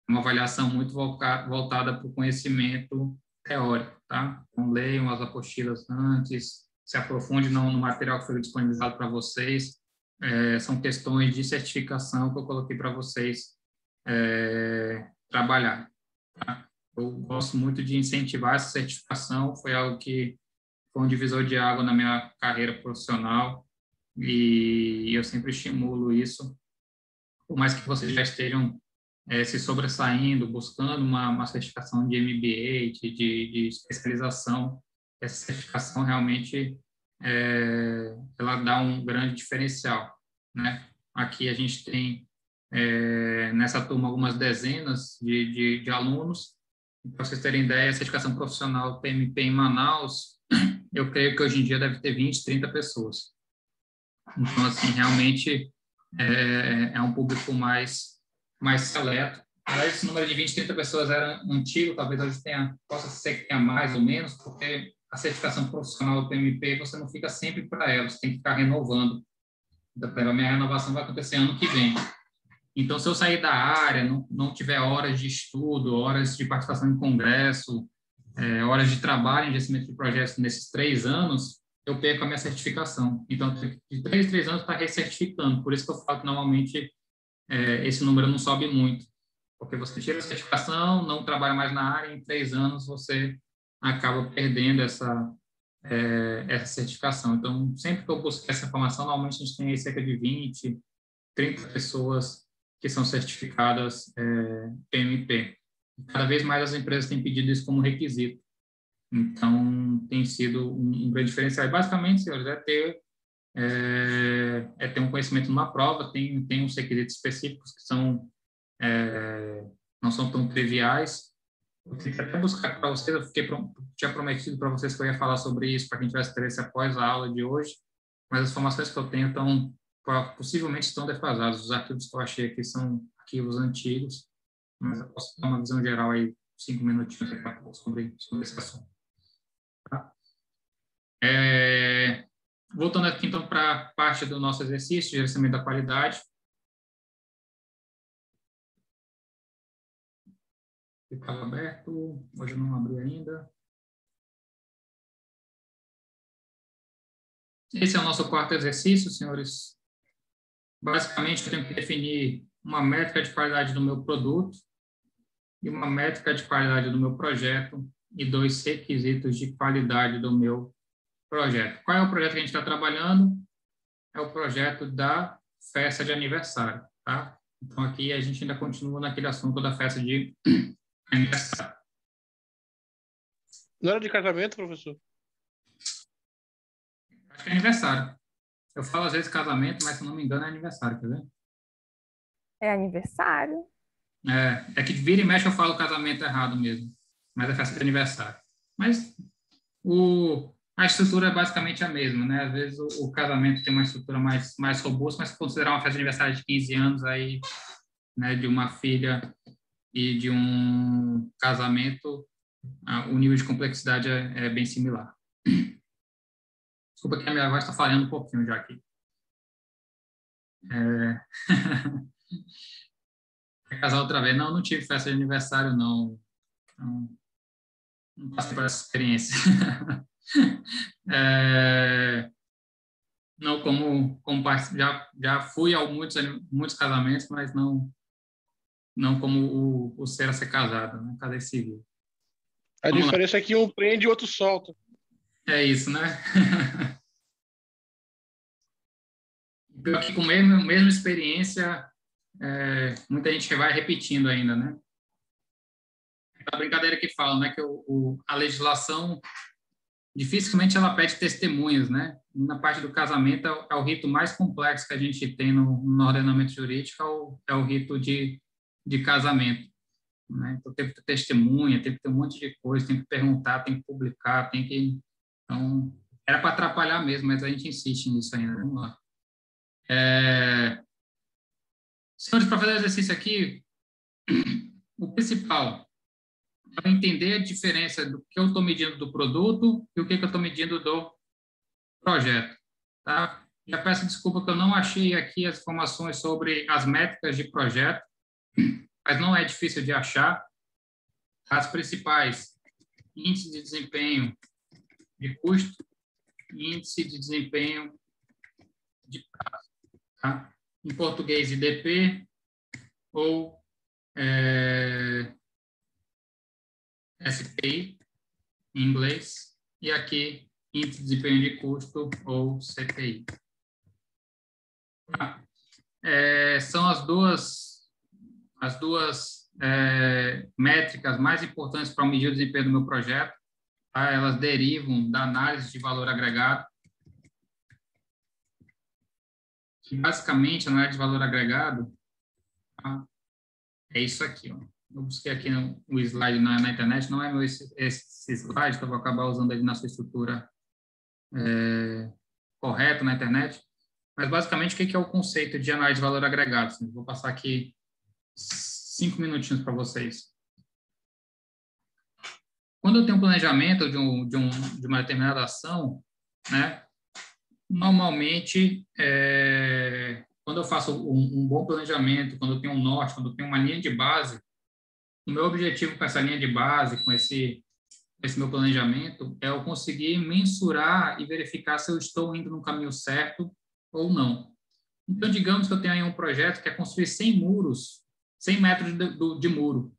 S2: Uma avaliação muito voltada para o conhecimento teórico, tá? Então, leiam as apostilas antes, se aprofunde no, no material que foi disponibilizado para vocês. É, são questões de certificação que eu coloquei para vocês é, trabalhar. Tá? Eu gosto muito de incentivar essa certificação, foi algo que foi um divisor de água na minha carreira profissional e eu sempre estimulo isso. Por mais que vocês já estejam é, se sobressaindo, buscando uma, uma certificação de MBA, de, de, de especialização, essa certificação realmente é, ela dá um grande diferencial, né? Aqui a gente tem é, nessa turma algumas dezenas de, de, de alunos. Para vocês terem ideia, a certificação profissional PMP em Manaus, eu creio que hoje em dia deve ter 20, 30 pessoas. Então, assim, realmente é, é um público mais mais seleto. Esse número de 20, 30 pessoas era antigo, talvez hoje tenha, possa ser que tenha mais ou menos, porque a certificação profissional do PMP você não fica sempre para ela, você tem que ficar renovando. Então, a minha renovação vai acontecer ano que vem. Então, se eu sair da área, não, não tiver horas de estudo, horas de participação em congresso, é, horas de trabalho em gerenciamento de projetos nesses três anos, eu perco a minha certificação. Então, de três, três anos está recertificando. Por isso que eu falo que normalmente é, esse número não sobe muito, porque você tira a certificação, não trabalha mais na área, em três anos você acaba perdendo essa, é, essa certificação. Então, sempre que eu busco essa informação, normalmente a gente tem cerca de 20, 30 pessoas que são certificadas é, PMP. Cada vez mais as empresas têm pedido isso como requisito. Então, tem sido um, um grande diferencial. E, basicamente, senhores, é ter é, é, ter um conhecimento numa prova, tem, tem uns requisitos específicos que são, é, não são tão triviais. Eu tenho que até buscar para vocês, eu fiquei, tinha prometido para vocês que eu ia falar sobre isso para quem tivesse interesse após a aula de hoje, mas as informações que eu tenho estão, possivelmente estão defasadas. Os arquivos que eu achei aqui são arquivos antigos, mas eu posso dar uma visão geral aí, cinco minutinhos sobre, sobre esse assunto. Tá? É, Voltando aqui, então, para a parte do nosso exercício gerenciamento da qualidade. Ficava aberto, hoje eu não abri ainda. Esse é o nosso quarto exercício, senhores. Basicamente, eu tenho que definir uma métrica de qualidade do meu produto e uma métrica de qualidade do meu projeto e dois requisitos de qualidade do meu projeto. Qual é o projeto que a gente está trabalhando? É o projeto da festa de aniversário, tá? Então, aqui a gente ainda continua naquele assunto da festa de aniversário.
S5: Não era de casamento, professor?
S2: Acho que é aniversário. Eu falo às vezes casamento, mas se não me engano é aniversário, quer ver?
S3: É aniversário.
S2: É, é que vira e mexe eu falo casamento errado mesmo. Mas é festa de aniversário. Mas o, a estrutura é basicamente a mesma, né? Às vezes o, o, casamento tem uma estrutura mais, mais robusta, mas considerar uma festa de aniversário de 15 anos aí, né, de uma filha e de um casamento, a, o nível de complexidade é, é bem similar. Desculpa que a minha voz está falhando um pouquinho já aqui. É... casar outra vez? Não, não tive festa de aniversário, não. Não, não passei por essa experiência. é... Não como, como já, já fui a muitos, muitos casamentos, mas não não como o, o ser a ser casado, né? Casei civil.
S5: A Vamos diferença lá. é que um prende e outro solta.
S2: É isso, né? Pior que com a mesma, mesma experiência, é, muita gente vai repetindo ainda, né? A brincadeira que fala, né, que o, o, a legislação dificilmente ela pede testemunhas, né? Na parte do casamento é o, é o rito mais complexo que a gente tem no, no ordenamento jurídico, é o, é o rito de, de casamento. Né? Então tem que ter testemunha, tem que ter um monte de coisa, tem que perguntar, tem que publicar, tem que então, era para atrapalhar mesmo, mas a gente insiste nisso ainda. Vamos lá. É... Senhores, para fazer o exercício aqui, o principal é entender a diferença do que eu estou medindo do produto e o que, que eu estou medindo do projeto. Tá? Já peço desculpa que eu não achei aqui as informações sobre as métricas de projeto, mas não é difícil de achar. As principais, índice de desempenho, de custo e índice de desempenho de prazo. Tá? Em português, IDP ou é, SPI, em inglês, e aqui índice de desempenho de custo ou CPI. Tá? É, são as duas, as duas é, métricas mais importantes para medir o desempenho do meu projeto tá? elas derivam da análise de valor agregado, que basicamente a análise de valor agregado tá? é isso aqui. Ó. Eu busquei aqui o slide na, na, internet, não é meu esse, esse slide, que eu vou acabar usando ele na sua estrutura é, correta na internet, mas basicamente o que é o conceito de análise de valor agregado? Vou passar aqui cinco minutinhos para vocês. Quando eu tenho um planejamento de, um, de, um, de uma determinada ação, né, normalmente, é, quando eu faço um, um, bom planejamento, quando eu tenho um norte, quando eu tenho uma linha de base, o meu objetivo com essa linha de base, com esse, esse meu planejamento, é eu conseguir mensurar e verificar se eu estou indo no caminho certo ou não. Então, digamos que eu tenho aí um projeto que é construir 100 muros, 100 metros de, de, muro.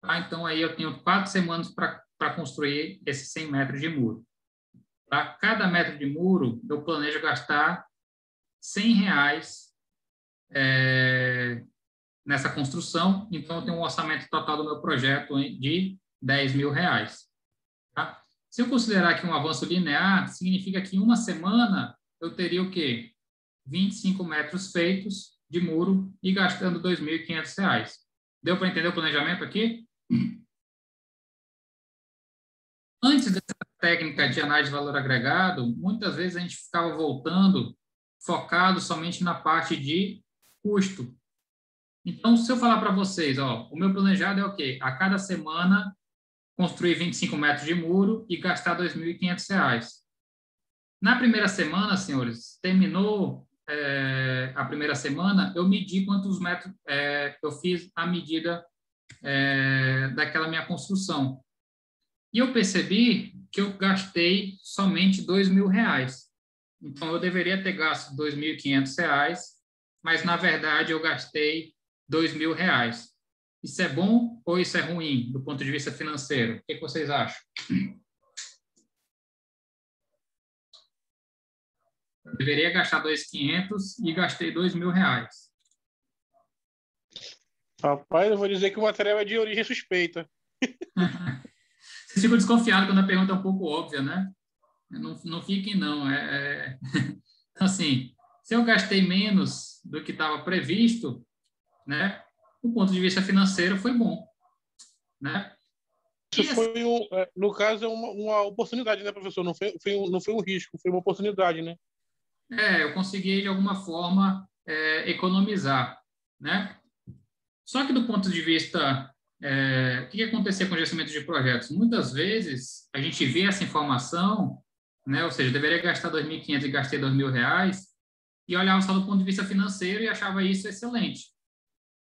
S2: Tá? Então, aí eu tenho quatro semanas para construir esses 100 metros de muro. Para cada metro de muro, eu planejo gastar 100 reais é, nessa construção, então eu tenho um orçamento total do meu projeto de 10 mil reais. Tá? Se eu considerar que um avanço linear, significa que em uma semana eu teria o quê? 25 metros feitos de muro e gastando R$ 2.500. Deu para entender o planejamento aqui? Antes dessa técnica de análise de valor agregado, muitas vezes a gente ficava voltando focado somente na parte de custo. Então, se eu falar para vocês, ó, o meu planejado é o quê? A cada semana construir 25 metros de muro e gastar R$ 2.500. Na primeira semana, senhores, terminou é, a primeira semana, eu medi quantos metros é, eu fiz a medida é, daquela minha construção. E eu percebi que eu gastei somente mil reais. Então, eu deveria ter gasto quinhentos reais, mas, na verdade, eu gastei dois mil reais. Isso é bom ou isso é ruim do ponto de vista financeiro? O que, que vocês acham? Eu deveria gastar 2.500 e gastei 2 mil reais.
S5: Rapaz, eu vou dizer que o material é de origem suspeita.
S2: Vocês ficam desconfiados quando a pergunta é um pouco óbvia, né? Não, não fiquem, não. É, é... Assim, se eu gastei menos do que estava previsto, né? Do ponto de vista financeiro, foi bom, né?
S5: Isso foi, um, é, no caso, é uma, uma oportunidade, né, professor? Não foi, foi um, não foi um risco, foi uma oportunidade, né?
S2: É, eu consegui, de alguma forma, é, economizar, né? Só que do ponto de vista, é, o que, que acontecia com o gerenciamento de projetos? Muitas vezes a gente vê essa informação, né? Ou seja, deveria gastar 2.500 e gastei 2.000 reais, e olhava só do ponto de vista financeiro e achava isso excelente,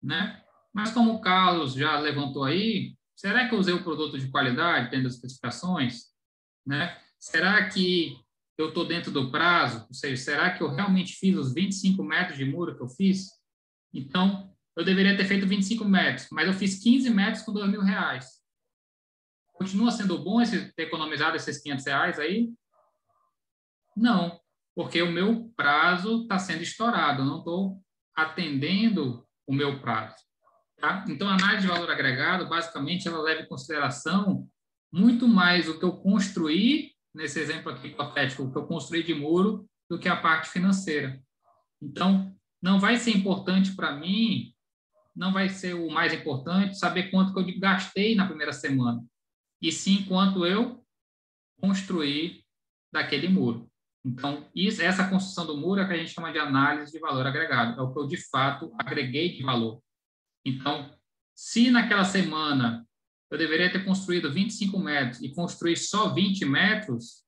S2: né? Mas como o Carlos já levantou aí, será que eu usei o produto de qualidade, tendo as especificações, né? Será que eu estou dentro do prazo? Ou seja, será que eu realmente fiz os 25 metros de muro que eu fiz? Então, eu deveria ter feito 25 metros, mas eu fiz 15 metros com 2 mil reais. Continua sendo bom esse, ter economizado esses 500 reais aí? Não, porque o meu prazo está sendo estourado, eu não estou atendendo o meu prazo. Tá? Então, a análise de valor agregado, basicamente, ela leva em consideração muito mais o que eu construí, nesse exemplo aqui hipotético, o que eu construí de muro, do que a parte financeira. Então, não vai ser importante para mim não vai ser o mais importante saber quanto que eu gastei na primeira semana, e sim quanto eu construí daquele muro. Então, isso, essa construção do muro é o que a gente chama de análise de valor agregado, é o que eu de fato agreguei de valor. Então, se naquela semana eu deveria ter construído 25 metros e construir só 20 metros,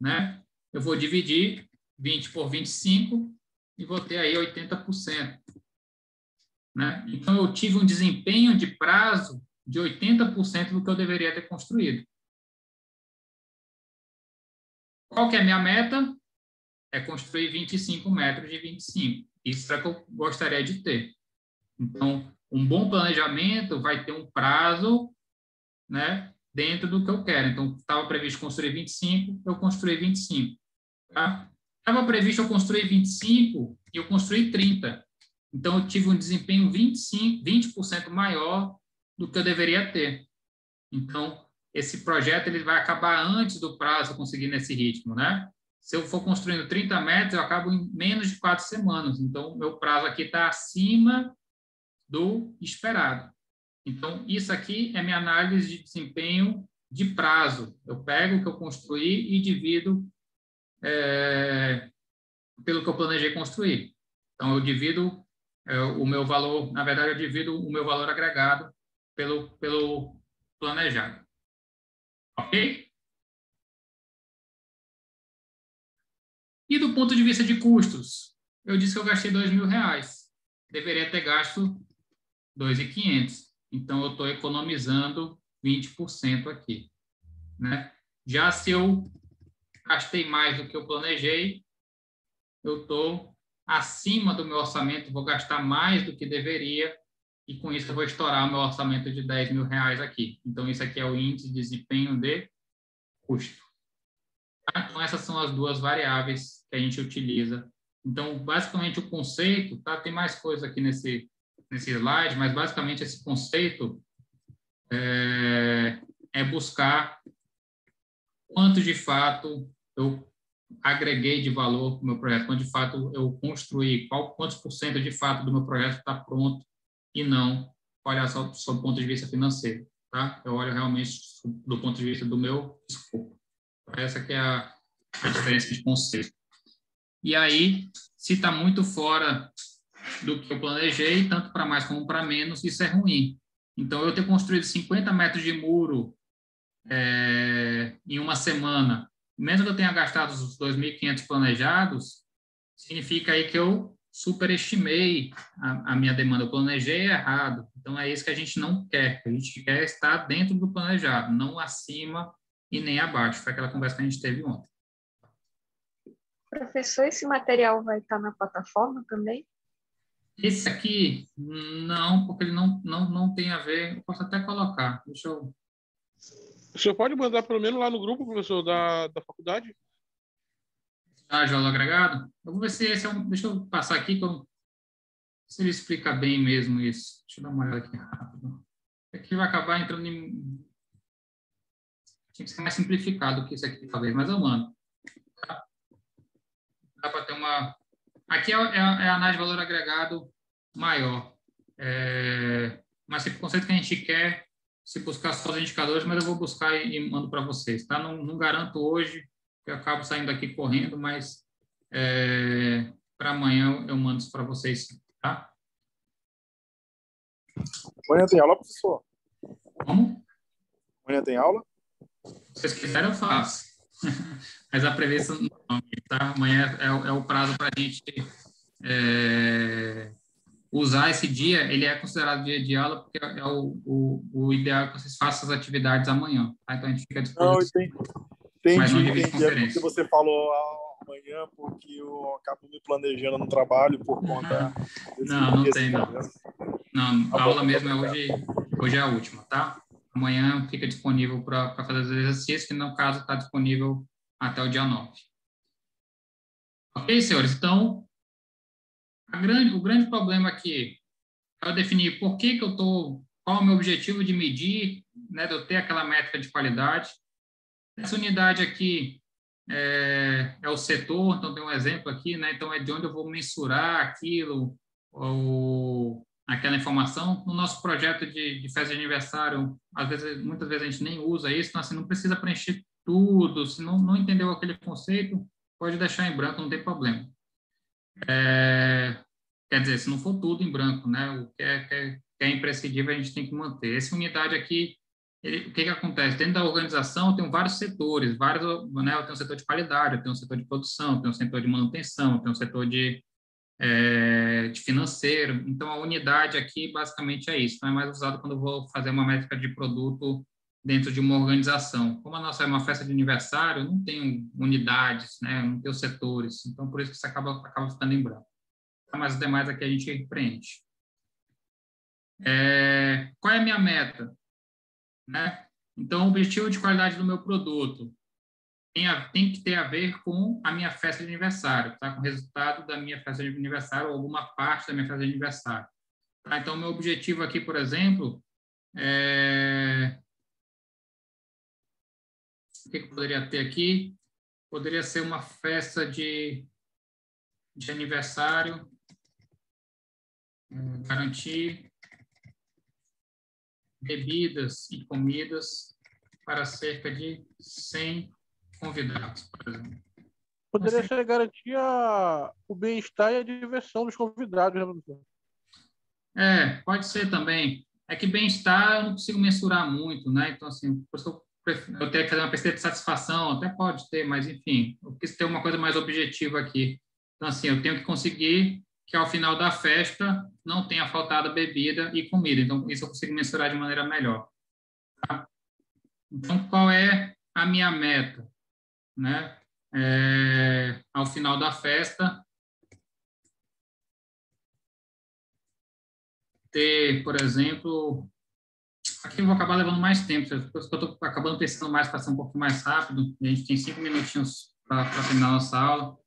S2: né? Eu vou dividir 20 por 25 e vou ter aí 80%. Né? Então, eu tive um desempenho de prazo de 80% do que eu deveria ter construído. Qual que é a minha meta? É construir 25 metros de 25. Isso é que eu gostaria de ter. Então, um bom planejamento vai ter um prazo né, dentro do que eu quero. Então, estava previsto construir 25, eu construí 25. Tá? Estava previsto eu construir 25 e eu construí 30. Então, eu tive um desempenho 25, 20% maior do que eu deveria ter. Então, esse projeto ele vai acabar antes do prazo conseguir nesse ritmo, né? Se eu for construindo 30 metros, eu acabo em menos de quatro semanas. Então, meu prazo aqui está acima do esperado. Então, isso aqui é minha análise de desempenho de prazo. Eu pego o que eu construí e divido é, pelo que eu planejei construir. Então, eu divido é, o meu valor, na verdade, eu divido o meu valor agregado pelo, pelo planejado. Ok? E do ponto de vista de custos, eu disse que eu gastei dois mil reais. Deveria ter gasto dois e quinhentos. Então, eu estou economizando 20% aqui. Né? Já se eu gastei mais do que eu planejei, eu estou acima do meu orçamento, vou gastar mais do que deveria, e com isso eu vou estourar meu orçamento de 10 mil reais aqui. Então, isso aqui é o índice de desempenho de custo. Tá? Então, essas são as duas variáveis que a gente utiliza. Então, basicamente, o conceito, tá? tem mais coisa aqui nesse, nesse slide, mas basicamente esse conceito é, é buscar quanto de fato eu agreguei de valor para o meu projeto, quando de fato eu construí, qual, quantos por cento de fato do meu projeto está pronto e não olhar só, do ponto de vista financeiro, tá? Eu olho realmente do ponto de vista do meu escopo. Essa que é a, a diferença de conceito. E aí, se está muito fora do que eu planejei, tanto para mais como para menos, isso é ruim. Então, eu ter construído 50 metros de muro é, em uma semana mesmo que eu tenha gastado os 2.500 planejados, significa aí que eu superestimei a, a, minha demanda, eu planejei errado. Então, é isso que a gente não quer. A gente quer estar dentro do planejado, não acima e nem abaixo. Foi aquela conversa que a gente teve ontem.
S4: Professor, esse material vai estar na plataforma também?
S2: Esse aqui, não, porque ele não, não, não tem a ver. Eu posso até colocar. Deixa eu.
S5: O senhor pode mandar pelo menos lá no grupo, professor, da, da faculdade?
S2: Ah, já agregado? Eu vou ver se esse é um. Deixa eu passar aqui como, se ele explica bem mesmo isso. Deixa eu dar uma olhada aqui rápido. Aqui vai acabar entrando em. Tinha que ser mais simplificado que isso aqui, talvez, mas eu mando. Tá? Dá para ter uma. Aqui é, é, é, a análise de valor agregado maior. É, mas o conceito que a gente quer se buscar só os indicadores, mas eu vou buscar e, e mando para vocês. Tá? Não, não garanto hoje eu acabo saindo aqui correndo, mas é, para amanhã eu mando isso para vocês, tá?
S7: Amanhã tem aula, professor?
S2: Como?
S7: Amanhã tem aula?
S2: Se vocês quiserem, eu faço. mas a previsão não, tá? Amanhã é, é o prazo para a gente é, usar esse dia. Ele é considerado dia de aula porque é o, o, o ideal que vocês façam as atividades amanhã, tá? Então a gente fica disponível.
S7: Não, Entendi, entendi. que você falou amanhã, porque eu acabo me planejando no trabalho por conta.
S2: Não, não tem, não. Não, a aula mesmo é hoje, hoje é a última, tá? Amanhã fica disponível para fazer os exercícios, que no caso está disponível até o dia 9. Ok, senhores? Então, grande, o grande problema aqui é eu definir por que, que eu estou, qual é o meu objetivo de medir, né, de eu ter aquela métrica de qualidade, essa unidade aqui é, é, o setor, então tem um exemplo aqui, né? Então é de onde eu vou mensurar aquilo, ou aquela informação. No nosso projeto de, de festa de aniversário, às vezes, muitas vezes a gente nem usa isso, então assim, não precisa preencher tudo. Se não, não entendeu aquele conceito, pode deixar em branco, não tem problema. É, quer dizer, se não for tudo em branco, né? O que é, que é, que é imprescindível a gente tem que manter. Essa unidade aqui ele, o que, que acontece? Dentro da organização, tem vários setores, vários, né, eu tenho um setor de qualidade, eu tenho um setor de produção, eu tenho um setor de manutenção, eu tenho um setor de, é, de financeiro. Então, a unidade aqui, basicamente, é isso. Não é mais usado quando eu vou fazer uma métrica de produto dentro de uma organização. Como a nossa é uma festa de aniversário, não tem unidades, né, não tem os setores. Então, por isso que isso acaba, acaba ficando em branco. Mas os demais aqui a gente preenche. É, qual é a minha meta? Né? Então, o objetivo de qualidade do meu produto tem, a, tem que ter a ver com a minha festa de aniversário, tá? com o resultado da minha festa de aniversário ou alguma parte da minha festa de aniversário. Tá? Então, meu objetivo aqui, por exemplo, é... o que, que poderia ter aqui? Poderia ser uma festa de, de aniversário, é, garantir bebidas e comidas para cerca de 100 convidados, por exemplo.
S5: Poderia assim, ser garantir o bem-estar e a diversão dos convidados, né, professor?
S2: É, pode ser também. É que bem-estar eu não consigo mensurar muito, né? Então, assim, eu tenho que fazer uma pesquisa de satisfação, até pode ter, mas enfim, eu quis ter uma coisa mais objetiva aqui. Então, assim, eu tenho que conseguir que ao final da festa não tenha faltado bebida e comida. Então, isso eu consigo mensurar de maneira melhor. Tá? Então, qual é a minha meta? Né? É, ao final da festa, ter, por exemplo, aqui eu vou acabar levando mais tempo, eu estou acabando pensando mais para ser um pouco mais rápido, a gente tem cinco minutinhos para terminar a nossa aula.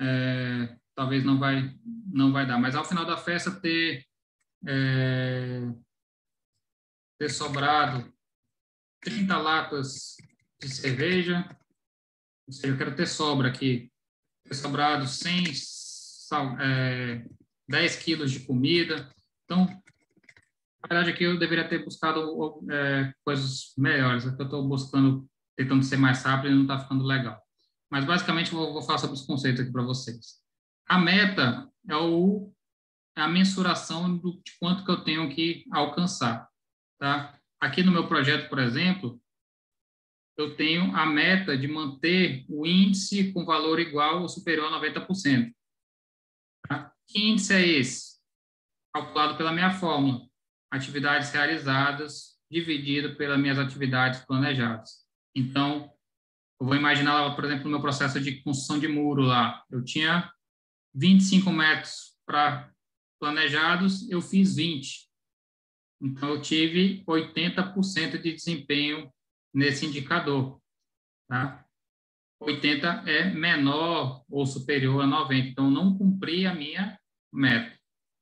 S2: É, talvez não vai não vai dar. Mas ao final da festa ter é, ter sobrado 30 latas de cerveja, ou seja, eu quero ter sobra aqui, ter sobrado 100 sal, é, 10 quilos de comida. Então, na verdade, aqui eu deveria ter buscado é, coisas melhores. Aqui eu estou buscando, tentando ser mais rápido e não está ficando legal. Mas, basicamente, eu vou, vou falar sobre os conceitos aqui para vocês. A meta é, o, é a mensuração do, de quanto que eu tenho que alcançar. Tá? Aqui no meu projeto, por exemplo, eu tenho a meta de manter o índice com valor igual ou superior a 90%. Tá? Que índice é esse? Calculado pela minha fórmula. Atividades realizadas dividido pelas minhas atividades planejadas. Então, eu vou imaginar, por exemplo, o meu processo de construção de muro lá. Eu tinha 25 metros para planejados, eu fiz 20. Então, eu tive 80% de desempenho nesse indicador. Tá? 80 é menor ou superior a 90. Então, não cumpri a minha meta.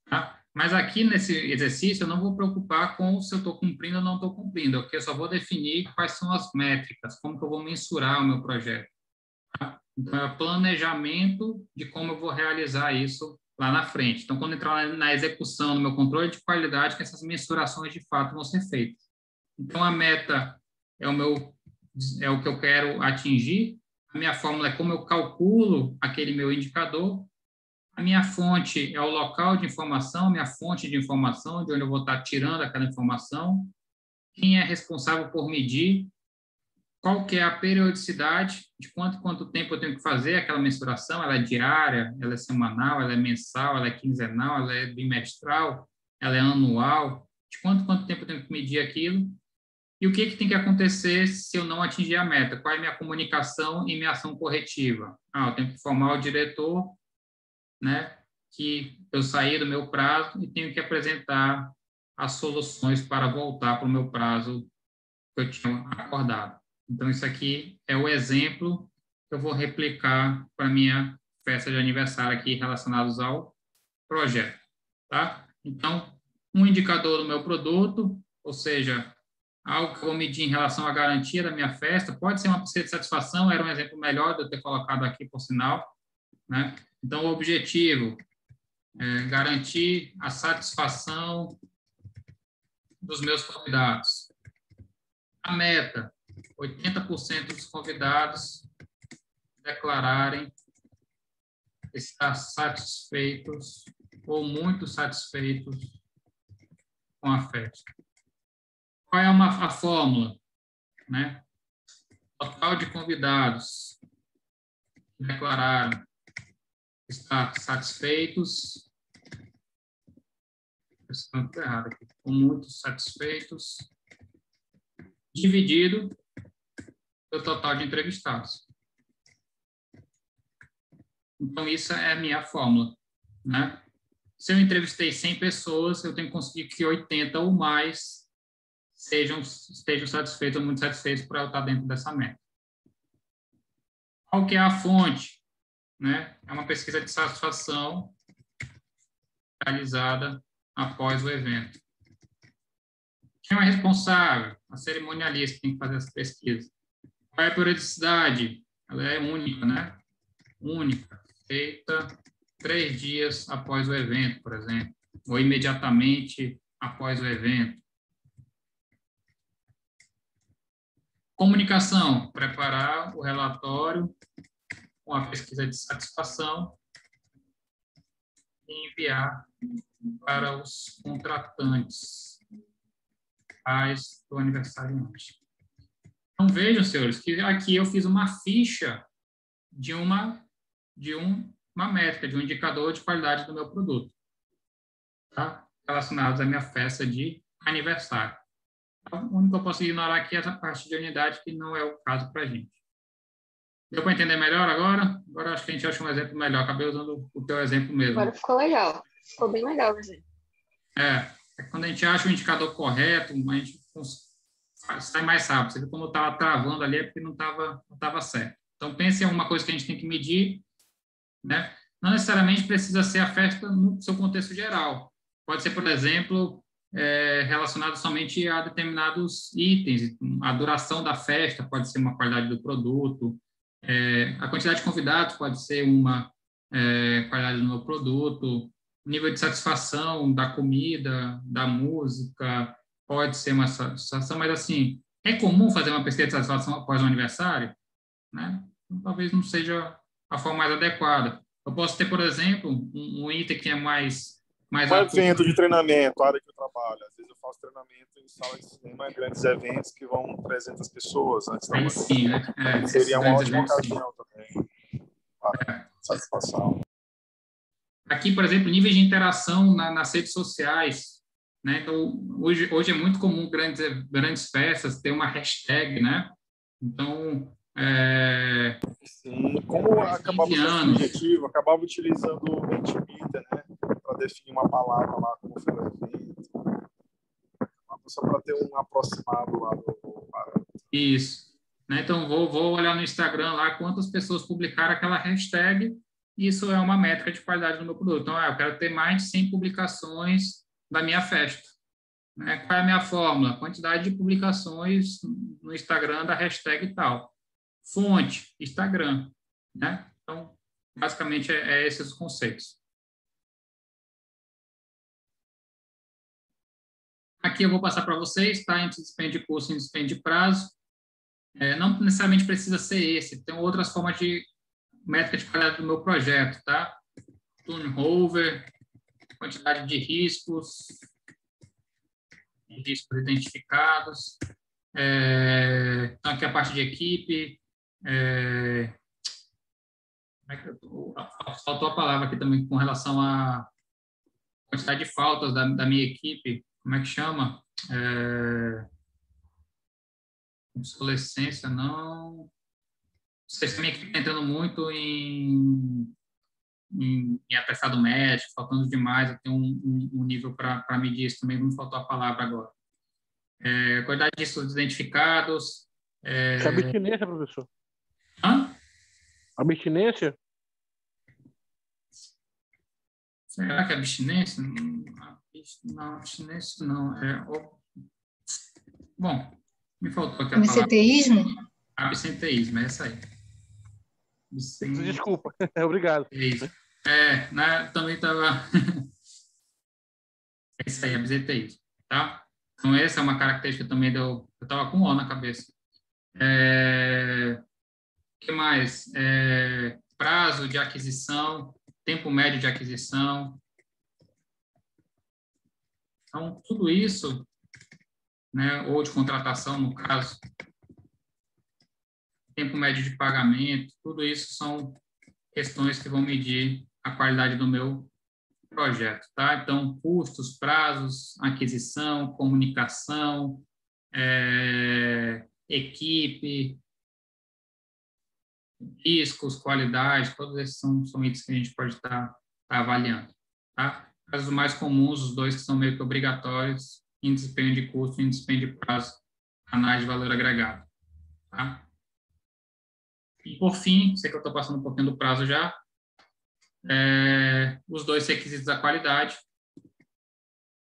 S2: Tá? Mas aqui nesse exercício, eu não vou preocupar com se eu estou cumprindo ou não estou cumprindo, eu só vou definir quais são as métricas, como que eu vou mensurar o meu projeto. Tá? Então, é o planejamento de como eu vou realizar isso lá na frente. Então, quando entrar na execução, no meu controle de qualidade, que essas mensurações de fato vão ser feitas. Então, a meta é o meu é o que eu quero atingir, a minha fórmula é como eu calculo aquele meu indicador, a minha fonte é o local de informação, minha fonte de informação, de onde eu vou estar tirando aquela informação, quem é responsável por medir, qual que é a periodicidade, de quanto quanto tempo eu tenho que fazer aquela mensuração, ela é diária, ela é semanal, ela é mensal, ela é quinzenal, ela é bimestral, ela é anual, de quanto quanto tempo eu tenho que medir aquilo, e o que, que tem que acontecer se eu não atingir a meta? Qual é a minha comunicação e minha ação corretiva? Ah, eu tenho que informar o diretor né, que eu saí do meu prazo e tenho que apresentar as soluções para voltar para o meu prazo que eu tinha acordado. Então, isso aqui é o exemplo que eu vou replicar para minha festa de aniversário aqui relacionados ao projeto, tá? Então, um indicador do meu produto, ou seja, algo que eu vou medir em relação à garantia da minha festa, pode ser uma pesquisa de satisfação, era um exemplo melhor de eu ter colocado aqui, por sinal, né? Então, o objetivo é garantir a satisfação dos meus convidados. A meta, 80% dos convidados declararem estar satisfeitos ou muito satisfeitos com a festa. Qual é uma, a fórmula? Né? Total de convidados que declararam estar satisfeitos. Estou errado aqui. Com muito satisfeitos. Dividido pelo total de entrevistados. Então, isso é a minha fórmula. Né? Se eu entrevistei 100 pessoas, eu tenho que conseguir que 80 ou mais sejam, estejam satisfeitos ou muito satisfeitos por eu estar dentro dessa meta. Qual que é a fonte? Né? É uma pesquisa de satisfação realizada após o evento. Quem é responsável? A cerimonialista tem que fazer essa pesquisa. Qual é a periodicidade? Ela é única, né? Única, feita três dias após o evento, por exemplo, ou imediatamente após o evento. Comunicação, preparar o relatório com a pesquisa de satisfação e enviar para os contratantes pais do aniversariante. Então vejam, senhores, que aqui eu fiz uma ficha de uma de um, uma métrica, de um indicador de qualidade do meu produto, tá? relacionados à minha festa de aniversário. O único que eu posso ignorar aqui é essa parte de unidade, que não é o caso para a gente. Deu para entender melhor agora? Agora acho que a gente acha um exemplo melhor. Acabei usando o teu exemplo mesmo.
S4: Agora ficou legal. Ficou bem legal o exemplo.
S2: É, é quando a gente acha o indicador correto, a gente sai mais rápido. Você viu como estava travando ali, é porque não estava não tava certo. Então, pense em alguma coisa que a gente tem que medir, né? Não necessariamente precisa ser a festa no seu contexto geral. Pode ser, por exemplo, é, relacionado somente a determinados itens. A duração da festa pode ser uma qualidade do produto, é, a quantidade de convidados pode ser uma é, qualidade do meu produto, nível de satisfação da comida, da música, pode ser uma satisfação, mas assim, é comum fazer uma pesquisa de satisfação após o aniversário? Né? Então, talvez não seja a forma mais adequada. Eu posso ter, por exemplo, um, um item que é mais
S7: mais um evento de treinamento, a área que eu trabalho. Às vezes eu faço treinamento em sala de cinema, grandes eventos que vão 300 pessoas antes da
S2: sim, né?
S7: É, Seria uma ótima ocasião sim. também. É. Satisfação.
S2: aqui, por exemplo, níveis de interação na, nas redes sociais. Né? Então, hoje, hoje é muito comum grandes, grandes festas ter uma hashtag, né? Então, é...
S7: Sim, como acabava o objetivo, acabava utilizando o Mentimeter, né? Para definir uma palavra lá, como foi o evento. Só para ter um aproximado lá do parâmetro.
S2: Isso. Né? Então, vou, vou olhar no Instagram lá quantas pessoas publicaram aquela hashtag. Isso é uma métrica de qualidade do meu produto. Então, ah, eu quero ter mais de 100 publicações da minha festa. Né? Qual é a minha fórmula? Quantidade de publicações no Instagram da hashtag tal. Fonte, Instagram. Né? Então, basicamente, é, é esses os conceitos. Aqui eu vou passar para vocês, tá? Entre despende de custo e despende de prazo. É, não necessariamente precisa ser esse, tem outras formas de métrica de qualidade do meu projeto, tá? Turnover, quantidade de riscos, riscos identificados. É, então, aqui a parte de equipe. É, é faltou a palavra aqui também com relação à quantidade de faltas da, da minha equipe. Como é que chama? É, obsolescência, não. Vocês também estão entrando muito em, em, em atestado médico, faltando demais, eu tenho um, um, um nível para medir isso também, não faltou a palavra agora. É, quantidade de estudos identificados. É...
S5: é abstinência, professor.
S2: Hã?
S5: Abstinência?
S2: Será que é abstinência? Não, abstinência não. É... Bom, me faltou aqui a
S8: Absenteísmo?
S2: palavra. Absenteísmo, é essa aí.
S5: Desculpa, obrigado.
S2: É, né, também estava... é isso aí, absenteísmo, tá? Então, essa é uma característica também do... Eu estava com O na cabeça. É... O que mais? É... Prazo de aquisição, tempo médio de aquisição. Então, tudo isso né, ou de contratação, no caso, tempo médio de pagamento, tudo isso são questões que vão medir a qualidade do meu projeto, tá? Então, custos, prazos, aquisição, comunicação, é, equipe, riscos, qualidade, todos esses são, são itens que a gente pode estar tá, tá avaliando, tá? Os mais comuns, os dois que são meio que obrigatórios, em desempenho de custo e desempenho de prazo, análise de valor agregado. Tá? E, por fim, sei que eu estou passando um pouquinho do prazo já, é, os dois requisitos da qualidade.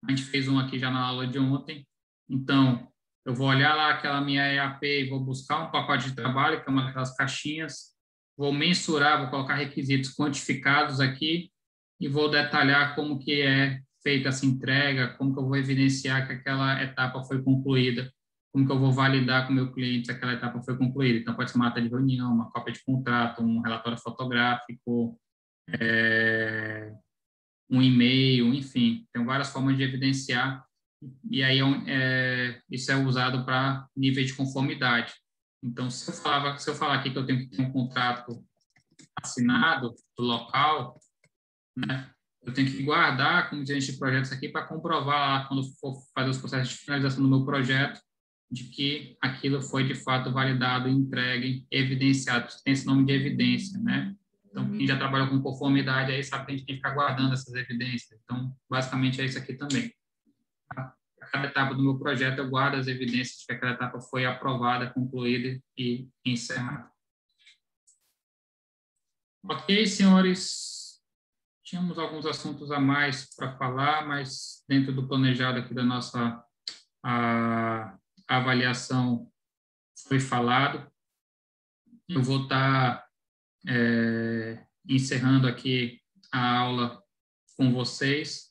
S2: A gente fez um aqui já na aula de ontem. Então, eu vou olhar lá aquela minha EAP e vou buscar um pacote de trabalho, que é uma daquelas caixinhas, vou mensurar, vou colocar requisitos quantificados aqui e vou detalhar como que é feita essa entrega, como que eu vou evidenciar que aquela etapa foi concluída, como que eu vou validar com o meu cliente se aquela etapa foi concluída. Então, pode ser uma ata de reunião, uma cópia de contrato, um relatório fotográfico, é, um e-mail, enfim, tem várias formas de evidenciar e aí é, isso é usado para nível de conformidade. Então, se eu, falava, se eu falar aqui que eu tenho que ter um contrato assinado do local, né, eu tenho que guardar como gerente de projetos aqui para comprovar quando for fazer os processos de finalização do meu projeto, de que aquilo foi de fato validado, entregue, evidenciado. Tem esse nome de evidência, né? Então, quem já trabalhou com conformidade aí sabe que a gente tem que ficar guardando essas evidências. Então, basicamente é isso aqui também. A cada etapa do meu projeto, eu guardo as evidências de que aquela etapa foi aprovada, concluída e encerrada. Ok, senhores Tínhamos alguns assuntos a mais para falar, mas dentro do planejado aqui da nossa a, a avaliação foi falado. Eu vou estar tá, é, encerrando aqui a aula com vocês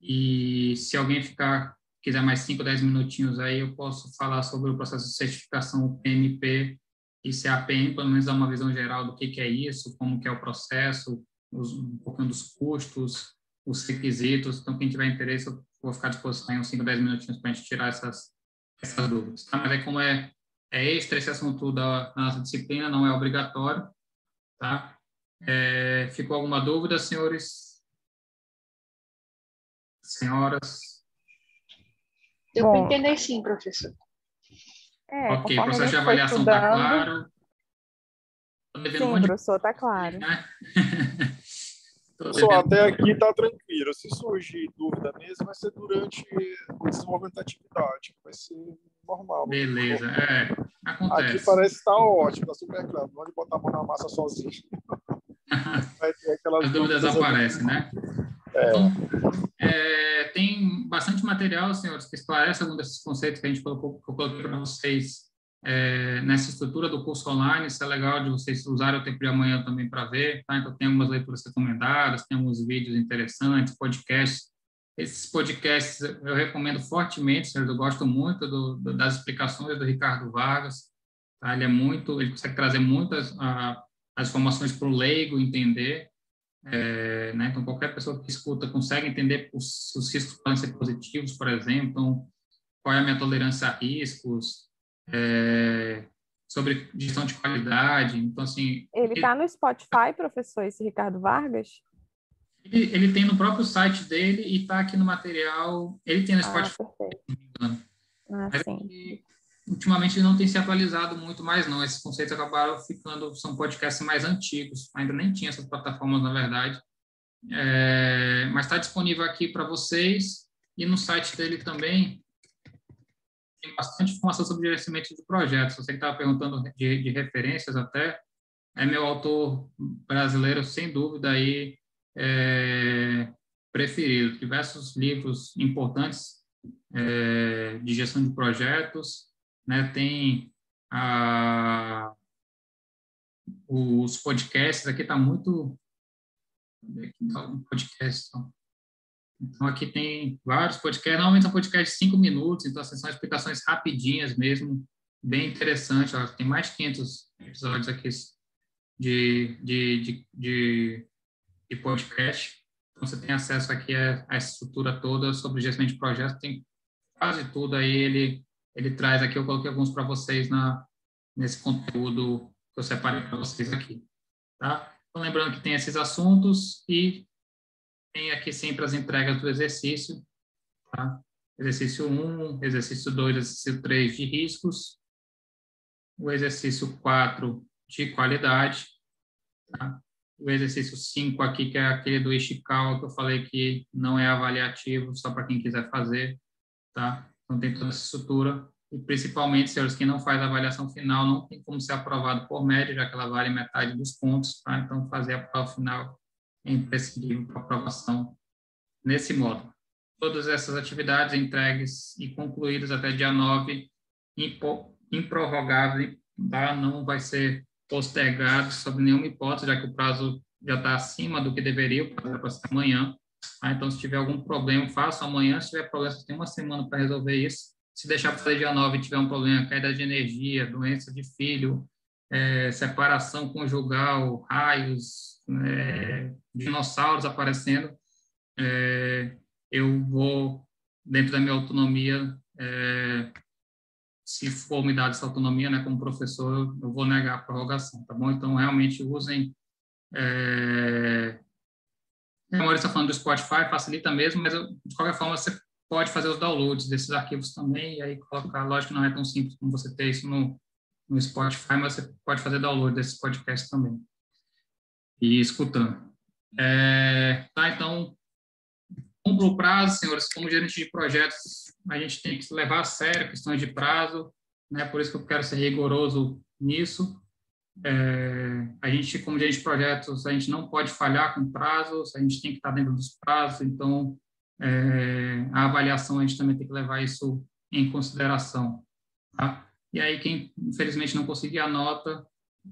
S2: e se alguém ficar quiser mais 5, 10 minutinhos aí, eu posso falar sobre o processo de certificação PMP e CAPM, pelo menos dar uma visão geral do que, que é isso, como que é o processo, os, um pouquinho dos custos, os requisitos. Então, quem tiver interesse, eu vou ficar à disposição em uns 5, 10 minutinhos para a gente tirar essas, essas dúvidas. Tá? Mas aí, como é, é extra esse assunto da, da nossa disciplina, não é obrigatório. Tá? É, ficou alguma dúvida, senhores? senhoras?
S4: Eu Bom, entender sim, professor.
S2: É, ok, o processo de avaliação está claro.
S3: Sim, professor, está claro. Né?
S7: Só até aqui está tranquilo. Se surgir dúvida mesmo, vai ser durante o desenvolvimento da atividade, vai ser normal.
S2: Beleza, é, acontece.
S7: Aqui parece estar tá ótimo, está super claro. Não pode botar a mão na massa sozinho.
S2: As dúvidas aparecem, né? É. Então, é, tem bastante material, senhores, que esclarece alguns desses conceitos que a gente colocou, que eu coloquei para vocês é, nessa estrutura do curso online. Isso é legal de vocês usarem o tempo de amanhã também para ver. Tá? Então, tem algumas leituras recomendadas, tem alguns vídeos interessantes, podcasts. Esses podcasts eu recomendo fortemente. Eu gosto muito do, do, das explicações do Ricardo Vargas. Tá? Ele é muito, ele consegue trazer muitas a, as informações para o leigo entender. É, né? Então, qualquer pessoa que escuta consegue entender os, os riscos podem ser positivos, por exemplo. Então, qual é a minha tolerância a riscos, é, sobre gestão de qualidade. Então, assim.
S3: Ele está no Spotify, professor, esse Ricardo Vargas?
S2: Ele, ele tem no próprio site dele e está aqui no material. Ele tem no ah, Spotify.
S3: Ah, Mas sim.
S2: ultimamente ele não tem se atualizado muito mais, não. Esses conceitos acabaram ficando, são podcasts mais antigos. Ainda nem tinha essas plataformas, na verdade. É, mas está disponível aqui para vocês e no site dele também tem bastante informação sobre gerenciamento de projetos. Você que estava perguntando de, de, referências até, é meu autor brasileiro, sem dúvida, aí, é, preferido. Diversos livros importantes é, de gestão de projetos, né? tem a, os podcasts, aqui está muito... Podcast. Então, aqui tem vários podcasts, normalmente são podcasts de cinco minutos, então assim, são explicações rapidinhas mesmo, bem interessante. Ó, tem mais de 500 episódios aqui de, de, de, de, de podcast. Então, você tem acesso aqui essa estrutura toda sobre gestão de projetos, tem quase tudo aí, ele, ele traz aqui, eu coloquei alguns para vocês na, nesse conteúdo que eu separei para vocês aqui. Tá? Então, lembrando que tem esses assuntos e tem aqui sempre as entregas do exercício, tá? Exercício 1, exercício 2, exercício 3 de riscos, o exercício 4 de qualidade, tá? O exercício 5 aqui, que é aquele do Ishikawa, que eu falei que não é avaliativo, só para quem quiser fazer, tá? Então tem toda essa estrutura. E principalmente, senhores, quem não faz a avaliação final não tem como ser aprovado por média, já que ela vale metade dos pontos, tá? Então fazer a prova final imprescindível para aprovação nesse modo. Todas essas atividades entregues e concluídas até dia 9, improrrogável, tá? não vai ser postergado sob nenhuma hipótese, já que o prazo já está acima do que deveria, o prazo é para ser amanhã. Tá? Então, se tiver algum problema, faça amanhã. Se tiver problema, você tem uma semana para resolver isso. Se deixar para dia 9 e tiver um problema, queda de energia, doença de filho, é, separação conjugal, raios, é, dinossauros aparecendo, é, eu vou, dentro da minha autonomia, é, se for me dar essa autonomia, né, como professor, eu vou negar a prorrogação, tá bom? Então, realmente usem. É, a Maurício está falando do Spotify, facilita mesmo, mas eu, de qualquer forma você pode fazer os downloads desses arquivos também e aí colocar. Lógico que não é tão simples como você ter isso no, no Spotify, mas você pode fazer download desses podcasts também e escutando. É, tá, então, cumpra o prazo, senhores, como gerente de projetos, a gente tem que levar a sério questões de prazo, né, por isso que eu quero ser rigoroso nisso. É, a gente, como gerente de projetos, a gente não pode falhar com prazos, a gente tem que estar dentro dos prazos, então, é, a avaliação a gente também tem que levar isso em consideração, tá? E aí, quem infelizmente não conseguir a nota,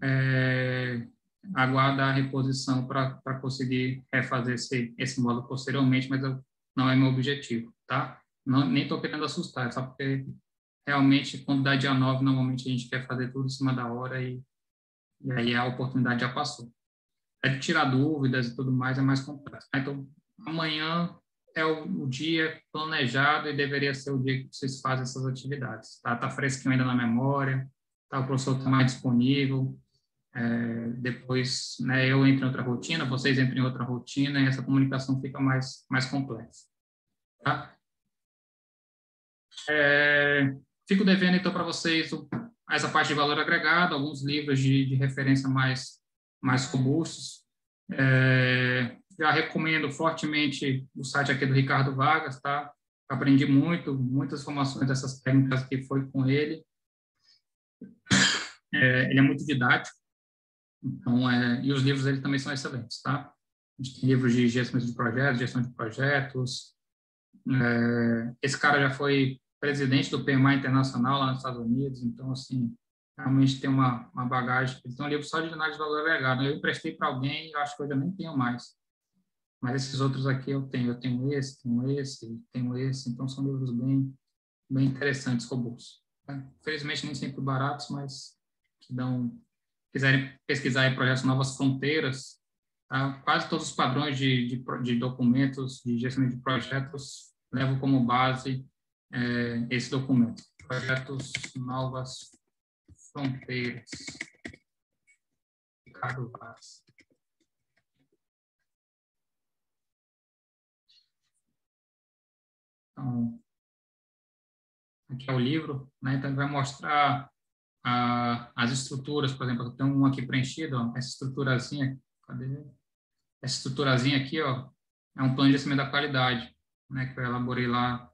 S2: é, aguarda a reposição para conseguir refazer esse, esse módulo posteriormente, mas eu, não é meu objetivo, tá? Não, nem estou querendo assustar, é só porque realmente, quando dá dia 9, normalmente a gente quer fazer tudo em cima da hora e, e aí a oportunidade já passou. É tirar dúvidas e tudo mais, é mais complexo. Então, amanhã é o, o, dia planejado e deveria ser o dia que vocês fazem essas atividades. Tá, tá fresquinho ainda na memória, tá, o professor está mais disponível. É, depois, né, eu entro em outra rotina, vocês entram em outra rotina e essa comunicação fica mais mais complexa. Tá? É, fico devendo, então, para vocês o, essa parte de valor agregado, alguns livros de, de referência mais, mais robustos. É, já recomendo fortemente o site aqui do Ricardo Vargas, tá? Aprendi muito, muitas informações dessas técnicas que foi com ele. É, ele é muito didático, então, é, e os livros dele também são excelentes, tá? A gente tem livros de gestão de projetos, gestão de projetos. É, esse cara já foi presidente do PMA Internacional lá nos Estados Unidos, então, assim, realmente tem uma, uma bagagem. Ele tem um livro só de análise de valor agregado. Eu emprestei para alguém, eu acho que eu já nem tenho mais. Mas esses outros aqui eu tenho. Eu tenho esse, tenho esse, tenho esse. Então, são livros bem, bem interessantes, robustos. Tá? Infelizmente, nem sempre baratos, mas que dão... Quiserem pesquisar em projetos Novas Fronteiras, tá? quase todos os padrões de, de, de documentos de gestão de projetos levam como base é, esse documento. Projetos Novas Fronteiras. Ricardo Vaz. Então, aqui é o livro, né? Então, ele vai mostrar ah, as estruturas, por exemplo, tem um aqui preenchido, ó, essa estruturazinha, cadê? Essa estruturazinha aqui, ó, é um plano de gerenciamento da qualidade, né? Que eu elaborei lá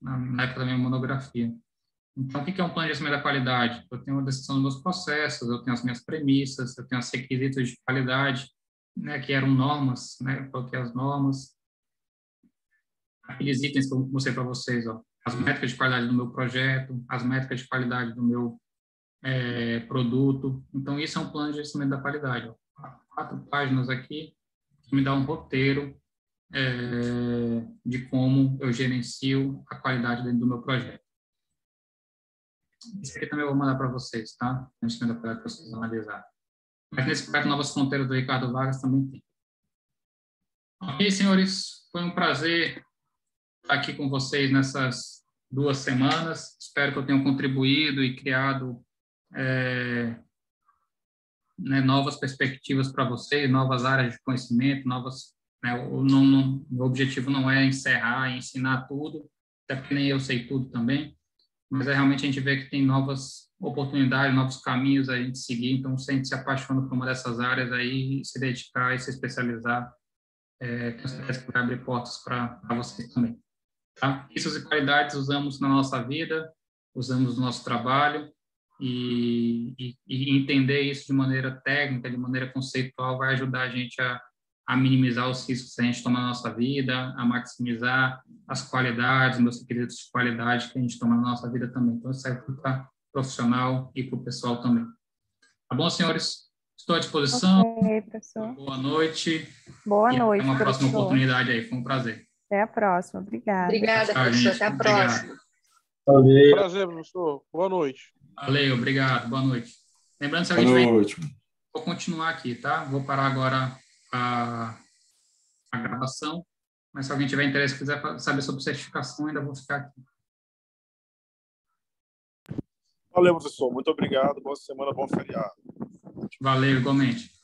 S2: na, na época da minha monografia. Então, o que é um plano de gerenciamento da qualidade? Eu tenho a descrição dos meus processos, eu tenho as minhas premissas, eu tenho os requisitos de qualidade, né, que eram normas, né, coloquei as normas, aqueles itens que eu mostrei para vocês, ó, as métricas de qualidade do meu projeto, as métricas de qualidade do meu é, produto. Então, isso é um plano de gerenciamento da qualidade. Quatro páginas aqui, que me dá um roteiro é, de como eu gerencio a qualidade dentro do meu projeto. Isso aqui também eu vou mandar para vocês, tá? Antes de para vocês analisar. Mas nesse projeto Novas Fronteiras do Ricardo Vargas também tem. Ok, senhores, foi um prazer estar aqui com vocês nessas duas semanas. Espero que eu tenha contribuído e criado é, né, novas perspectivas para vocês, novas áreas de conhecimento, novas. Né, o, não, não, o objetivo não é encerrar ensinar tudo, até porque nem eu sei tudo também mas é realmente a gente vê que tem novas oportunidades, novos caminhos a gente seguir. Então, se a gente se apaixona por uma dessas áreas aí, se dedicar e se especializar, é, tenho certeza que vai abrir portas para vocês também. Tá? Isso e qualidades usamos na nossa vida, usamos no nosso trabalho, e, e, e, entender isso de maneira técnica, de maneira conceitual, vai ajudar a gente a, a minimizar os riscos que a gente toma na nossa vida, a maximizar as qualidades, meus requisitos de qualidade que a gente toma na nossa vida também. Então, isso serve para o profissional e para o pessoal também. Tá bom, senhores? Estou à disposição.
S3: Okay.
S2: Boa noite.
S3: Boa
S2: e
S3: noite.
S2: Até uma professor. próxima oportunidade aí. Foi um prazer.
S3: Até a próxima. Obrigada.
S4: Obrigada, Tchau, professor. Gente. Até a próxima.
S5: Valeu. Prazer, professor. Boa noite.
S2: Valeu, obrigado. Boa noite. Lembrando, se a gente Boa noite. Vou continuar aqui, tá? Vou parar agora a, a gravação, mas se alguém tiver interesse e quiser saber sobre certificação, ainda vou ficar aqui.
S7: Valeu, professor. Muito obrigado. Boa semana, bom feriado.
S2: Valeu, igualmente.